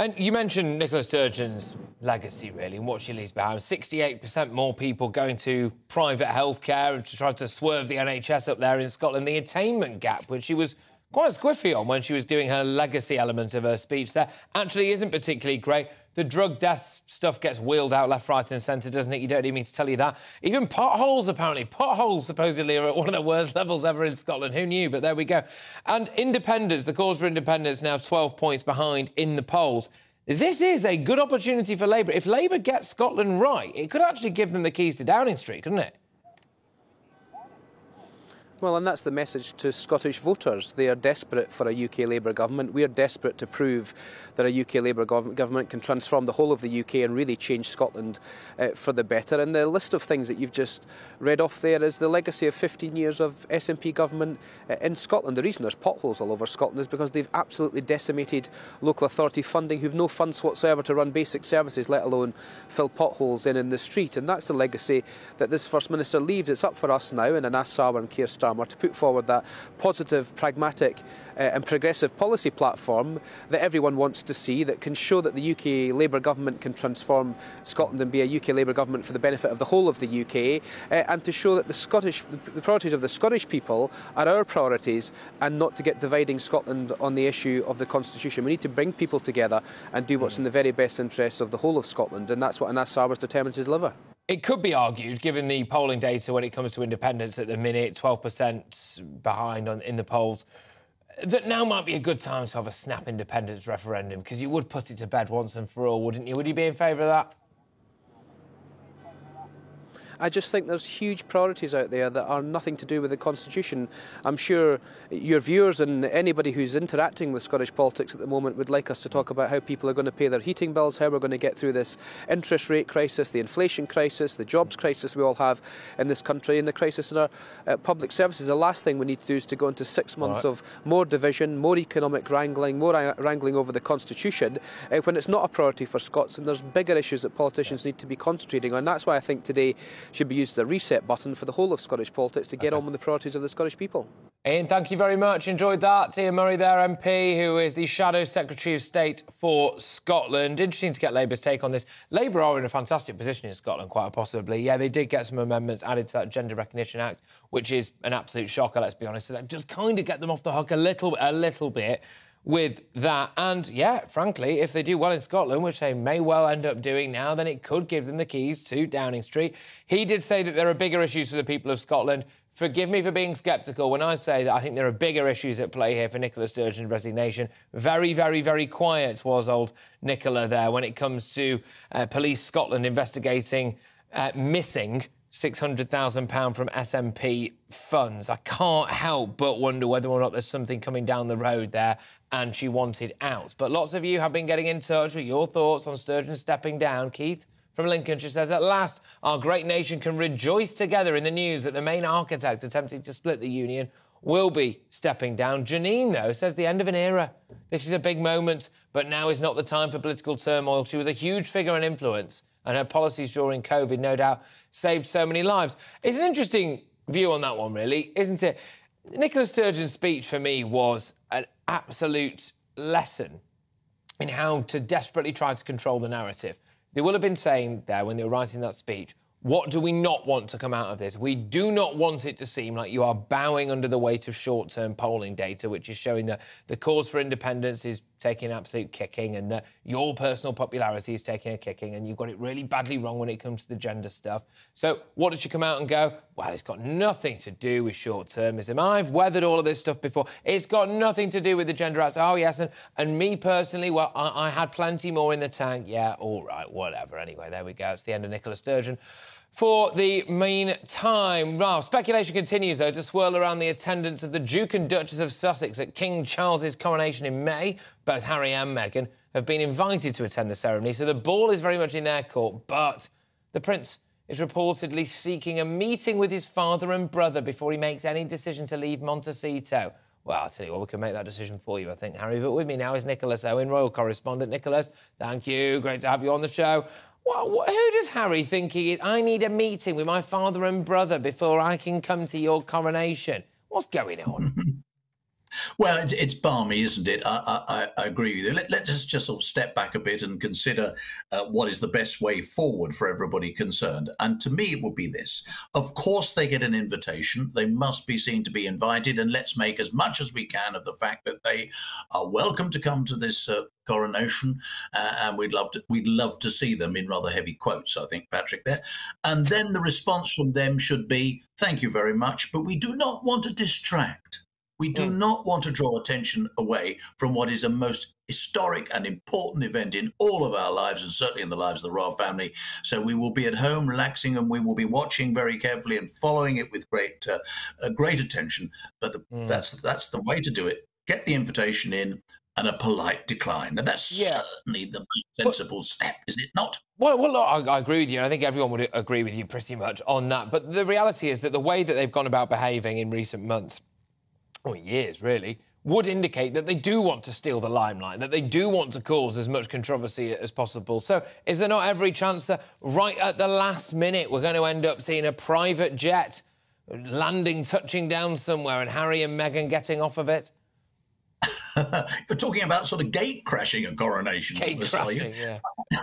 Speaker 6: And you mentioned Nicola Sturgeon's legacy, really, and what she leaves behind. 68% more people going to private healthcare and to try to swerve the NHS up there in Scotland. The attainment gap, which she was quite squiffy on when she was doing her legacy element of her speech there, actually isn't particularly great. The drug death stuff gets wheeled out left, right, and centre, doesn't it? You don't need me to tell you that. Even potholes, apparently. Potholes supposedly are at one of the worst levels ever in Scotland. Who knew? But there we go. And independence, the cause for independence now 12 points behind in the polls. This is a good opportunity for Labour. If Labour gets Scotland right, it could actually give them the keys to Downing Street, couldn't it?
Speaker 72: Well, and that's the message to Scottish voters. They are desperate for a UK Labour government. We are desperate to prove that a UK Labour government can transform the whole of the UK and really change Scotland uh, for the better. And the list of things that you've just read off there is the legacy of 15 years of SNP government uh, in Scotland. The reason there's potholes all over Scotland is because they've absolutely decimated local authority funding, who've no funds whatsoever to run basic services, let alone fill potholes in in the street. And that's the legacy that this First Minister leaves. It's up for us now, and Anas Sarwar and Keir to put forward that positive, pragmatic uh, and progressive policy platform that everyone wants to see that can show that the UK Labour government can transform Scotland and be a UK Labour government for the benefit of the whole of the UK uh, and to show that the Scottish the priorities of the Scottish people are our priorities and not to get dividing Scotland on the issue of the constitution. We need to bring people together and do what's in the very best interests of the whole of Scotland and that's what Anas was determined to deliver.
Speaker 6: It could be argued, given the polling data when it comes to independence at the minute, 12% behind on, in the polls, that now might be a good time to have a snap independence referendum because you would put it to bed once and for all, wouldn't you? Would you be in favour of that?
Speaker 72: I just think there's huge priorities out there that are nothing to do with the Constitution. I'm sure your viewers and anybody who's interacting with Scottish politics at the moment would like us to talk about how people are going to pay their heating bills, how we're going to get through this interest rate crisis, the inflation crisis, the jobs crisis we all have in this country, and the crisis in our uh, public services. The last thing we need to do is to go into six months right. of more division, more economic wrangling, more wrangling over the Constitution, uh, when it's not a priority for Scots, and there's bigger issues that politicians need to be concentrating on. That's why I think today should be used as a reset button for the whole of Scottish politics to get okay. on with the priorities of the Scottish people.
Speaker 6: Ian, thank you very much. Enjoyed that. Ian Murray there, MP, who is the Shadow Secretary of State for Scotland. Interesting to get Labour's take on this. Labour are in a fantastic position in Scotland, quite possibly. Yeah, they did get some amendments added to that Gender Recognition Act, which is an absolute shocker, let's be honest. So that just kind of get them off the hook a little, a little bit with that. And yeah, frankly, if they do well in Scotland, which they may well end up doing now, then it could give them the keys to Downing Street. He did say that there are bigger issues for the people of Scotland. Forgive me for being sceptical when I say that I think there are bigger issues at play here for Nicola Sturgeon's resignation. Very, very, very quiet was old Nicola there when it comes to uh, Police Scotland investigating uh, missing £600,000 from SNP funds. I can't help but wonder whether or not there's something coming down the road there and she wanted out. But lots of you have been getting in touch with your thoughts on Sturgeon stepping down. Keith from Lincolnshire says, At last, our great nation can rejoice together in the news that the main architect attempting to split the union will be stepping down. Janine, though, says the end of an era. This is a big moment, but now is not the time for political turmoil. She was a huge figure and influence, and her policies during COVID, no doubt, saved so many lives. It's an interesting view on that one, really, isn't it? Nicola Sturgeon's speech for me was an absolute lesson in how to desperately try to control the narrative. They will have been saying there when they were writing that speech, what do we not want to come out of this? We do not want it to seem like you are bowing under the weight of short term polling data, which is showing that the cause for independence is taking an absolute kicking and that your personal popularity is taking a kicking and you've got it really badly wrong when it comes to the gender stuff. So, what did she come out and go? Well, it's got nothing to do with short termism. I've weathered all of this stuff before. It's got nothing to do with the gender rights. Oh, yes. And, and me personally, well, I, I had plenty more in the tank. Yeah, all right, whatever. Anyway, there we go. It's the end of Nicola Sturgeon for the meantime. Well, speculation continues, though, to swirl around the attendance of the Duke and Duchess of Sussex at King Charles's coronation in May. Both Harry and Meghan have been invited to attend the ceremony, so the ball is very much in their court. But the Prince is reportedly seeking a meeting with his father and brother before he makes any decision to leave Montecito. Well, I'll tell you what, we can make that decision for you, I think, Harry. But with me now is Nicholas Owen, royal correspondent. Nicholas, thank you. Great to have you on the show. What, what, who does Harry think he is? I need a meeting with my father and brother before I can come to your coronation. What's going on?
Speaker 28: Well, it's, it's balmy, isn't it? I, I, I agree with you. Let, us just sort of step back a bit and consider uh, what is the best way forward for everybody concerned. And to me, it would be this. Of course, they get an invitation. They must be seen to be invited. And let's make as much as we can of the fact that they are welcome to come to this uh, coronation, uh, and we'd love to we'd love to see them in rather heavy quotes. I think Patrick there, and then the response from them should be, "Thank you very much, but we do not want to distract." We do mm. not want to draw attention away from what is a most historic and important event in all of our lives, and certainly in the lives of the royal family. So we will be at home, relaxing, and we will be watching very carefully and following it with great, uh, uh, great attention. But the, mm. that's that's the way to do it. Get the invitation in, and a polite decline. Now that's yeah. certainly the most sensible but, step, is it not?
Speaker 6: Well, well, I, I, agree with you. and I think everyone would agree with you pretty much on that. But the reality is that the way that they've gone about behaving in recent months or years really, would indicate that they do want to steal the limelight, that they do want to cause as much controversy as possible. So, is there not every chance that right at the last minute we're going to end up seeing a private jet landing, touching down somewhere, and Harry and Meghan getting off of it?
Speaker 28: You're talking about sort of gate crashing a coronation.
Speaker 6: Gate crashing, yeah.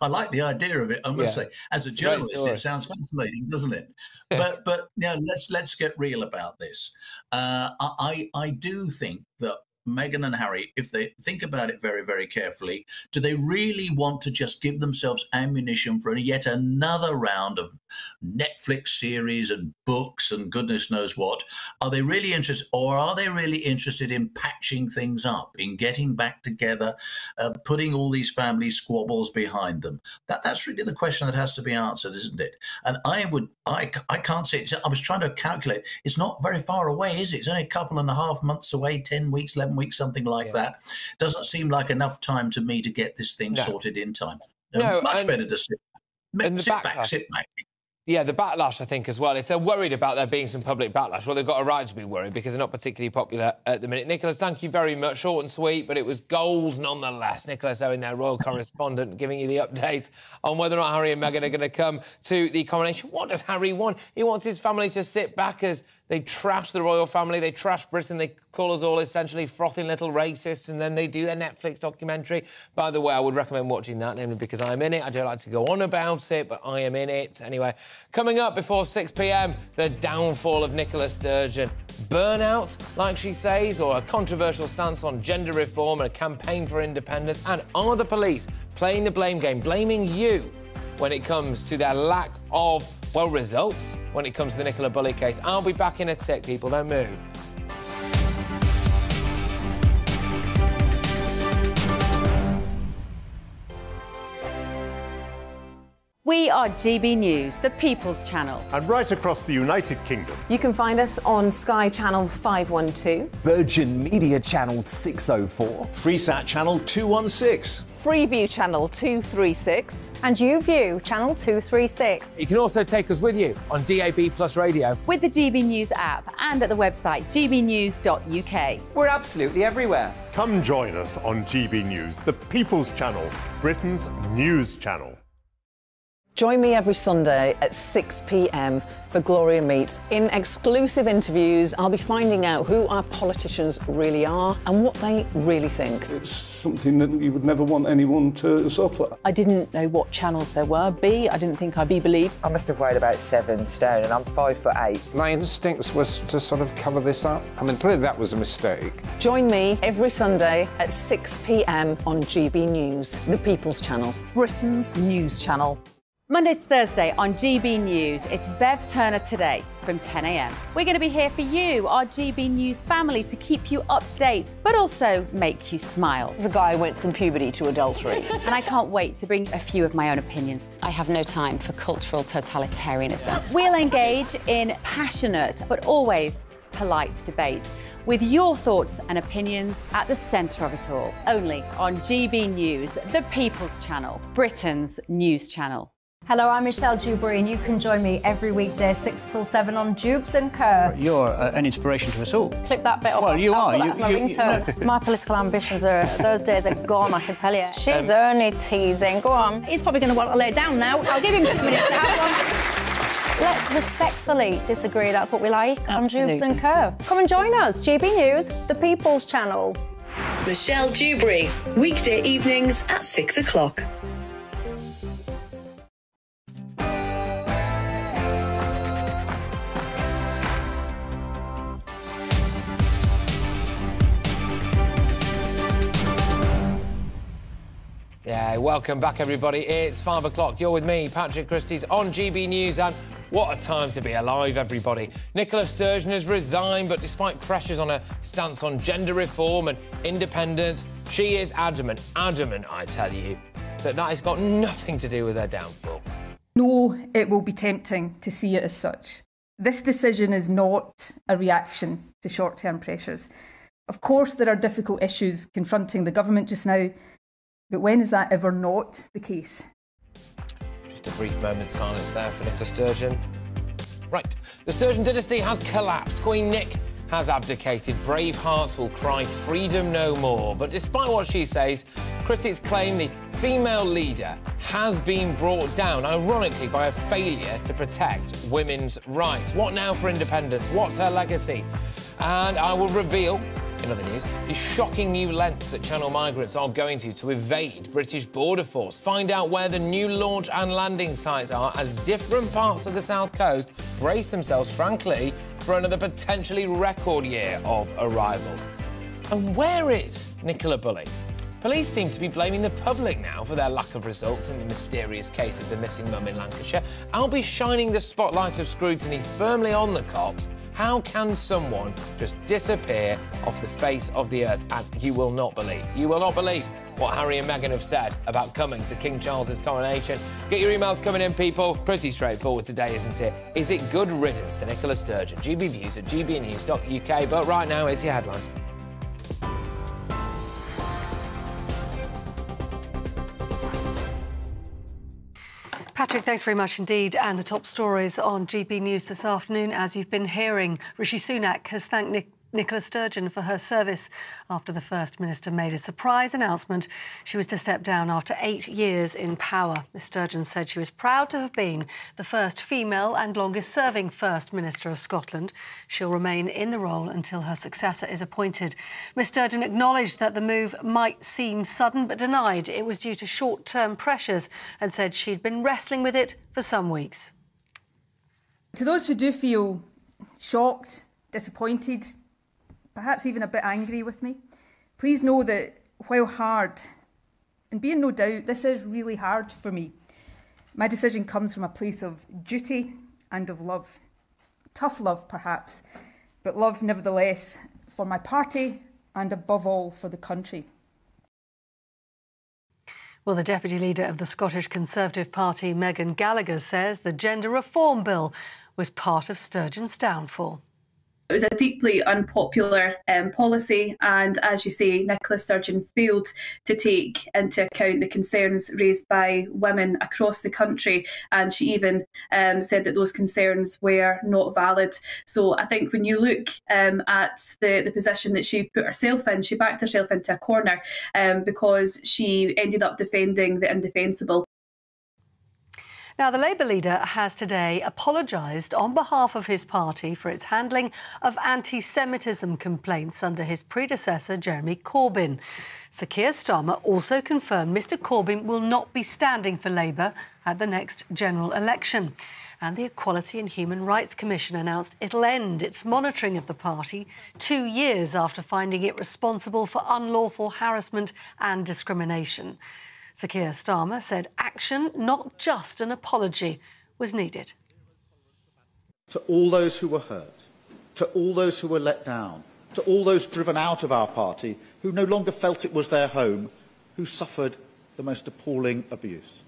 Speaker 28: I like the idea of it. I must yeah. say, as a it's journalist, it sounds fascinating, doesn't it? but but you know, let's let's get real about this. Uh, I I do think that Meghan and Harry, if they think about it very, very carefully, do they really want to just give themselves ammunition for yet another round of Netflix series and books and goodness knows what? Are they really interested, or are they really interested in patching things up, in getting back together, uh, putting all these family squabbles behind them? That that's really the question that has to be answered, isn't it? And I would, I, I can't say. It. I was trying to calculate. It's not very far away, is it? It's only a couple and a half months away, ten weeks, eleven weeks, something like yeah. that. Doesn't seem like enough time to me to get this thing no. sorted in time. No, much and, better to sit, sit back, sit back.
Speaker 6: Yeah, the backlash, I think, as well. If they're worried about there being some public backlash, well, they've got a right to be worried because they're not particularly popular at the minute. Nicholas, thank you very much. Short and sweet, but it was gold nonetheless. Nicholas Owen, their royal correspondent, giving you the update on whether or not Harry and Meghan are going to come to the coronation. What does Harry want? He wants his family to sit back as they trash the royal family, they trash Britain, they call us all essentially frothing little racists, and then they do their Netflix documentary. By the way, I would recommend watching that, namely because I'm in it. I don't like to go on about it, but I am in it. Anyway, coming up before 6 pm, the downfall of Nicola Sturgeon. Burnout, like she says, or a controversial stance on gender reform and a campaign for independence? And are the police playing the blame game, blaming you when it comes to their lack of well, results when it comes to the Nicola Bulley case. I'll be back in a tick, people. Don't move.
Speaker 27: We are GB News, the People's Channel.
Speaker 14: And right across the United Kingdom.
Speaker 73: You can find us on Sky Channel 512,
Speaker 21: Virgin Media Channel 604,
Speaker 74: Freesat Channel 216.
Speaker 73: Freeview channel 236
Speaker 22: and YouView channel 236.
Speaker 6: You can also take us with you on DAB Plus Radio
Speaker 27: with the GB News app and at the website gbnews.uk.
Speaker 21: We're absolutely everywhere.
Speaker 14: Come join us on GB News, the People's Channel, Britain's news channel.
Speaker 75: Join me every Sunday at 6 pm for Gloria Meets. In exclusive interviews, I'll be finding out who our politicians really are and what they really think.
Speaker 76: It's something that you would never want anyone to suffer.
Speaker 73: I didn't know what channels there were. B, I didn't think I'd be believed.
Speaker 77: I must have weighed about seven stone and I'm five foot eight.
Speaker 76: My instincts was to sort of cover this up. I mean, clearly that was a mistake.
Speaker 75: Join me every Sunday at 6 pm on GB News, the People's Channel, Britain's news channel.
Speaker 27: Monday to Thursday on GB News, it's Bev Turner today from 10 a.m. We're going to be here for you, our GB News family, to keep you up to date, but also make you smile.
Speaker 73: The guy went from puberty to adultery.
Speaker 27: and I can't wait to bring a few of my own opinions.
Speaker 78: I have no time for cultural totalitarianism.
Speaker 27: We'll engage in passionate, but always polite debate with your thoughts and opinions at the centre of it all. Only on GB News, the People's Channel, Britain's news channel.
Speaker 22: Hello, I'm Michelle Dewberry, and you can join me every weekday, 6 till 7 on Dewbs and Co.
Speaker 23: You're uh, an inspiration to us all.
Speaker 22: Clip that bit up.
Speaker 23: Well, you
Speaker 22: I'll
Speaker 23: are.
Speaker 22: put
Speaker 23: You-
Speaker 22: as my
Speaker 23: you-
Speaker 22: ringtone. my political ambitions are, those days are gone, I can tell you. She's
Speaker 23: Um,
Speaker 22: only teasing. Go on. He's probably going to want to lay down now. I'll give him two minutes to have one. Let's respectfully disagree. That's what we like on Dewbs and Co. Come and join us. GB News, the People's Channel.
Speaker 79: Michelle Dewberry, weekday evenings at 6 o'clock.
Speaker 6: Welcome back, everybody. It's five o'clock. You're with me, Patrick Christys on GB News, and what a time to be alive, everybody. Nicola Sturgeon has resigned, but despite pressures on her stance on gender reform and independence, she is adamant, adamant, I tell you, that that has got nothing to do with her downfall.
Speaker 2: No, it will be tempting to see it as such. This decision is not a reaction to short term pressures. Of course, there are difficult issues confronting the government just now, but when is that ever not the case?
Speaker 6: Just a brief moment's silence there for Nicola Sturgeon. Right, the Sturgeon dynasty has collapsed. Queen Nick has abdicated. Brave hearts will cry freedom no more. But despite what she says, critics claim the female leader has been brought down, ironically, by a failure to protect women's rights. What now for independence? What's her legacy? And I will reveal in other news, the shocking new lengths that Channel migrants are going to to evade British border force. Find out where the new launch and landing sites are as different parts of the south coast brace themselves, frankly, for another potentially record year of arrivals. And where is Nicola Bulley? Police seem to be blaming the public now for their lack of results in the mysterious case of the missing mum in Lancashire. I'll be shining the spotlight of scrutiny firmly on the cops. How can someone just disappear off the face of the earth? And you will not believe, you will not believe what Harry and Meghan have said about coming to King Charles's coronation. Get your emails coming in, people. Pretty straightforward today, isn't it? Is it good riddance to Nicola Sturgeon? GB Views at gbnews.uk. But right now, it's your headlines.
Speaker 50: Patrick, thanks very much indeed. And the top stories on GB News this afternoon, as you've been hearing, Rishi Sunak has thanked Nick. Nicola Sturgeon for her service after the First Minister made a surprise announcement she was to step down after eight years in power. Ms Sturgeon said she was proud to have been the first female and longest serving First Minister of Scotland. She'll remain in the role until her successor is appointed. Ms Sturgeon acknowledged that the move might seem sudden but denied it was due to short term pressures and said she'd been wrestling with it for some weeks.
Speaker 2: To those who do feel shocked, disappointed, perhaps even a bit angry with me, please know that while hard, and be in no doubt, this is really hard for me, my decision comes from a place of duty and of love. Tough love, perhaps, but love nevertheless for my party and above all for the country.
Speaker 50: Well, the Deputy Leader of the Scottish Conservative Party, Meghan Gallacher, says the gender reform bill was part of Sturgeon's downfall.
Speaker 8: It was a deeply unpopular um, policy, and as you say, Nicola Sturgeon failed to take into account the concerns raised by women across the country, and she even um, said that those concerns were not valid. So I think when you look um, at the, the position that she put herself in, she backed herself into a corner um, because she ended up defending the indefensible.
Speaker 50: Now, the Labour leader has today apologised on behalf of his party for its handling of anti Semitism complaints under his predecessor, Jeremy Corbyn. Sir Keir Starmer also confirmed Mr Corbyn will not be standing for Labour at the next general election. And the Equality and Human Rights Commission announced it'll end its monitoring of the party two years after finding it responsible for unlawful harassment and discrimination. Sir Keir Starmer said action, not just an apology, was needed.
Speaker 3: To all those who were hurt, to all those who were let down, to all those driven out of our party who no longer felt it was their home, who suffered the most appalling abuse.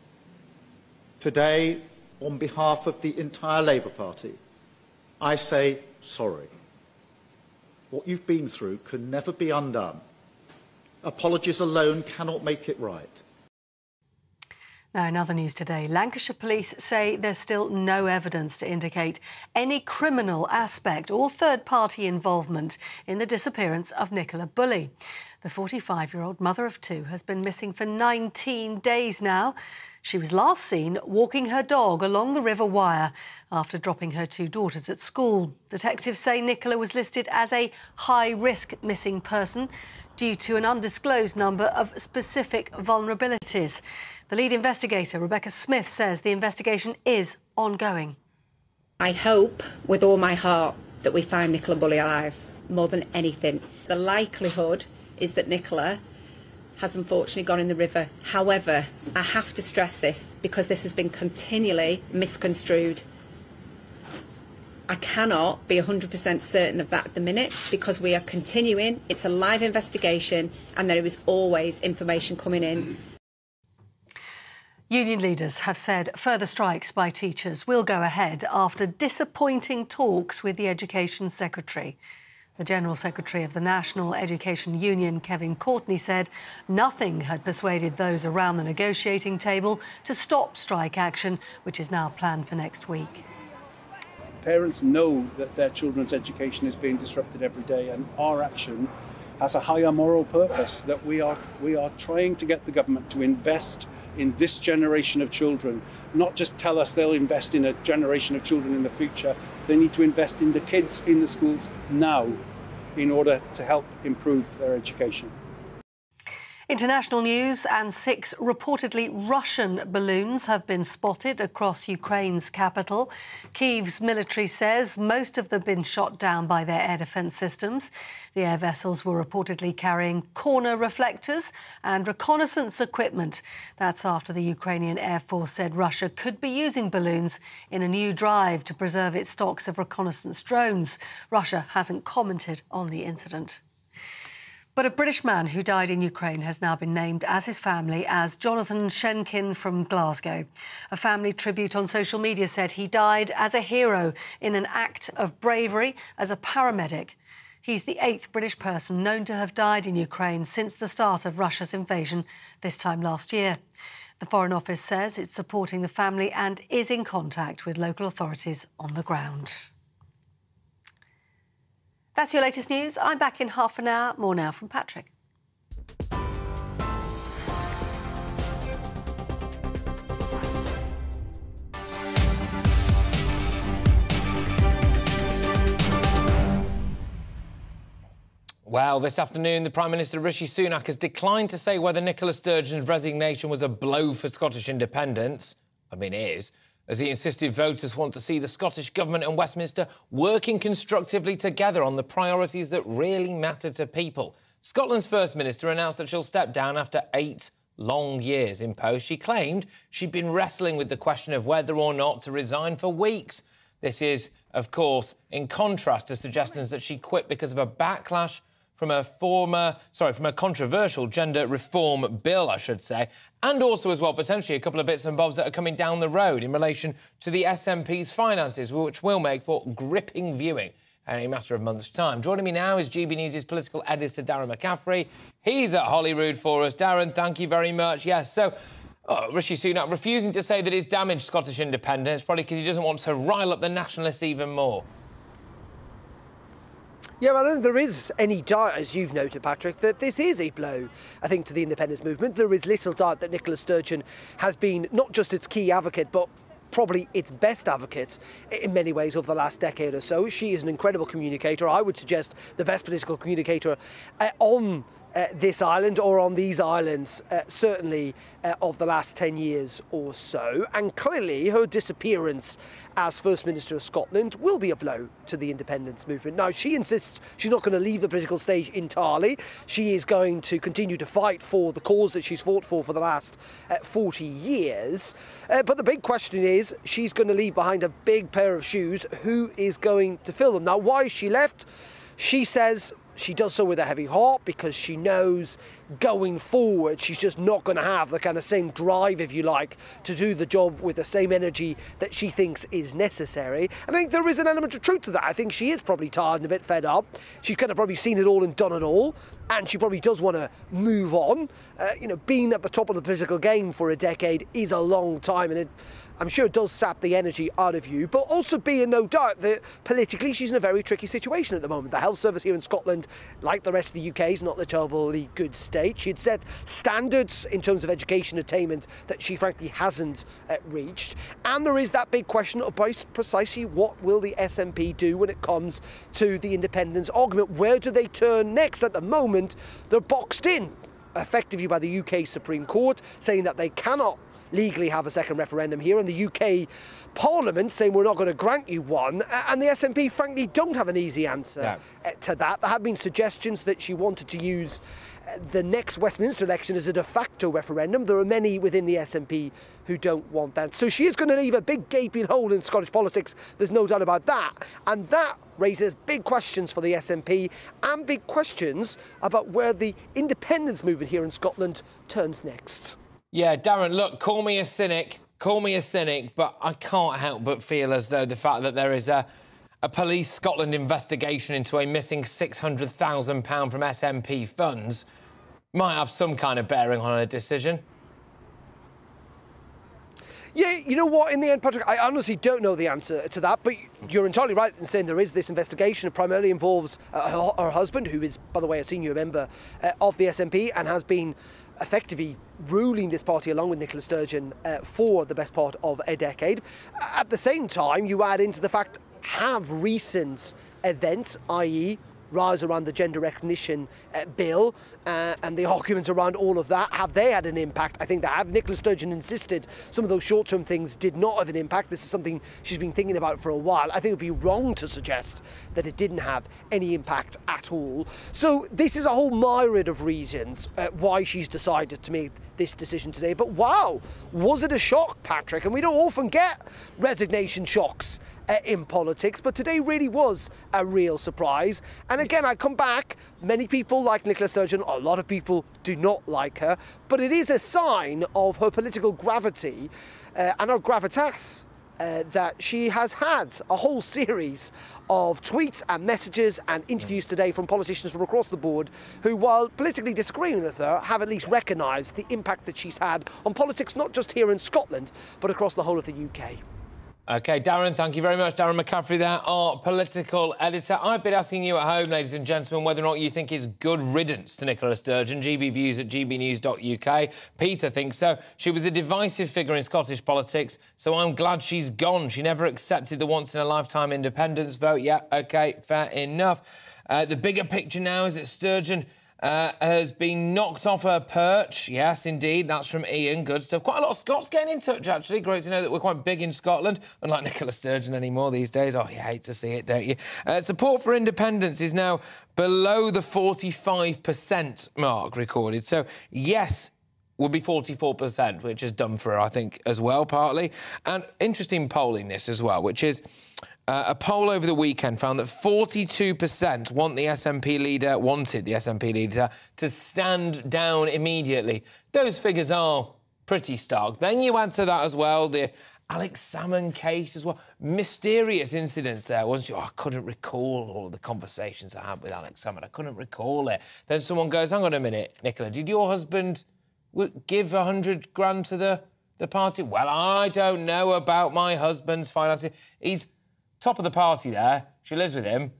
Speaker 3: Today, on behalf of the entire Labour Party, I say sorry. What you've been through can never be undone. Apologies alone cannot make it right.
Speaker 50: Now, in other news today, Lancashire police say there's still no evidence to indicate any criminal aspect or third party involvement in the disappearance of Nicola Bulley. The 45 year old mother of two has been missing for 19 days now. She was last seen walking her dog along the River Wyre after dropping her two daughters at school. Detectives say Nicola was listed as a high risk missing person due to an undisclosed number of specific vulnerabilities. The lead investigator, Rebecca Smith, says the investigation is ongoing.
Speaker 4: I hope with all my heart that we find Nicola Bulley alive more than anything. The likelihood is that Nicola has unfortunately gone in the river. However, I have to stress this because this has been continually misconstrued. I cannot be 100% certain of that at the minute because we are continuing. It's a live investigation and there is always information coming in.
Speaker 50: Union leaders have said further strikes by teachers will go ahead after disappointing talks with the Education Secretary. The General Secretary of the National Education Union, Kevin Courtney, said nothing had persuaded those around the negotiating table to stop strike action, which is now planned for next week.
Speaker 5: Parents know that their children's education is being disrupted every day, and our action has a higher moral purpose that we are, we are trying to get the government to invest in this generation of children, not just tell us they'll invest in a generation of children in the future. They need to invest in the kids in the schools now in order to help improve their education.
Speaker 50: International news and six reportedly Russian balloons have been spotted across Ukraine's capital. Kyiv's military says most of them have been shot down by their air defence systems. The air vessels were reportedly carrying corner reflectors and reconnaissance equipment. That's after the Ukrainian Air Force said Russia could be using balloons in a new drive to preserve its stocks of reconnaissance drones. Russia hasn't commented on the incident. But a British man who died in Ukraine has now been named as his family as Jonathan Shenkin from Glasgow. A family tribute on social media said he died as a hero in an act of bravery as a paramedic. He's the eighth British person known to have died in Ukraine since the start of Russia's invasion this time last year. The Foreign Office says it's supporting the family and is in contact with local authorities on the ground. That's your latest news. I'm back in half an hour. More now from Patrick.
Speaker 6: Well, this afternoon, the Prime Minister Rishi Sunak has declined to say whether Nicola Sturgeon's resignation was a blow for Scottish independence. I mean, it is as he insisted voters want to see the Scottish Government and Westminster working constructively together on the priorities that really matter to people. Scotland's First Minister announced that she'll step down after eight long years in post. She claimed she'd been wrestling with the question of whether or not to resign for weeks. This is, of course, in contrast to suggestions that she quit because of a backlash from a former, sorry, from a controversial gender reform bill, I should say, and also as well potentially a couple of bits and bobs that are coming down the road in relation to the SNP's finances, which will make for gripping viewing in a matter of months' time. Joining me now is GB News' political editor Darren McCaffrey. He's at Holyrood for us. Darren, thank you very much. Yes, so Oh, Rishi Sunak refusing to say that it's damaged Scottish independence, probably because he doesn't want to rile up the nationalists even more.
Speaker 51: Yeah, well, I think there is any doubt, as you've noted, Patrick, that this is a blow, I think, to the independence movement. There is little doubt that Nicola Sturgeon has been not just its key advocate, but probably its best advocate in many ways over the last decade or so. She is an incredible communicator. I would suggest the best political communicator uh, on uh, this island or on these islands, uh, certainly uh, of the last 10 years or so. And clearly, her disappearance as First Minister of Scotland will be a blow to the independence movement. Now, she insists she's not going to leave the political stage entirely. She is going to continue to fight for the cause that she's fought for for the last uh, 40 years. Uh, but the big question is, she's going to leave behind a big pair of shoes. Who is going to fill them? Now, why she left? She says she does so with a heavy heart because she knows going forward she's just not going to have the kind of same drive, if you like, to do the job with the same energy that she thinks is necessary. And I think there is an element of truth to that. I think she is probably tired and a bit fed up. She's kind of probably seen it all and done it all, and she probably does want to move on. Uh, you know, being at the top of the political game for a decade is a long time, and it I'm sure it does sap the energy out of you, but also be in no doubt that politically she's in a very tricky situation at the moment. The health service here in Scotland, like the rest of the UK, is not in a terribly good state. She had set standards in terms of education attainment that she frankly hasn't uh, reached. And there is that big question about precisely what will the SNP do when it comes to the independence argument. Where do they turn next? At the moment, they're boxed in effectively by the UK Supreme Court, saying that they cannot legally have a second referendum here, and the UK Parliament saying we're not going to grant you one, and the SNP frankly don't have an easy answer yeah. Uh, to that. There have been suggestions that she wanted to use uh, the next Westminster election as a de facto referendum. There are many within the SNP who don't want that. So she is going to leave a big gaping hole in Scottish politics, there's no doubt about that. And that raises big questions for the SNP and big questions about where the independence movement here in Scotland turns next.
Speaker 6: Yeah, Darren, look, call me a cynic, call me a cynic, but I can't help but feel as though the fact that there is a, a Police Scotland investigation into a missing £600,000 from SNP funds might have some kind of bearing on a decision.
Speaker 51: Yeah, you know what? In the end, Patrick, I honestly don't know the answer to that, but you're entirely right in saying there is this investigation. It primarily involves uh, her, her, husband, who is, by the way, a senior member uh, of the SNP and has been effectively ruling this party along with Nicola Sturgeon uh, for the best part of a decade. At the same time, you add into the fact have recent events, i.e., rise around the gender recognition uh, bill uh, and the arguments around all of that, have they had an impact? I think they have. Nicola Sturgeon insisted some of those short-term things did not have an impact. This is something she's been thinking about for a while. I think it would be wrong to suggest that it didn't have any impact at all. So this is a whole myriad of reasons uh, why she's decided to make this decision today. But wow, was it a shock, Patrick? And we don't often get resignation shocks uh, in politics, but today really was a real surprise. And again, I come back, many people like Nicola Sturgeon, a lot of people do not like her, but it is a sign of her political gravity uh, and her gravitas. Uh, that she has had a whole series of tweets and messages and interviews today from politicians from across the board who, while politically disagreeing with her, have at least recognised the impact that she's had on politics, not just here in Scotland, but across the whole of the UK.
Speaker 6: OK, Darren, thank you very much. Darren McCaffrey there, our political editor. I've been asking you at home, ladies and gentlemen, whether or not you think it's good riddance to Nicola Sturgeon. GB Views at gbnews.uk. Peter thinks so. She was a divisive figure in Scottish politics, so I'm glad she's gone. She never accepted the once-in-a-lifetime independence vote. Yeah, OK, fair enough. Uh, the bigger picture now is that Sturgeon uh, has been knocked off her perch. Yes, indeed. That's from Ian. Good stuff. Quite a lot of Scots getting in touch, actually. Great to know that we're quite big in Scotland, unlike Nicola Sturgeon anymore these days. Oh, you hate to see it, don't you? Uh, support for independence is now below the 45% mark recorded. So, yes, would be 44%, which is done for I think, as well, partly. And interesting polling this as well, which is uh, a poll over the weekend found that 42% want the SNP leader, wanted the SNP leader to stand down immediately. Those figures are pretty stark. Then you add to that as well the Alex Salmond case as well. Mysterious incidents there, wasn't you? Oh, I couldn't recall all the conversations I had with Alex Salmond. I couldn't recall it. Then someone goes, hang on a minute, Nicola, did your husband give a hundred grand to the, the party? Well, I don't know about my husband's finances. He's top of the party there. She lives with him.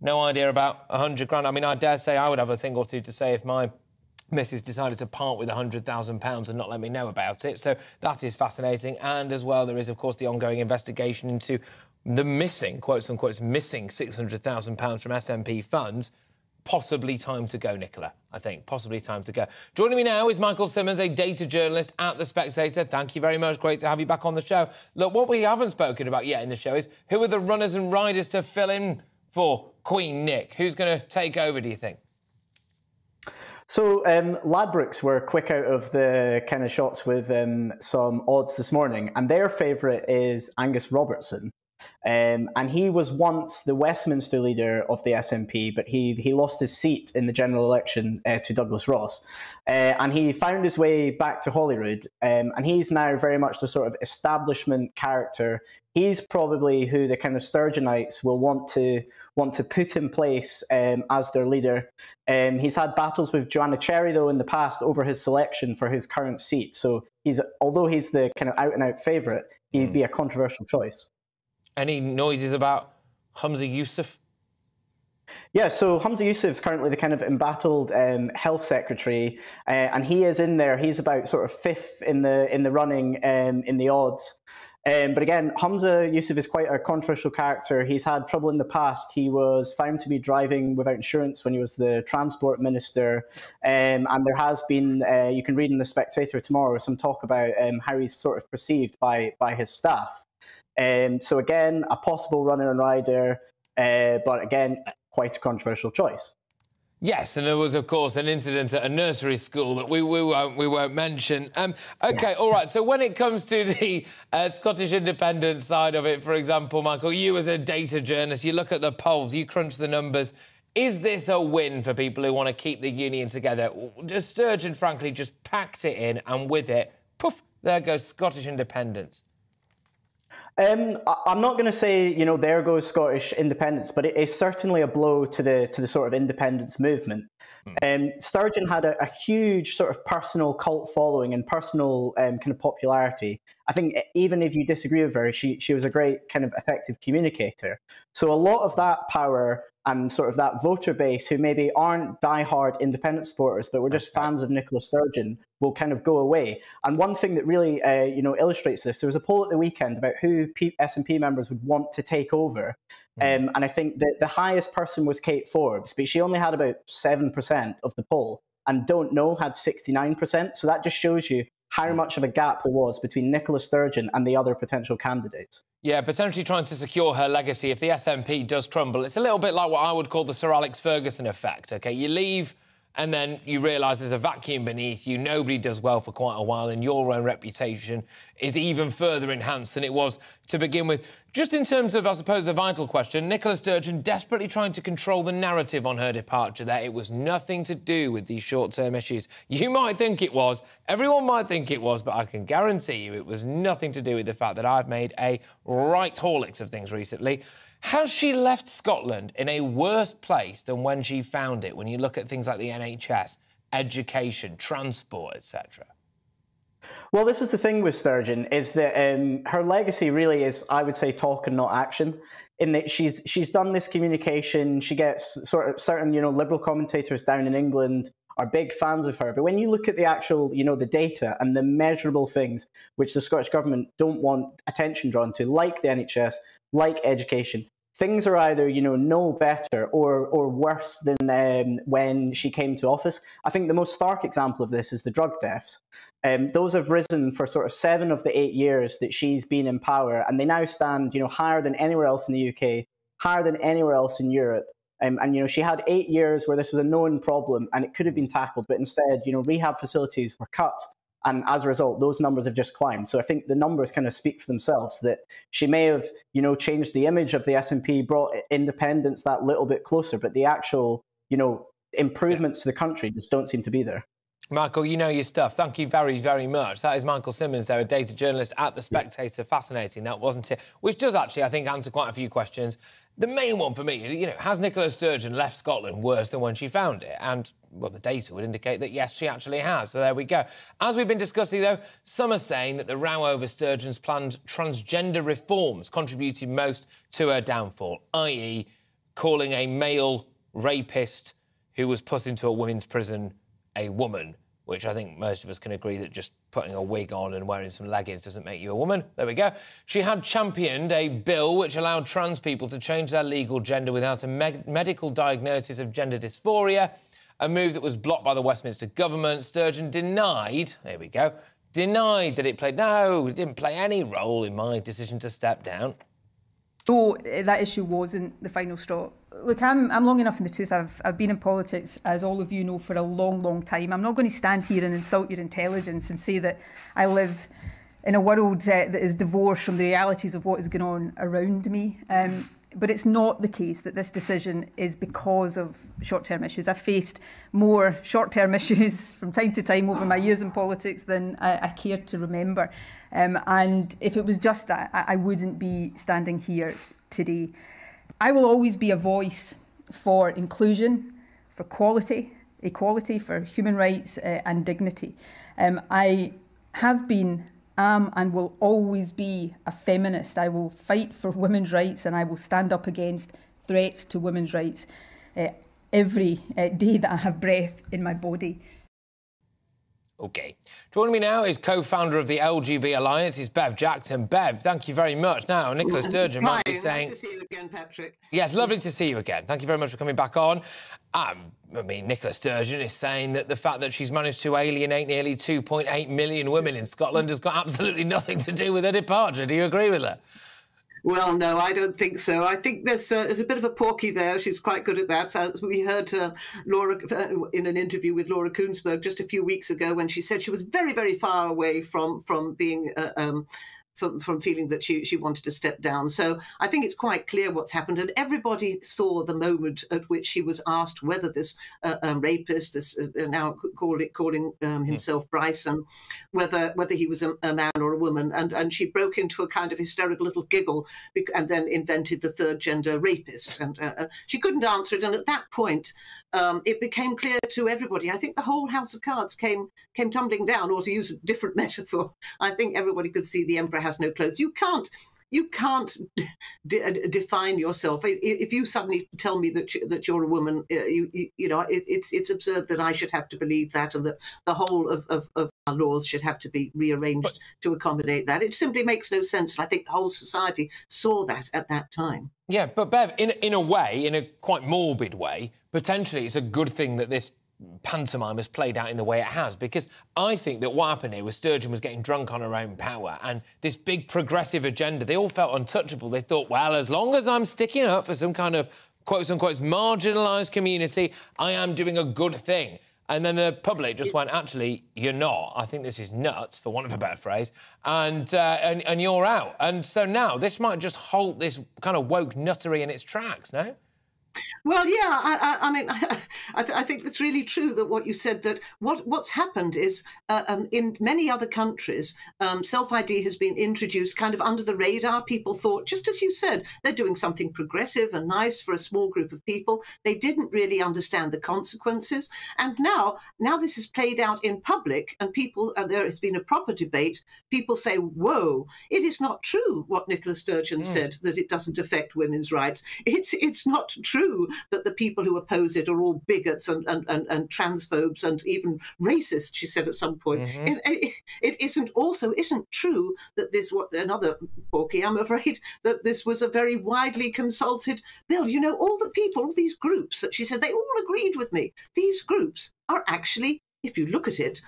Speaker 6: No idea about a hundred grand. I mean, I dare say I would have a thing or two to say if my missus decided to part with a hundred thousand pounds and not let me know about it. So that is fascinating. And as well, there is of course the ongoing investigation into the missing, quotes unquote, missing six hundred thousand pounds from SNP funds possibly time to go, Nicola, I think. Possibly time to go. Joining me now is Michael Simmons, a data journalist at The Spectator. Thank you very much. Great to have you back on the show. Look, what we haven't spoken about yet in the show is who are the runners and riders to fill in for Queen Nick? Who's going to take over, do you think?
Speaker 80: So um, Ladbrokes were quick out of the kind of shots with um, some odds this morning, and their favourite is Angus Robertson. Um, and he was once the Westminster leader of the SNP, but he, he lost his seat in the general election uh, to Douglas Ross. Uh, and he found his way back to Holyrood. Um, and he's now very much the sort of establishment character. He's probably who the kind of Sturgeonites will want to want to put in place um, as their leader. Um, he's had battles with Joanna Cherry though in the past over his selection for his current seat. So he's although he's the kind of out and out favourite, he'd mm. be a controversial choice.
Speaker 6: Any noises about Humza Yousaf?
Speaker 80: Yeah, so Humza Yousaf is currently the kind of embattled um, health secretary, uh, and he is in there. He's about sort of fifth in the in the running um, in the odds. Um, but again, Humza Yousaf is quite a controversial character. He's had trouble in the past. He was found to be driving without insurance when he was the transport minister. Um, and there has been, uh, you can read in The Spectator tomorrow, some talk about um, how he's sort of perceived by, by his staff. Um, so again, a possible runner and rider, uh, but again, quite a controversial choice.
Speaker 6: Yes, and there was, of course, an incident at a nursery school that we, we, won't, we won't mention. Um, OK, yes. all right, so when it comes to the uh, Scottish independence side of it, for example, Michael, you as a data journalist, you look at the polls, you crunch the numbers. Is this a win for people who want to keep the union together? Sturgeon, frankly, just packed it in, and with it, poof, there goes Scottish independence?
Speaker 80: Um, I'm not going to say you know there goes Scottish independence, but it is certainly a blow to the to the sort of independence movement. Mm. Um, Sturgeon had a, a, huge sort of personal cult following and personal um, kind of popularity. I think even if you disagree with her, she she was a great kind of effective communicator. So a lot of that power and sort of that voter base who maybe aren't die-hard independent supporters but were just fans of Nicola Sturgeon will kind of go away. And one thing that really uh, you know illustrates this, there was a poll at the weekend about who P- SNP members would want to take over, mm. um, and I think that the highest person was Kate Forbes, but she only had about seven percent of the poll, and Don't Know had sixty nine percent. So that just shows you how much of a gap there was between Nicola Sturgeon and the other potential candidates.
Speaker 6: Yeah, potentially trying to secure her legacy if the SNP does crumble. It's a little bit like what I would call the Sir Alex Ferguson effect. OK, you leave and then you realise there's a vacuum beneath you. Nobody does well for quite a while, and your own reputation is even further enhanced than it was to begin with. Just in terms of, I suppose, the vital question, Nicola Sturgeon desperately trying to control the narrative on her departure that It was nothing to do with these short-term issues. You might think it was, everyone might think it was, but I can guarantee you it was nothing to do with the fact that I've made a right horlicks of things recently. Has she left Scotland in a worse place than when she found it when you look at things like the NHS, education, transport, etc.?
Speaker 80: Well, this is the thing with Sturgeon is that um, her legacy really is, I would say, talk and not action. In that she's she's done this communication, she gets sort of certain you know liberal commentators down in England are big fans of her. But when you look at the actual, you know, the data and the measurable things which the Scottish government don't want attention drawn to, like the NHS, like education, things are either you know no better or or worse than um, when she came to office. I think the most stark example of this is the drug deaths. Um, those have risen for sort of seven of the eight years that she's been in power, and they now stand you know higher than anywhere else in the UK, higher than anywhere else in Europe. Um, and you know she had eight years where this was a known problem and it could have been tackled, but instead you know rehab facilities were cut and as a result, those numbers have just climbed. So I think the numbers kind of speak for themselves that she may have, you know, changed the image of the SNP, brought independence that little bit closer, but the actual, you know, improvements to the country just don't seem to be there.
Speaker 6: Michael, you know your stuff. Thank you very, very much. That is Michael Simmons, there, a data journalist at The Spectator. Fascinating, that wasn't it? Which does actually, I think, answer quite a few questions. The main one for me, you know, has Nicola Sturgeon left Scotland worse than when she found it? And, well, the data would indicate that, yes, she actually has. So there we go. As we've been discussing, though, some are saying that the row over Sturgeon's planned transgender reforms contributed most to her downfall, i.e., calling a male rapist who was put into a women's prison a woman which I think most of us can agree that just putting a wig on and wearing some leggings doesn't make you a woman. There we go. She had championed a bill which allowed trans people to change their legal gender without a me medical diagnosis of gender dysphoria, a move that was blocked by the Westminster government. Sturgeon denied, there we go, denied that it played, no, it didn't play any role in my decision to step down.
Speaker 81: So eh, that issue wasn't the final straw. Look, I'm, I'm long enough in the tooth. I've, I've been in politics, as all of you know, for a long, long time. I'm not going to stand here and insult your intelligence and say that I live in a world uh, that is divorced from the realities of what is going on around me. Um, but it's not the case that this decision is because of short term issues. I've faced more short term issues from time to time over my years in politics than I, I care to remember. Um, and if it was just that, I, I wouldn't be standing here today. I will always be a voice for inclusion, for quality, equality, for human rights uh, and dignity. Um, I have been am and will always be a feminist. I will fight for women's rights and I will stand up against threats to women's rights uh, every uh, day that I have breath in my body.
Speaker 6: Okay. Joining me now is co-founder of the LGB Alliance, is Bev Jackson. Bev, thank you very much. Now, Nicola Sturgeon
Speaker 82: Hi,
Speaker 6: might be saying...
Speaker 82: nice to see you again, Patrick.
Speaker 6: Yes, lovely to see you again. Thank you very much for coming back on. Um, I mean, Nicola Sturgeon is saying that the fact that she's managed to alienate nearly 2.8 million women in Scotland has got absolutely nothing to do with her departure. Do you agree with her?
Speaker 82: Well, no, I don't think so. I think there's, uh, there's a bit of a porky there. She's quite good at that. As we heard uh, Laura uh, in an interview with Laura Kuenssberg just a few weeks ago when she said she was very, very far away from from being uh, um, from, from feeling that she, she wanted to step down. So I think it's quite clear what's happened. And everybody saw the moment at which she was asked whether this uh, um, rapist, this uh, now call it, calling um, himself Bryson, whether whether he was a, a, man or a woman. And, and she broke into a kind of hysterical little giggle and then invented the third gender rapist. And uh, uh, she couldn't answer it. And at that point, um, it became clear to everybody. I think the whole house of cards came came tumbling down, or to use a different metaphor, I think everybody could see the emperor has no clothes. You can't you can't de- uh, define yourself. If you suddenly tell me that you, that you're a woman, uh, you, you, you know it, it's it's absurd that I should have to believe that, and that the whole of, of, of our laws should have to be rearranged but, to accommodate that. It simply makes no sense, and I think the whole society saw that at that time.
Speaker 6: Yeah, but Bev, in in a way, in a quite morbid way, potentially it's a good thing that this pantomime has played out in the way it has because I think that what happened here was Sturgeon was getting drunk on her own power and this big progressive agenda, they all felt untouchable. They thought, well, as long as I'm sticking up for some kind of quotes unquote marginalised community, I am doing a good thing. And then the public just went, actually, you're not. I think this is nuts, for want of a better phrase, and, uh, and, and you're out. And so now this might just halt this kind of woke nuttery in its tracks, no?
Speaker 82: Well, yeah, I, I, I mean, I, th- I, think it's really true that what you said that what what's happened is uh, um, in many other countries, um, self ID has been introduced kind of under the radar. People thought, just as you said, they're doing something progressive and nice for a small group of people. They didn't really understand the consequences, and now now this is played out in public, and people uh, there has been a proper debate. People say, "Whoa, it is not true what Nicola Sturgeon mm. said that it doesn't affect women's rights. It's it's not true." True that the people who oppose it are all bigots and, and, and, and transphobes and even racist, she said at some point. Mm-hmm. It, it, it isn't also isn't true that this what another Porky, I'm afraid, that this was a very widely consulted bill. You know, all the people, all these groups that she said, they all agreed with me. These groups are actually, if you look at it,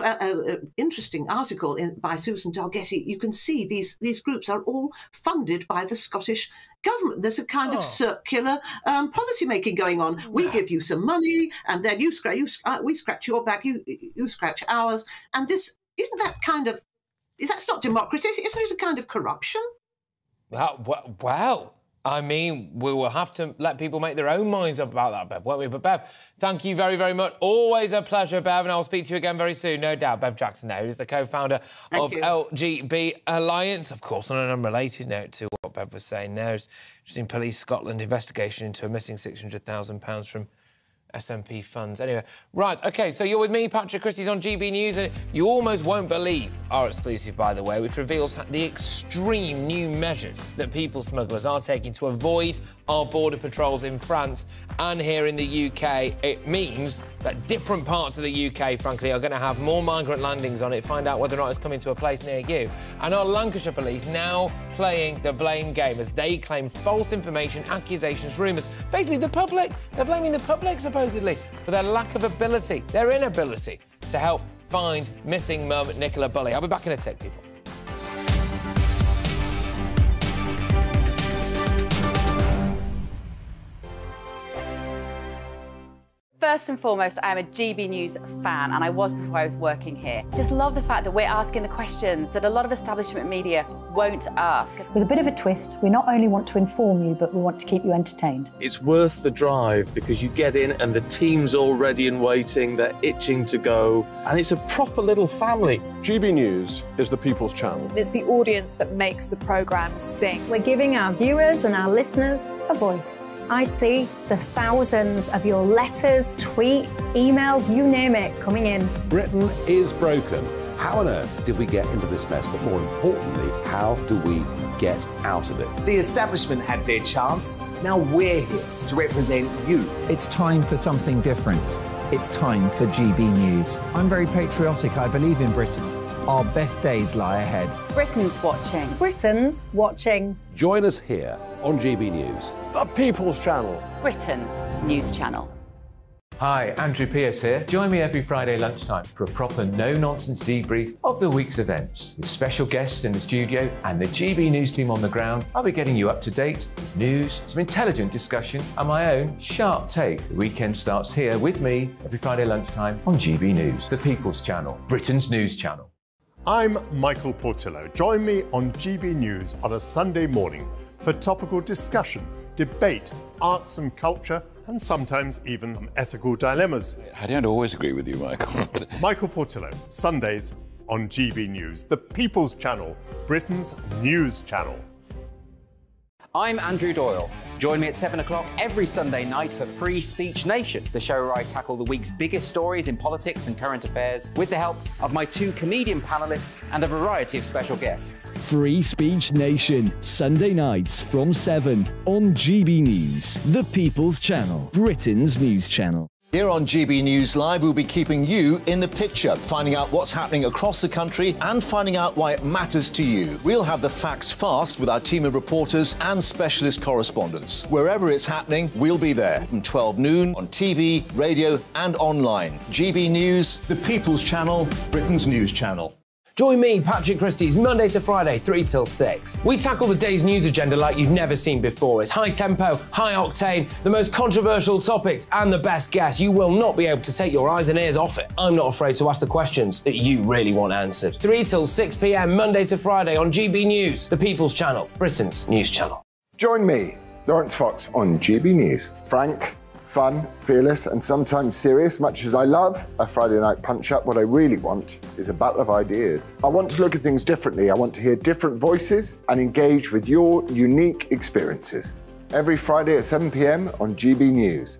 Speaker 82: uh, interesting article in, by Susan Dalgety, you can see these these groups are all funded by the Scottish government. There's a kind oh. of circular um, policy making going on. We give you some money, and then you scratch you uh, we scratch your back, you you scratch ours, and this isn't that kind of is that's not democracy, isn't it? A kind of corruption.
Speaker 6: Well, well, I mean, we will have to let people make their own minds up about that, Bev, won't we? But Bev, thank you very, very much. Always a pleasure, Bev, and I'll speak to you again very soon, no doubt. Bev Jackson now, who's the co-founder of you. LGB Alliance. Of course, on an unrelated note to what Bev was saying there, is in Police Scotland investigation into a missing £600,000 from SNP funds. Anyway, right, OK, so you're with me, Patrick Christys on GB News, and you almost won't believe our exclusive, by the way, which reveals the extreme new measures that people smugglers are taking to avoid our border patrols in France and here in the UK. It means that different parts of the UK, frankly, are going to have more migrant landings on it. Find out whether or not it's coming to a place near you. And our Lancashire police now playing the blame game as they claim false information, accusations, rumours. Basically, the public, they're blaming the public, supposedly, for their lack of ability, their inability to help find missing mum Nicola Bulley. I'll be back in a tick, people.
Speaker 27: First and foremost, I am a GB News fan, and I was before I was working here. Just love the fact that we're asking the questions that a lot of establishment media won't ask.
Speaker 22: With a bit of a twist, we not only want to inform you, but we want to keep you entertained.
Speaker 10: It's worth the drive because you get in and the team's all ready and waiting, they're itching to go, and it's a proper little family.
Speaker 83: GB News is the people's channel.
Speaker 84: It's the audience that makes the programme sing.
Speaker 22: We're giving our viewers and our listeners a voice. I see the thousands of your letters, tweets, emails, you name it, coming in.
Speaker 85: Britain is broken. How on earth did we get into this mess? But more importantly, how do we get out of it?
Speaker 86: The establishment had their chance. Now we're here to represent you.
Speaker 48: It's time for something different. It's time for GB News. I'm very patriotic. I believe in Britain. Our best days lie ahead.
Speaker 27: Britain's watching.
Speaker 22: Britain's watching.
Speaker 85: Join us here on GB News.
Speaker 87: The People's Channel.
Speaker 27: Britain's news channel.
Speaker 88: Hi, Andrew Pierce here. Join me every Friday lunchtime for a proper no nonsense debrief of the week's events. With special guests in the studio and the GB News team on the ground, I'll be getting you up to date with news, some intelligent discussion, and my own sharp take. The weekend starts here with me every Friday lunchtime on GB News, the People's Channel, Britain's news channel.
Speaker 14: I'm Michael Portillo. Join me on GB News on a Sunday morning for topical discussion, debate, arts and culture, and sometimes even ethical dilemmas.
Speaker 89: I don't always agree with you, Michael.
Speaker 14: Michael Portillo, Sundays on GB News, the People's Channel, Britain's news channel.
Speaker 49: I'm Andrew Doyle. Join me at 7 o'clock every Sunday night for Free Speech Nation, the show where I tackle the week's biggest stories in politics and current affairs with the help of my two comedian panelists and a variety of special guests.
Speaker 21: Free Speech Nation, Sunday nights from 7 on GB News, the People's Channel, Britain's news channel.
Speaker 28: Here on GB News Live, we'll be keeping you in the picture, finding out what's happening across the country and finding out why it matters to you. We'll have the facts fast with our team of reporters and specialist correspondents. Wherever it's happening, we'll be there from 12 noon on TV, radio, and online. GB News, the People's Channel, Britain's news channel.
Speaker 6: Join me, Patrick Christys, Monday to Friday, 3 till 6. We tackle the day's news agenda like you've never seen before. It's high tempo, high octane, the most controversial topics, and the best guests. You will not be able to take your eyes and ears off it. I'm not afraid to ask the questions that you really want answered. 3 till 6 pm, Monday to Friday on GB News, the People's Channel, Britain's news channel.
Speaker 90: Join me, Laurence Fox, on GB News. Frank, fun, fearless, and sometimes serious. Much as I love a Friday night punch up, what I really want is a battle of ideas. I want to look at things differently. I want to hear different voices and engage with your unique experiences. Every Friday at 7 pm on GB News.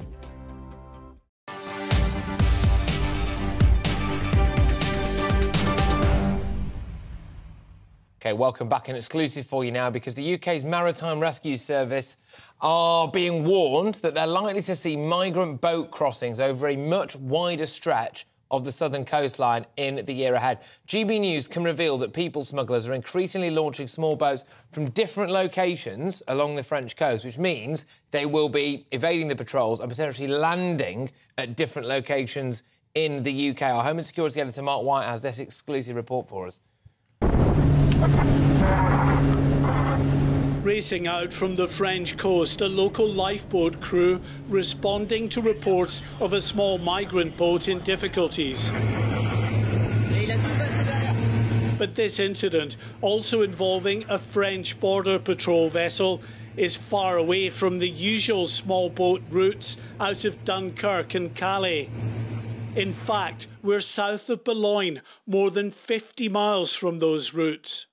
Speaker 6: Okay, welcome back. An exclusive for you now because the UK's Maritime Rescue Service are being warned that they're likely to see migrant boat crossings over a much wider stretch of the southern coastline in the year ahead. GB News can reveal that people smugglers are increasingly launching small boats from different locations along the French coast, which means they will be evading the patrols and potentially landing at different locations in the UK. Our Home and Security Editor Mark White has this exclusive report for us.
Speaker 30: Racing out from the French coast, a local lifeboat crew responding to reports of a small migrant boat in difficulties. But this incident, also involving a French border patrol vessel, is far away from the usual small boat routes out of Dunkirk and Calais. In fact, we're south of Boulogne, more than 50 miles from those routes.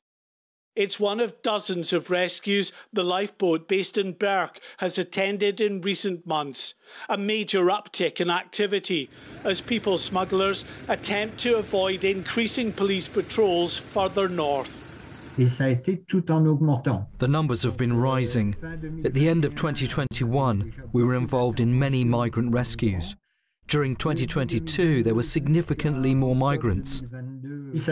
Speaker 30: It's one of dozens of rescues the lifeboat based in Berck has attended in recent months, a major uptick in activity as people smugglers attempt to avoid increasing police patrols further north.
Speaker 31: The numbers have been rising. At the end of 2021, we were involved in many migrant rescues. During 2022, there were significantly more migrants. The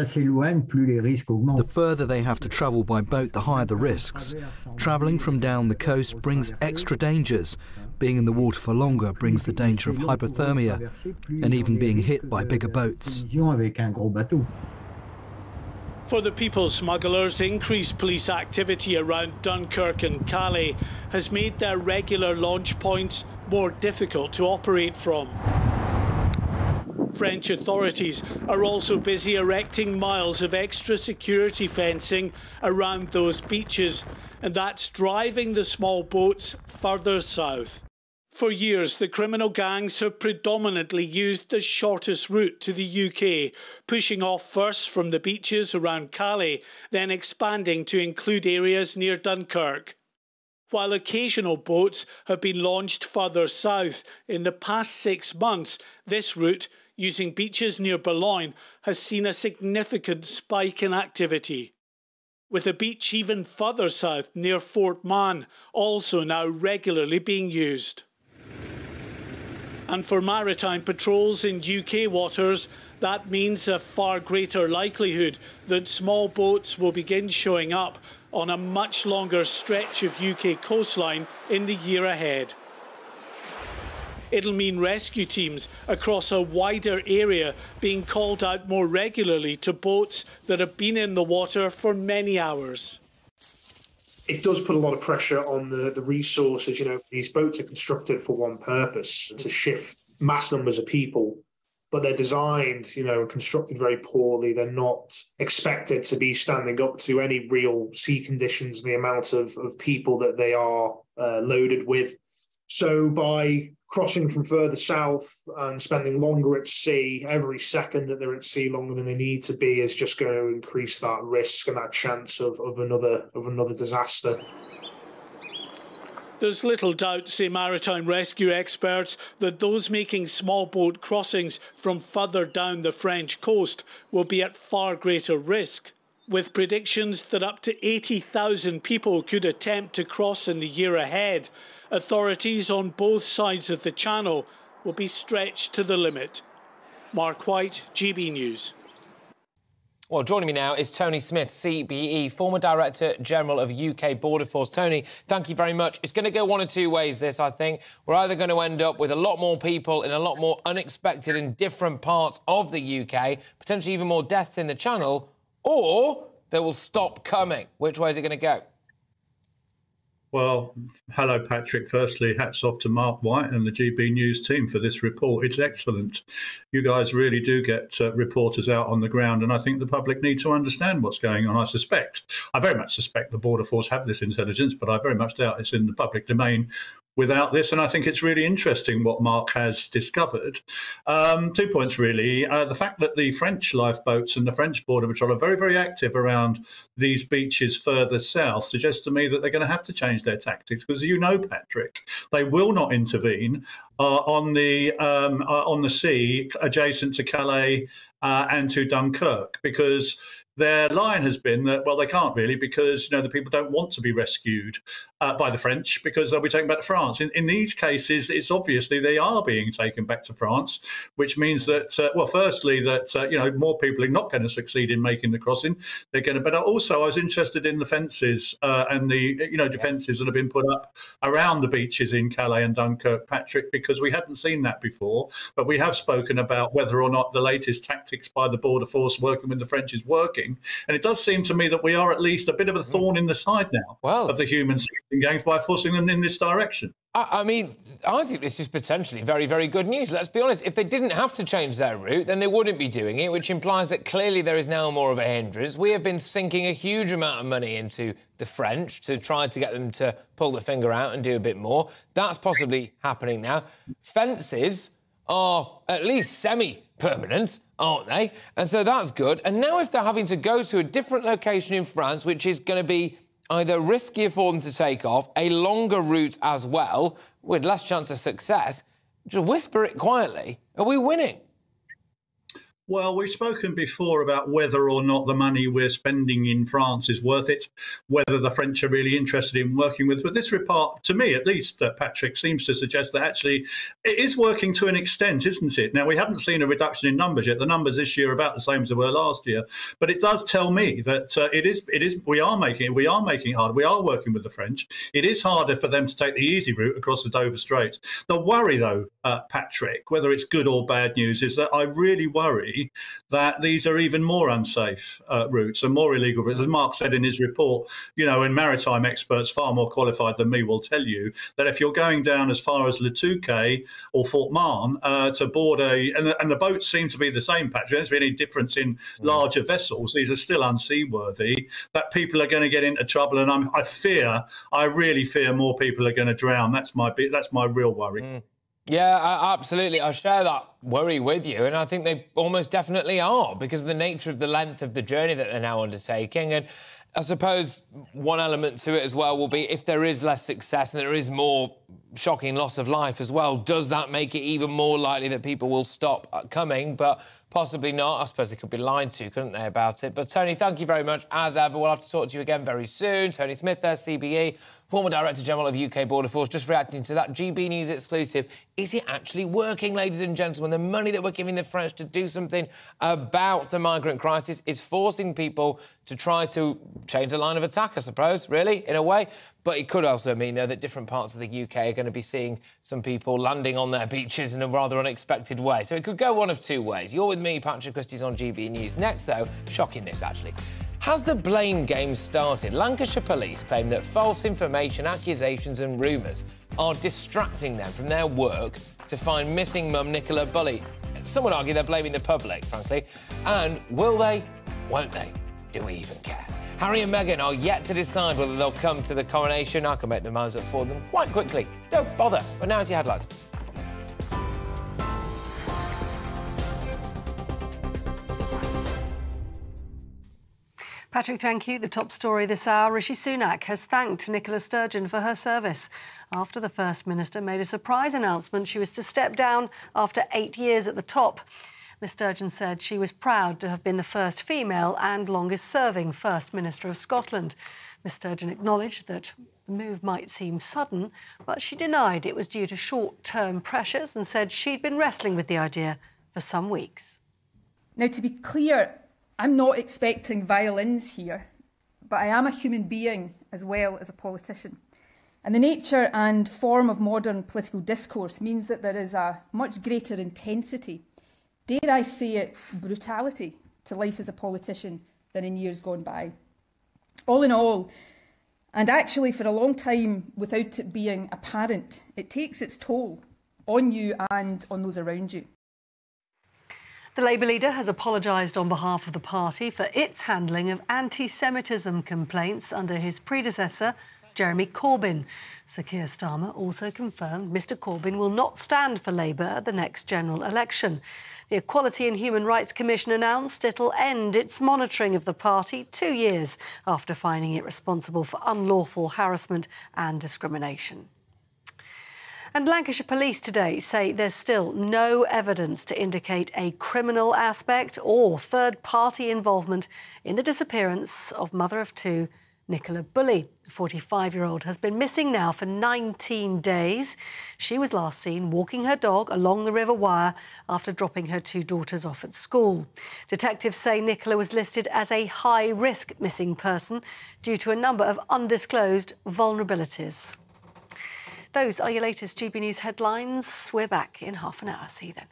Speaker 31: further they have to travel by boat, the higher the risks. Travelling from down the coast brings extra dangers. Being in the water for longer brings the danger of hypothermia and even being hit by bigger boats.
Speaker 30: For the people smugglers, increased police activity around Dunkirk and Calais has made their regular launch points more difficult to operate from. French authorities are also busy erecting miles of extra security fencing around those beaches, and that's driving the small boats further south. For years, the criminal gangs have predominantly used the shortest route to the UK, pushing off first from the beaches around Calais, then expanding to include areas near Dunkirk. While occasional boats have been launched further south, in the past six months, this route, using beaches near Boulogne, has seen a significant spike in activity. With a beach even further south near Fort Mahon also now regularly being used. And for maritime patrols in UK waters, that means a far greater likelihood that small boats will begin showing up on a much longer stretch of UK coastline in the year ahead. It'll mean rescue teams across a wider area being called out more regularly to boats that have been in the water for many hours
Speaker 59: it does put a lot of pressure on the, the resources. You know, these boats are constructed for one purpose to shift mass numbers of people, but they're designed, you know, constructed very poorly. They're not expected to be standing up to any real sea conditions, the amount of, of people that they are uh, loaded with. So by crossing from further south and spending longer at sea, every second that they're at sea longer than they need to be is just going to increase that risk and that chance of, of another of another disaster.
Speaker 30: There's little doubt, say maritime rescue experts, that those making small boat crossings from further down the French coast will be at far greater risk. With predictions that up to 80,000 people could attempt to cross in the year ahead, authorities on both sides of the channel will be stretched to the limit. Mark White, GB News.
Speaker 6: Well, joining me now is Tony Smith, CBE, former Director General of UK Border Force. Tony, thank you very much. It's going to go one or two ways, this, I think. We're either going to end up with a lot more people in a lot more unexpected and different parts of the UK, potentially even more deaths in the Channel, or they will stop coming. Which way is it going to go?
Speaker 91: Well, hello, Patrick. Firstly, hats off to Mark White and the GB News team for this report. It's excellent. You guys really do get uh, reporters out on the ground, and I think the public need to understand what's going on. I suspect, I very much suspect the Border Force have this intelligence, but I very much doubt it's in the public domain without this. And I think it's really interesting what Mark has discovered. Um, two points, really. Uh, the fact that the French lifeboats and the French Border Patrol are very, very active around these beaches further south suggests to me that they're going to have to change their tactics because you know, Patrick, they will not intervene uh, on the um, uh, on the sea adjacent to Calais uh, and to Dunkirk because their line has been that well they can't really because you know the people don't want to be rescued uh, by the French because they'll be taken back to France. In, in these cases, it's obviously they are being taken back to France, which means that uh, well, firstly that uh, you know more people are not going to succeed in making the crossing. They're going to, but also I was interested in the fences uh, and the you know defences that have been put up around the beaches in Calais and Dunkirk, Patrick, because we hadn't seen that before. But we have spoken about whether or not the latest tactics by the border force working with the French is working. And it does seem to me that we are at least a bit of a mm-hmm. thorn in the side now
Speaker 6: well,
Speaker 91: of the human gangs by forcing them in this direction.
Speaker 6: I, I mean, I think this is potentially very, very good news. Let's be honest. If they didn't have to change their route, then they wouldn't be doing it, which implies that clearly there is now more of a hindrance. We have been sinking a huge amount of money into the French to try to get them to pull the finger out and do a bit more. That's possibly happening now. Fences are at least semi permanent, aren't they? And so that's good. And now, if they're having to go to a different location in France, which is going to be either riskier for them to take off, a longer route as well, with less chance of success, just whisper it quietly. Are we winning?
Speaker 91: Well, we've spoken before about whether or not the money we're spending in France is worth it, whether the French are really interested in working with. But this report, to me at least, uh, Patrick, seems to suggest that actually it is working to an extent, isn't it? Now, we haven't seen a reduction in numbers yet. The numbers this year are about the same as they were last year. But it does tell me that uh, it is, it is, we are making it, we are making it hard. We are working with the French. It is harder for them to take the easy route across the Dover Strait. The worry, though, uh, Patrick, whether it's good or bad news, is that I really worry that these are even more unsafe uh, routes and more illegal routes. As Mark said in his report, you know, and maritime experts far more qualified than me will tell you that if you're going down as far as Le Touquet or Fort Mahon uh, to board a, and the, and the, boats seem to be the same, Patrick. There's any difference in mm. larger vessels. These are still unseaworthy. That people are going to get into trouble, and I'm, I fear, I really fear more people are going to drown. That's my that's my real worry. Mm.
Speaker 6: Yeah, absolutely. I share that worry with you, and I think they almost definitely are because of the nature of the length of the journey that they're now undertaking. And I suppose one element to it as well will be if there is less success and there is more shocking loss of life as well, does that make it even more likely that people will stop uh, coming? But possibly not. I suppose they could be lied to, couldn't they, about it? But Tony, thank you very much. As ever, we'll have to talk to you again very soon. Tony Smith there, CBE former Director General of UK Border Force, just reacting to that GB News exclusive. Is it actually working, ladies and gentlemen? The money that we're giving the French to do something about the migrant crisis is forcing people to try to change the line of attack, I suppose, really, in a way. But it could also mean, though, that different parts of the UK are going to be seeing some people landing on their beaches in a rather unexpected way. So it could go one of two ways. You're with me, Patrick Christys on GB News. Next, though, shocking this, actually. Has the blame game started? Lancashire police claim that false information, accusations and rumours are distracting them from their work to find missing mum Nicola Bulley. Some would argue they're blaming the public, frankly. And will they? Won't they? Do we even care? Harry and Meghan are yet to decide whether they'll come to the coronation. I can make the minds up for them quite quickly. Don't bother. But now it's your headlines.
Speaker 50: Patrick, thank you. The top story this hour Rishi Sunak has thanked Nicola Sturgeon for her service after the First Minister made a surprise announcement she was to step down after eight years at the top. Ms Sturgeon said she was proud to have been the first female and longest serving First Minister of Scotland. Ms Sturgeon acknowledged that the move might seem sudden, but she denied it was due to short term pressures and said she'd been wrestling with the idea for some weeks.
Speaker 2: Now, to be clear, I'm not expecting violins here, but I am a human being as well as a politician. And the nature and form of modern political discourse means that there is a much greater intensity, dare I say it, brutality to life as a politician than in years gone by. All in all, and actually for a long time without it being apparent, it takes its toll on you and on those around you.
Speaker 50: The Labour leader has apologised on behalf of the party for its handling of anti Semitism complaints under his predecessor, Jeremy Corbyn. Sir Keir Starmer also confirmed Mr Corbyn will not stand for Labour at the next general election. The Equality and Human Rights Commission announced it'll end its monitoring of the party two years after finding it responsible for unlawful harassment and discrimination. And Lancashire Police today say there's still no evidence to indicate a criminal aspect or third party involvement in the disappearance of mother of two, Nicola Bulley, The 45 year old has been missing now for 19 days. She was last seen walking her dog along the River Wyre after dropping her two daughters off at school. Detectives say Nicola was listed as a high risk missing person due to a number of undisclosed vulnerabilities. Those are your latest GB News headlines. We're back in half an hour. See you then.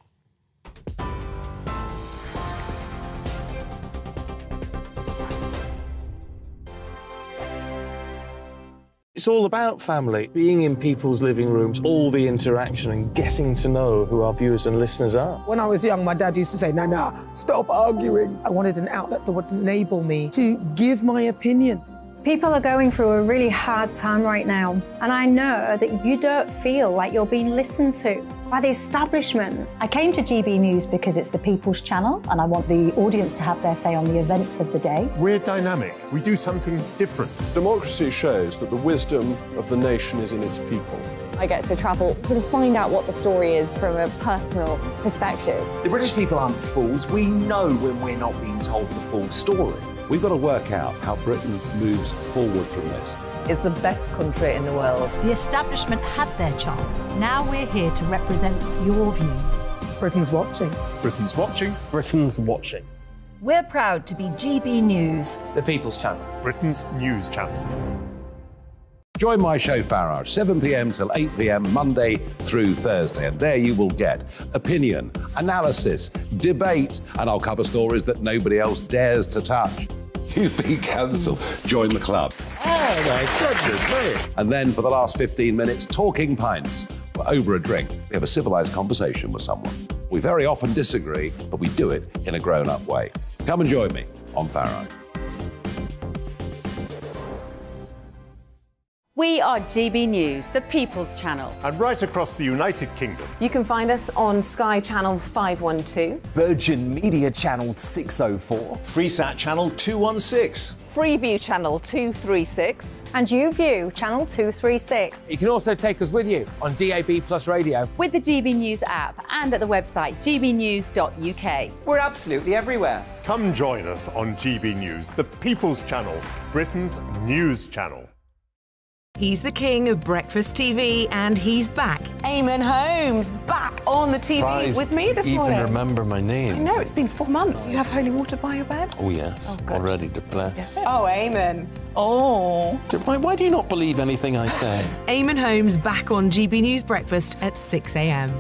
Speaker 92: It's all about family, being in people's living rooms, all the interaction and getting to know who our viewers and listeners are.
Speaker 10: When I was young, my dad used to say, Nana, stop arguing. I wanted an outlet that would enable me to give my opinion.
Speaker 22: People are going through a really hard time right now, and I know that you don't feel like you're being listened to by the establishment. I came to GB News because it's the people's channel, and I want the audience to have their say on the events of the day.
Speaker 14: We're dynamic, we do something different.
Speaker 93: Democracy shows that the wisdom of the nation is in its people.
Speaker 27: I get to travel to find out what the story is from a personal perspective.
Speaker 49: The British people aren't fools. We know when we're not being told the full story.
Speaker 94: We've got to work out how Britain moves forward from this.
Speaker 95: It's the best country in the world.
Speaker 96: The establishment had their chance. Now we're here to represent your views.
Speaker 10: Britain's watching.
Speaker 14: Britain's watching.
Speaker 92: Britain's watching.
Speaker 96: We're proud to be GB News,
Speaker 97: the People's Channel.
Speaker 14: Britain's news channel.
Speaker 98: Join my show Farage, 7 pm till 8 pm, Monday through Thursday. And there you will get opinion, analysis, debate, and I'll cover stories that nobody else dares to touch. You've been cancelled. Join the club.
Speaker 99: Oh my goodness me.
Speaker 98: And then for the last 15 minutes, talking pints. We're over a drink. We have a civilized conversation with someone. We very often disagree, but we do it in a grown up way. Come and join me on Farage.
Speaker 27: We are GB News, the People's Channel.
Speaker 14: And right across the United Kingdom.
Speaker 100: You can find us on Sky Channel 512,
Speaker 21: Virgin Media Channel 604,
Speaker 28: Freesat Channel 216.
Speaker 101: Freeview Channel 236.
Speaker 22: And YouView Channel 236.
Speaker 6: You can also take us with you on DAB Plus Radio.
Speaker 27: With the GB News app and at the website gbnews.uk.
Speaker 21: We're absolutely everywhere.
Speaker 14: Come join us on GB News, the People's Channel, Britain's news channel.
Speaker 102: He's the king of breakfast TV and he's back.
Speaker 7: Eamonn Holmes back on the TV with me this
Speaker 103: even
Speaker 7: morning.
Speaker 103: remember my name.
Speaker 7: I know, it's been four months. You have holy water by your bed?
Speaker 103: Oh, yes.
Speaker 7: Oh.
Speaker 103: Already to bless.
Speaker 7: Oh, Eamonn. Oh.
Speaker 103: Why, why do you not believe anything I say?
Speaker 102: Eamonn Holmes back on GB News Breakfast at 6 a.m.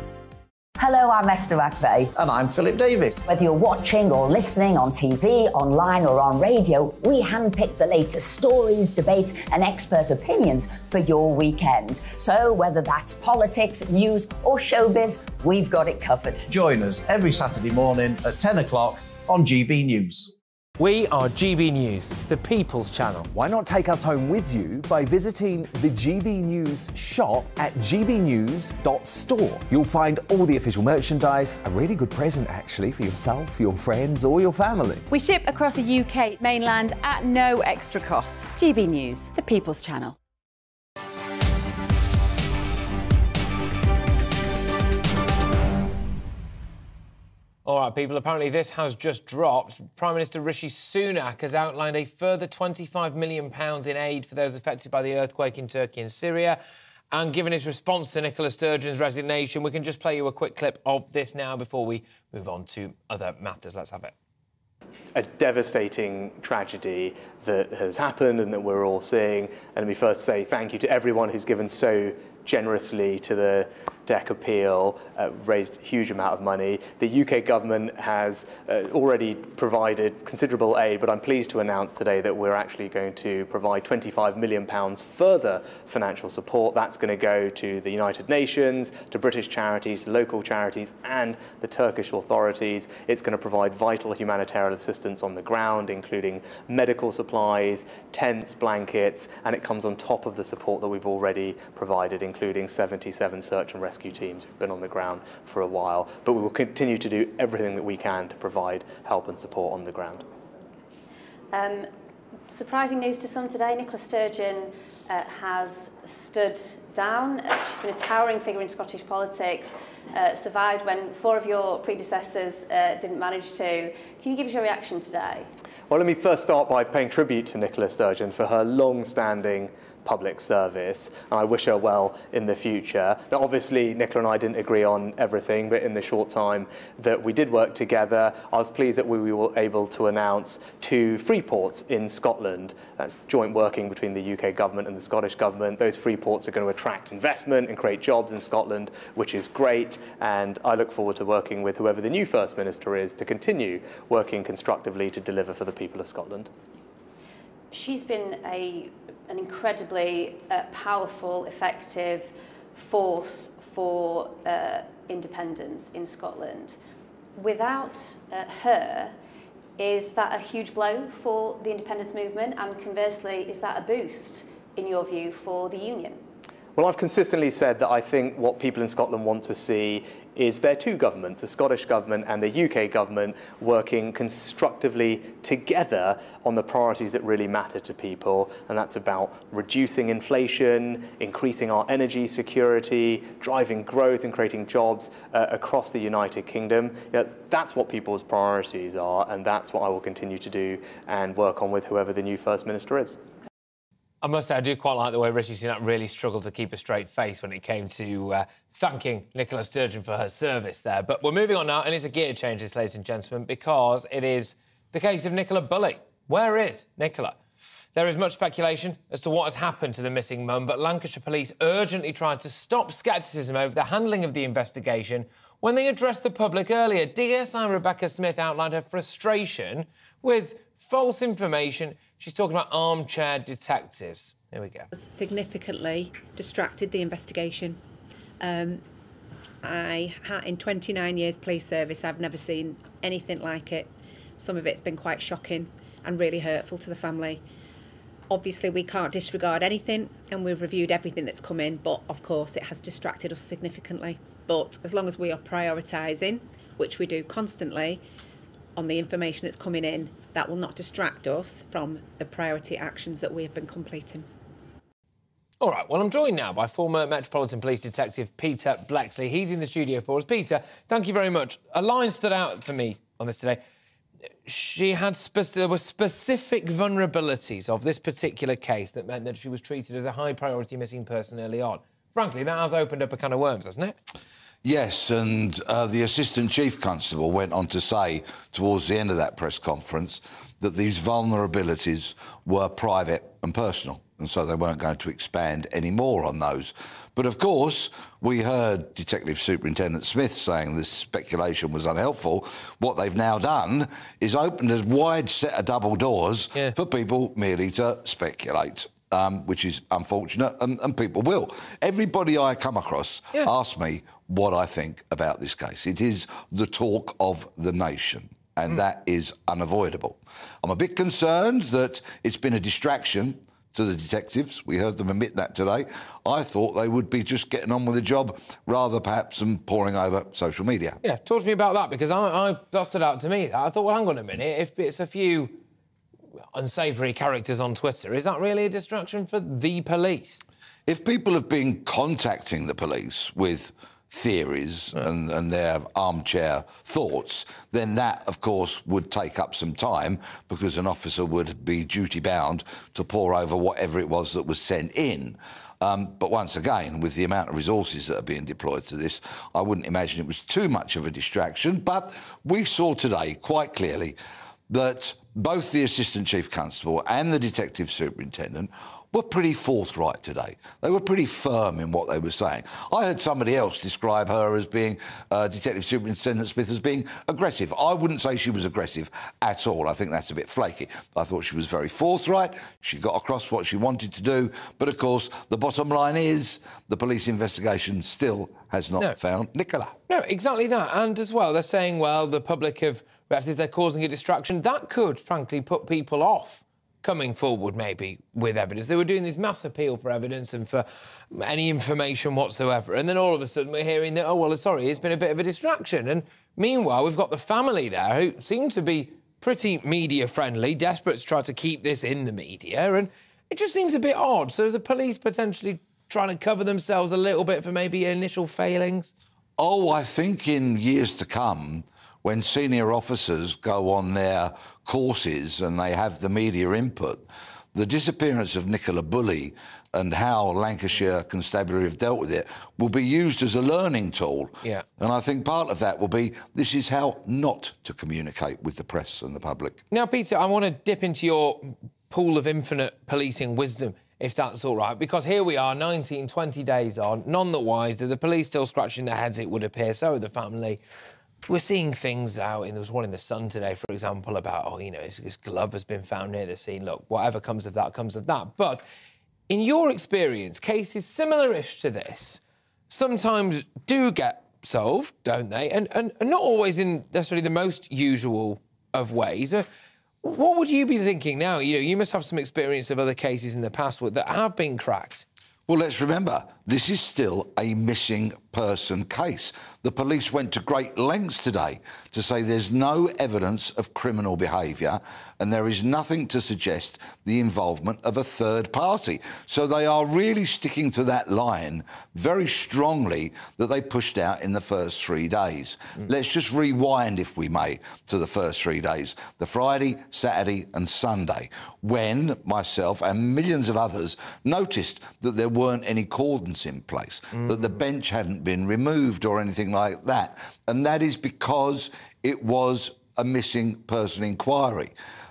Speaker 104: Hello, I'm Esther McVey.
Speaker 49: And I'm Philip Davies.
Speaker 104: Whether you're watching or listening on TV, online, or on radio, we handpick the latest stories, debates, and expert opinions for your weekend. So, whether that's politics, news, or showbiz, we've got it covered.
Speaker 49: Join us every Saturday morning at 10 o'clock on GB News.
Speaker 6: We are GB News, the People's Channel.
Speaker 21: Why not take us home with you by visiting the GB News shop at gbnews.store? You'll find all the official merchandise, a really good present actually for yourself, your friends, or your family.
Speaker 27: We ship across the UK mainland at no extra cost. GB News, the People's Channel.
Speaker 6: All right, people, apparently this has just dropped. Prime Minister Rishi Sunak has outlined a further £25 million in aid for those affected by the earthquake in Turkey and Syria. And given his response to Nicola Sturgeon's resignation, we can just play you a quick clip of this now before we move on to other matters. Let's have it.
Speaker 105: a devastating tragedy that has happened and that we're all seeing. And let me first say thank you to everyone who's given so generously to the DEC appeal, uh, raised a huge amount of money. The UK government has uh, already provided considerable aid, but I'm pleased to announce today that we're actually going to provide 25 million pounds further financial support. That's going to go to the United Nations, to British charities, local charities, and the Turkish authorities. It's going to provide vital humanitarian assistance on the ground, including medical supplies, tents, blankets, and it comes on top of the support that we've already provided, including 77 search and rescue teams who've been on the ground for a while. But we will continue to do everything that we can to provide help and support on the ground.
Speaker 96: Um, surprising news to some today. Nicola Sturgeon uh, has stood down. Uh, she's been a towering figure in Scottish politics, uh, survived when four of your predecessors uh, didn't manage to. Can you give us your reaction today?
Speaker 105: Well, let me first start by paying tribute to Nicola Sturgeon for her long-standing public service, and I wish her well in the future. Now, obviously, Nicola and I didn't agree on everything, but in the short time that we did work together, I was pleased that we were able to announce two free ports in Scotland. That's joint working between the UK government and the Scottish government. Those free ports are going to attract investment and create jobs in Scotland, which is great, and I look forward to working with whoever the new First Minister is to continue working constructively to deliver for the people of Scotland.
Speaker 96: She's been a, an incredibly uh, powerful, effective force for uh, independence in Scotland. Without uh, her, is that a huge blow for the independence movement? And conversely, is that a boost, in your view, for the union?
Speaker 105: Well, I've consistently said that I think what people in Scotland want to see is their two governments, the Scottish government and the UK government, working constructively together on the priorities that really matter to people. And that's about reducing inflation, increasing our energy security, driving growth and creating jobs uh, across the United Kingdom. You know, that's what people's priorities are, and that's what I will continue to do and work on with whoever the new First Minister is.
Speaker 6: I must say, I do quite like the way Rishi Sunak really struggled to keep a straight face when it came to uh, thanking Nicola Sturgeon for her service there. But we're moving on now, and it's a gear change, ladies and gentlemen, because it is the case of Nicola Bulley. Where is Nicola? There is much speculation as to what has happened to the missing mum, but Lancashire police urgently tried to stop scepticism over the handling of the investigation when they addressed the public earlier. DSI Rebecca Smith outlined her frustration with false information. She's talking about armchair detectives. Here we go.
Speaker 4: Significantly distracted the investigation. Um, I, in 29 years police service, I've never seen anything like it. Some of it's been quite shocking and really hurtful to the family. Obviously, we can't disregard anything, and we've reviewed everything that's come in, but of course, it has distracted us significantly. But as long as we are prioritising, which we do constantly, on the information that's coming in, that will not distract us from the priority actions that we have been completing.
Speaker 6: All right, well, I'm joined now by former Metropolitan Police Detective Peter Bleksley. He's in the studio for us. Peter, thank you very much. A line stood out for me on this today. She had there were specific vulnerabilities of this particular case that meant that she was treated as a high priority missing person early on. Frankly, that has opened up a can of worms, hasn't it?
Speaker 106: Yes, and uh, the Assistant Chief Constable went on to say towards the end of that press conference that these vulnerabilities were private and personal and so they weren't going to expand any more on those. But of course, we heard Detective Superintendent Smith saying this speculation was unhelpful. What they've now done is opened a wide set of double doors yeah. for people merely to speculate. Um, which is unfortunate, and, and, people will. Everybody I come across yeah. asks me what I think about this case. It is the talk of the nation and mm. that is unavoidable. I'm a bit concerned that it's been a distraction to the detectives. We heard them admit that today. I thought they would be just getting on with the job rather perhaps than poring over social media.
Speaker 6: Yeah, talk to me about that because I, I that stood out to me. I thought, well, hang on a minute. If it's a few unsavoury characters on Twitter, is that really a distraction for the police?
Speaker 106: If people have been contacting the police with theories and, and their armchair thoughts, then that, of course, would take up some time because an officer would be duty bound to pore over whatever it was that was sent in. Um, but once again, with the amount of resources that are being deployed to this, I wouldn't imagine it was too much of a distraction. But we saw today quite clearly that both the Assistant Chief Constable and the Detective Superintendent were pretty forthright today. They were pretty firm in what they were saying. I heard somebody else describe her as being, uh, Detective Superintendent Smith, as being aggressive. I wouldn't say she was aggressive at all. I think that's a bit flaky. I thought she was very forthright. She got across what she wanted to do. But of course, the bottom line is the police investigation still has not no. found Nicola.
Speaker 6: No, exactly that. And as well, they're saying, well, the public have reacted, they're causing a distraction. That could, frankly, put people off coming forward maybe with evidence. They were doing this mass appeal for evidence and for any information whatsoever. And then all of a sudden we're hearing that, oh, well, sorry, it's been a bit of a distraction. And meanwhile, we've got the family there who seem to be pretty media friendly, desperate to try to keep this in the media. And it just seems a bit odd. So the police potentially trying to cover themselves a little bit for maybe initial failings?
Speaker 106: Oh, I think in years to come, when senior officers go on their courses and they have the media input, the disappearance of Nicola Bulley and how Lancashire Constabulary have dealt with it will be used as a learning tool.
Speaker 6: Yeah.
Speaker 106: And I think part of that will be this is how not to communicate with the press and the public.
Speaker 6: Now, Peter, I want to dip into your pool of infinite policing wisdom if that's all right. Because here we are, 19, 20 days on, none the wiser. The police still scratching their heads, it would appear. So the family we're seeing things out, and there was one in the Sun today, for example, about, oh, you know, his, his, glove has been found near the scene. Look, whatever comes of that comes of that. But in your experience, cases similar-ish to this sometimes do get solved, don't they? And, and, and not always in necessarily the most usual of ways. Uh, what would you be thinking now? You know, you must have some experience of other cases in the past that have been cracked.
Speaker 106: Well, let's remember, this is still a missing person case. The police went to great lengths today to say there's no evidence of criminal behaviour and there is nothing to suggest the involvement of a third party. So they are really sticking to that line very strongly that they pushed out in the first three days. Mm. Let's just rewind, if we may, to the first three days the Friday, Saturday, and Sunday, when myself and millions of others noticed that there weren't any cordons in place, mm. that the bench hadn't been removed or anything like that. And that is because it was a missing person inquiry.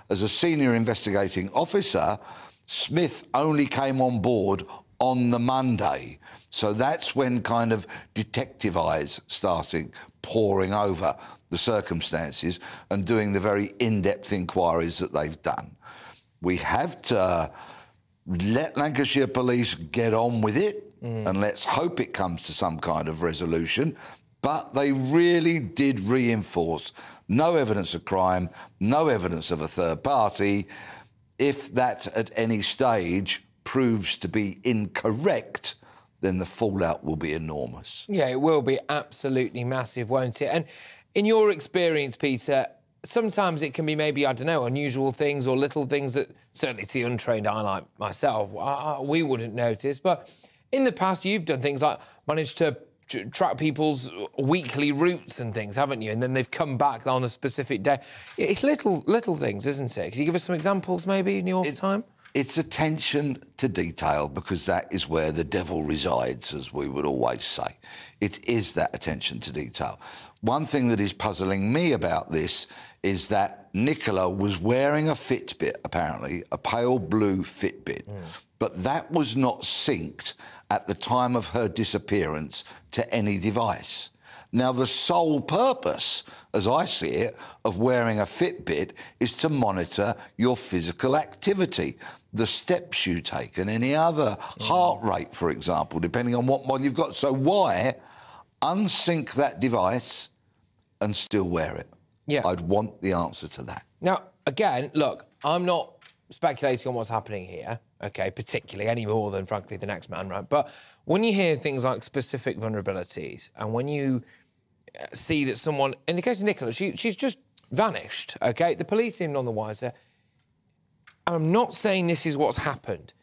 Speaker 106: As a senior investigating officer, Smith only came on board on the Monday. So that's when kind of detective eyes started pouring over the circumstances and doing the very in depth inquiries that they've done. We have to let Lancashire Police get on with it Mm. and let's hope it comes to some kind of resolution. But they really did reinforce no evidence of crime, no evidence of a third party. If that at any stage proves to be incorrect, then the fallout will be enormous.
Speaker 6: Yeah, it will be absolutely massive, won't it? And in your experience, Peter, sometimes it can be maybe, I don't know, unusual things or little things that certainly to the untrained eye like myself, we wouldn't notice. But in the past, you've done things like managed to track people's weekly routes and things, haven't you? And then they've come back on a specific day. It's little little things, isn't it? Can you give us some examples, maybe, in your time?
Speaker 106: It's attention to detail because that is where the devil resides, as we would always say. It is that attention to detail. One thing that is puzzling me about this is that Nicola was wearing a Fitbit, apparently, a pale blue Fitbit, hmm. but that was not synced at the time of her disappearance to any device. Now, the sole purpose, as I see it, of wearing a Fitbit is to monitor your physical activity, the steps you take, and any other heart rate, for example, depending on what model you've got. So, why unsync that device and still wear it?
Speaker 6: Yeah.
Speaker 106: I'd want the answer to that.
Speaker 6: Now, again, look, I'm not speculating on what's happening here, okay, particularly any more than, frankly, the next man, right? But when you hear things like specific vulnerabilities and when you uh, see that someone, in the case of Nicola, she, she's just vanished, okay? The police seem none the wiser. I'm not saying this is what's happened.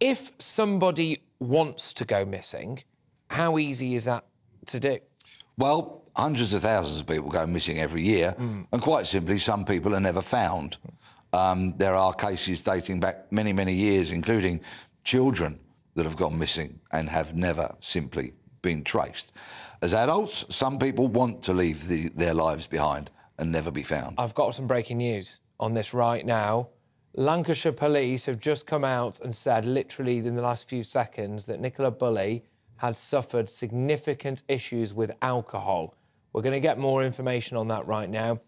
Speaker 6: If somebody wants to go missing, how easy is that to do?
Speaker 106: Well, hundreds of thousands of people go missing every year,
Speaker 6: Hmm.
Speaker 106: and quite simply, some people are never found. Um, there are cases dating back many, many years, including children that have gone missing and have never simply been traced. As adults, some people want to leave the, their lives behind and never be found.
Speaker 6: I've got some breaking news on this right now. Lancashire police have just come out and said, literally in the last few seconds, that Nicola Bulley had suffered significant issues with alcohol. We're going to get more information on that right now.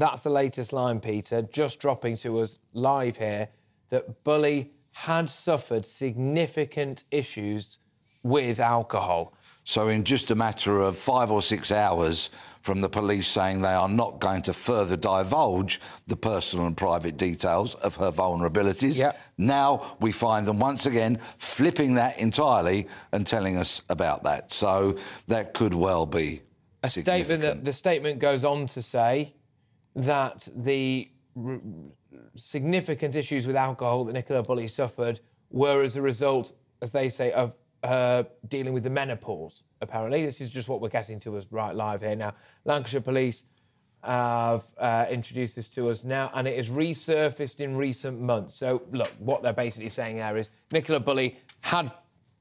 Speaker 6: That's the latest line, Peter, just dropping to us live here that Bulley had suffered significant issues with alcohol.
Speaker 106: So, in just a matter of five or six hours from the police saying they are not going to further divulge the personal and private details of her vulnerabilities, now we find them once again flipping that entirely and telling us about that. So, that could well be
Speaker 6: a statement that the statement goes on to say that the r- significant issues with alcohol that Nicola Bulley suffered were as a result, as they say, of her dealing with the menopause. Apparently, this is just what we're getting to us right live here now. Lancashire Police have uh, introduced this to us now, and it has resurfaced in recent months. So, look, what they're basically saying there is Nicola Bulley had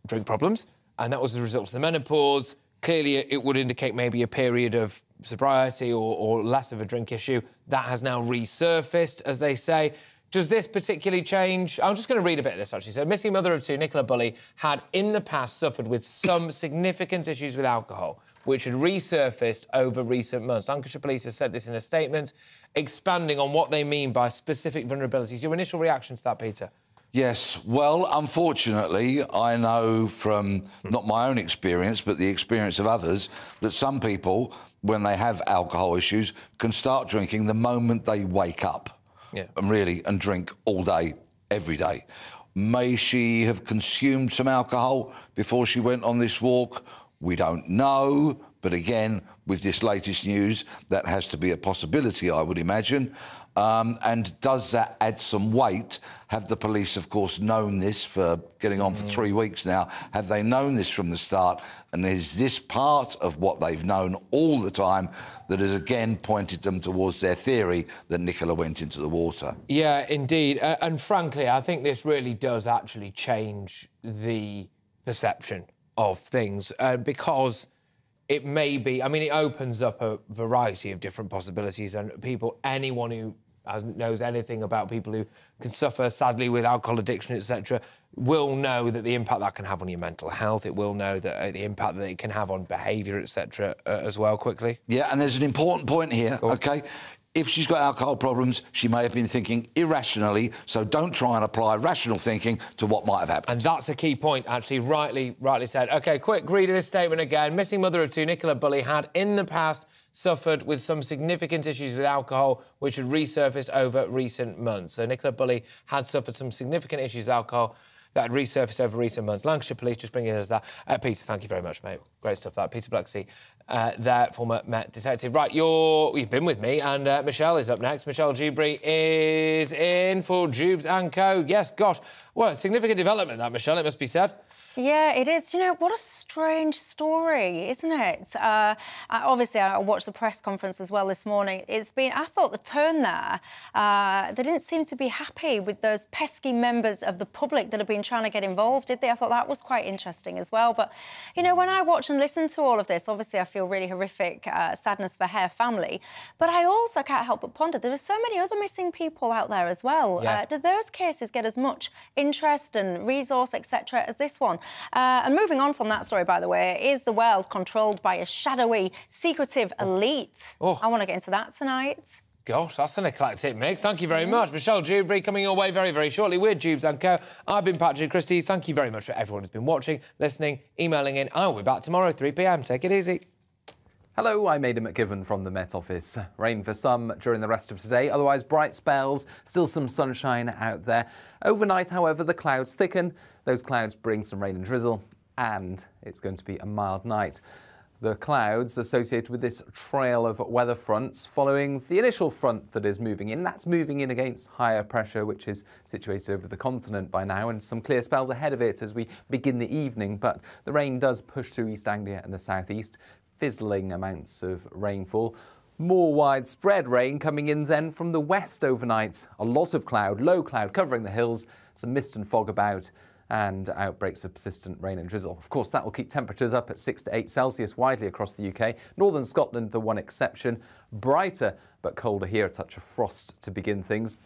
Speaker 6: drink problems, and that was as a result of the menopause. Clearly, it would indicate maybe a period of sobriety or, or less of a drink issue. That has now resurfaced, as they say. Does this particularly change? I'm just going to read a bit of this actually. So, missing mother of two, Nicola Bulley, had in the past suffered with some significant issues with alcohol, which had resurfaced over recent months. Lancashire Police has said this in a statement, expanding on what they mean by specific vulnerabilities. Your initial reaction to that, Peter?
Speaker 106: Yes, well, unfortunately, I know from not my own experience, but the experience of others, that some people, when they have alcohol issues, can start drinking the moment they wake up.
Speaker 6: Yeah.
Speaker 106: And really, and drink all day, every day. May she have consumed some alcohol before she went on this walk? We don't know. But again, with this latest news, that has to be a possibility, I would imagine. Um, and does that add some weight? Have the police, of course, known this for getting on for three weeks now? Have they known this from the start? And is this part of what they've known all the time that has again pointed them towards their theory that Nicola went into the water?
Speaker 6: Yeah, indeed. Uh, and frankly, I think this really does actually change the perception of things uh, because it may be, I mean, it opens up a variety of different possibilities, and people, anyone who knows anything about people who can suffer sadly with alcohol addiction, etc., will know that the impact that can have on your mental health. It will know that uh, the impact that it can have on behaviour, etc., uh, as well. Quickly.
Speaker 106: Yeah, and there's an important point here. Okay, if she's got alcohol problems, she may have been thinking irrationally. So don't try and apply rational thinking to what might have happened.
Speaker 6: And that's a key point, actually. Rightly, rightly said. Okay, quick read of this statement again. Missing mother of two, Nicola Bulley, had in the past suffered with some significant issues with alcohol, which had resurfaced over recent months. So Nicola Bulley had suffered some significant issues with alcohol that had resurfaced over recent months. Lancashire Police just bringing us that. Uh, Peter, thank you very much, mate. Great stuff. That Peter Bleksley, uh, former Met detective. Right, you're you've been with me, and uh, Michelle is up next. Michelle Dewberry is in for Dewbs and Co. Yes, gosh, well, significant development that Michelle. It must be said.
Speaker 22: Yeah, it is. You know, what a strange story, isn't it? Uh, obviously, I watched the press conference as well this morning. It's been, I thought the turn there, uh, they didn't seem to be happy with those pesky members of the public that have been trying to get involved, did they? I thought that was quite interesting as well. But, you know, when I watch and listen to all of this, obviously I feel really horrific uh, sadness for her family. But I also can't help but ponder there are so many other missing people out there as well.
Speaker 6: Yeah.
Speaker 22: Uh, do those cases get as much interest and resource, etc., as this one? Uh, and moving on from that story, by the way, is the world controlled by a shadowy, secretive elite?
Speaker 6: Oh.
Speaker 22: I want to get into that tonight.
Speaker 6: Gosh, that's an eclectic mix. Thank you very much. Michelle Dewberry coming your way very, very shortly with Dewbs and Co. I've been Patrick Christys. Thank you very much for everyone who's been watching, listening, emailing in. I'll be back tomorrow, 3 p.m. Take it easy.
Speaker 107: Hello, I'm Aidan McGivern from the Met Office. Rain for some during the rest of today, otherwise bright spells, still some sunshine out there. Overnight, however, the clouds thicken. Those clouds bring some rain and drizzle, and it's going to be a mild night. The clouds associated with this trail of weather fronts following the initial front that is moving in. That's moving in against higher pressure, which is situated over the continent by now, and some clear spells ahead of it as we begin the evening. But the rain does push through East Anglia and the southeast, fizzling amounts of rainfall. More widespread rain coming in then from the west overnight. A lot of cloud, low cloud covering the hills, some mist and fog about, and outbreaks of persistent rain and drizzle. Of course, that will keep temperatures up at 6 to 8 Celsius widely across the UK. Northern Scotland, the one exception. Brighter but colder here, a touch of frost to begin things.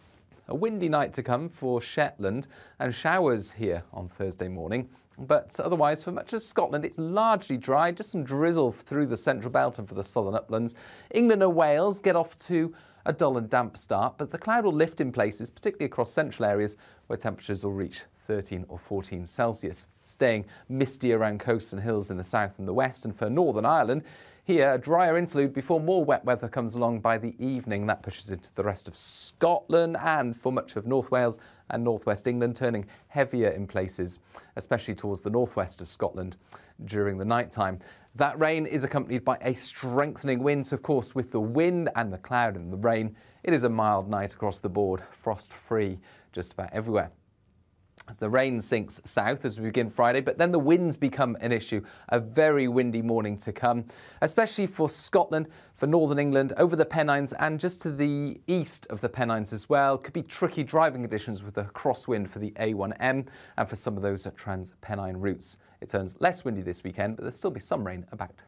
Speaker 107: A windy night to come for Shetland and showers here on Thursday morning. But otherwise, for much of Scotland, it's largely dry, just some drizzle through the central belt and for the southern uplands. England and Wales get off to a dull and damp start, but the cloud will lift in places, particularly across central areas where temperatures will reach 13 or 14 Celsius. Staying misty around coasts and hills in the south and the west, and for Northern Ireland, here, a drier interlude before more wet weather comes along by the evening. That pushes into the rest of Scotland and for much of North Wales and northwest England, turning heavier in places, especially towards the northwest of Scotland during the night time. That rain is accompanied by a strengthening wind. So, of course, with the wind and the cloud and the rain, it is a mild night across the board, frost free just about everywhere. The rain sinks south as we begin Friday, but then the winds become an issue. A very windy morning to come, especially for Scotland, for northern England, over the Pennines, and just to the east of the Pennines as well. Could be tricky driving conditions with a crosswind for the A1M and for some of those trans Pennine routes. It turns less windy this weekend, but there'll still be some rain about.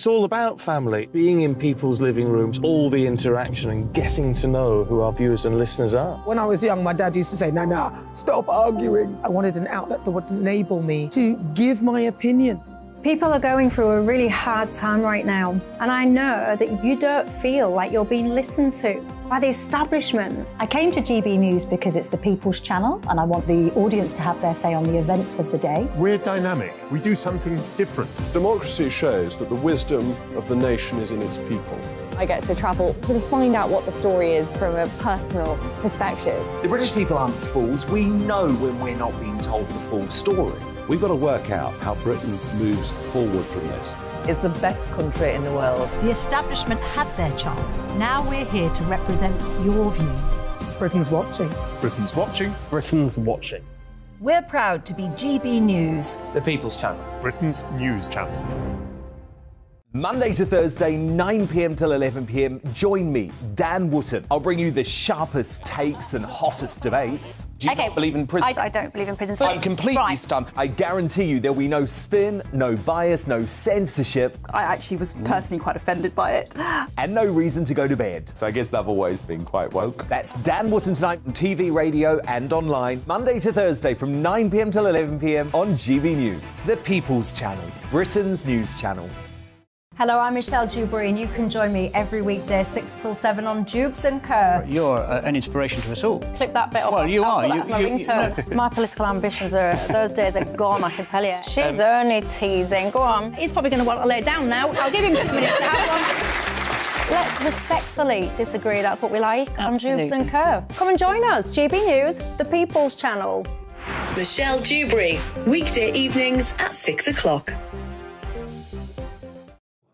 Speaker 108: It's all about family, being in people's living rooms, all the interaction and getting to know who our viewers and listeners are.
Speaker 109: When I was young, my dad used to say, Nana, stop arguing. I wanted an outlet that would enable me to give my opinion.
Speaker 22: People are going through a really hard time right now, and I know that you don't feel like you're being listened to by the establishment. I came to GB News because it's the People's Channel, and I want the audience to have their say on the events of the day.
Speaker 14: We're dynamic. We do something different.
Speaker 110: Democracy shows that the wisdom of the nation is in its people.
Speaker 111: I get to travel to find out what the story is from a personal perspective.
Speaker 112: The British people aren't fools. We know when we're not being told the full story.
Speaker 113: We've got to work out how Britain moves forward from this.
Speaker 114: It's the best country in the world.
Speaker 115: The establishment had their chance. Now we're here to represent your views.
Speaker 109: Britain's watching.
Speaker 14: Britain's watching.
Speaker 108: Britain's watching.
Speaker 115: We're proud to be GB News,
Speaker 6: the People's Channel,
Speaker 14: Britain's news channel.
Speaker 21: Monday to Thursday, 9 pm till 11 pm, join me, Dan Wootton. I'll bring you the sharpest takes and hottest debates.
Speaker 49: Do you not believe in prison?
Speaker 7: I, I don't believe in prisons.
Speaker 49: I'm completely
Speaker 7: Right.
Speaker 49: stumped.
Speaker 21: I guarantee you there'll be no spin, no bias, no censorship,
Speaker 7: I actually was personally quite offended by it.
Speaker 21: and no reason to go to bed.
Speaker 116: So I guess they've always been quite woke.
Speaker 21: That's Dan Wootton tonight on TV, radio, and online, Monday to Thursday from 9 pm till 11 pm on GB News, the People's Channel, Britain's news channel.
Speaker 22: Hello, I'm Michelle Dewberry, and you can join me every weekday, 6 till 7 on Dewbs and Co.
Speaker 10: You're uh, an inspiration to us all.
Speaker 22: Clip that bit up.
Speaker 10: Well, you
Speaker 22: I'll
Speaker 10: are.
Speaker 22: put that
Speaker 10: You-
Speaker 22: my
Speaker 10: you- you-
Speaker 22: ringtone. my political ambitions are, those days are gone, I can tell you. She's
Speaker 10: Um,
Speaker 22: only teasing. Go on. He's probably going to want to lay down now. I'll give him two minutes to have one. Let's respectfully disagree. That's what we like on Dewbs and Co. Come and join us. GB News, the People's Channel.
Speaker 117: Michelle Dewberry, weekday evenings at 6 o'clock.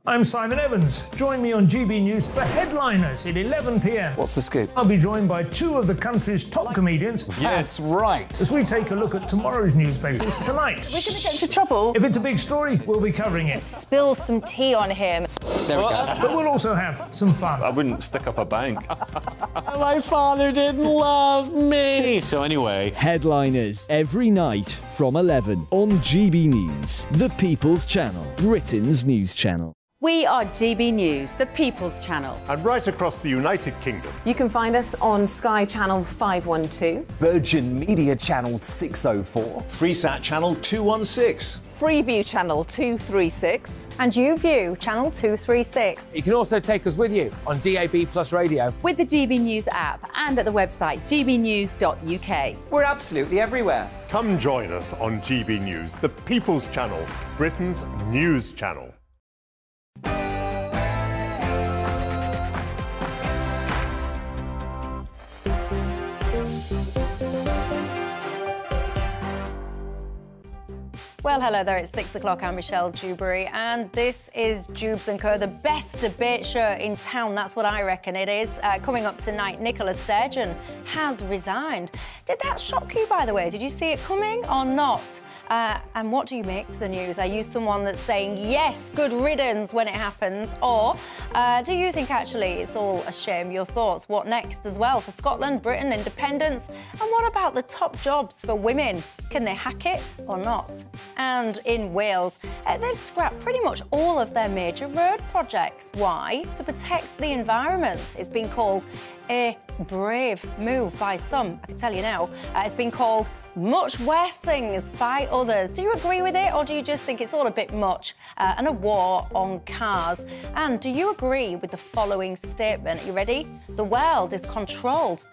Speaker 25: I'm Simon Evans. Join me on GB News for headliners at 11 pm.
Speaker 116: What's the scoop?
Speaker 25: I'll be joined by two of the country's top comedians.
Speaker 116: That's right.
Speaker 25: As we take a look at tomorrow's newspapers tonight.
Speaker 7: We're going to get into trouble.
Speaker 25: If it's a big story, we'll be covering it.
Speaker 7: Spill some tea on him.
Speaker 116: There we go.
Speaker 25: But we'll also have some fun.
Speaker 118: I wouldn't stick up a bank.
Speaker 116: My father didn't love me.
Speaker 118: so anyway,
Speaker 119: Headliners every night from 11 on GB News, the People's Channel, Britain's news channel.
Speaker 27: We are GB News, the People's Channel.
Speaker 14: And right across the United Kingdom.
Speaker 120: You can find us on Sky Channel 512.
Speaker 21: Virgin Media Channel 604.
Speaker 28: Freesat Channel 216.
Speaker 121: Freeview Channel 236.
Speaker 22: And YouView, Channel 236.
Speaker 6: You can also take us with you on DAB Plus Radio.
Speaker 27: With the GB News app and at the website gbnews.uk.
Speaker 116: We're absolutely everywhere.
Speaker 14: Come join us on GB News, the People's Channel, Britain's news channel.
Speaker 22: Well, hello there. It's six o'clock. I'm Michelle Dewberry, and this is Dewbs and Co, the best debate show in town. That's what I reckon it is. Uh, coming up tonight, Nicola Sturgeon has resigned. Did that shock you, by the way? Did you see it coming or not? Uh, and what do you make to the news? Are you someone that's saying yes, good riddance when it happens, or uh, do you think actually it's all a shame? Your thoughts? What next as well for Scotland, Britain, independence, and what about the top jobs for women? Can they hack it or not? And in Wales, uh, they've scrapped pretty much all of their major road projects. Why? To protect the environment. It's been called a brave move by some. I can tell you now. Uh, it's been called much worse things by others. Do you agree with it, or do you just think it's all a bit much uh, and a war on cars? And do you agree with the following statement? Are you ready? The world is controlled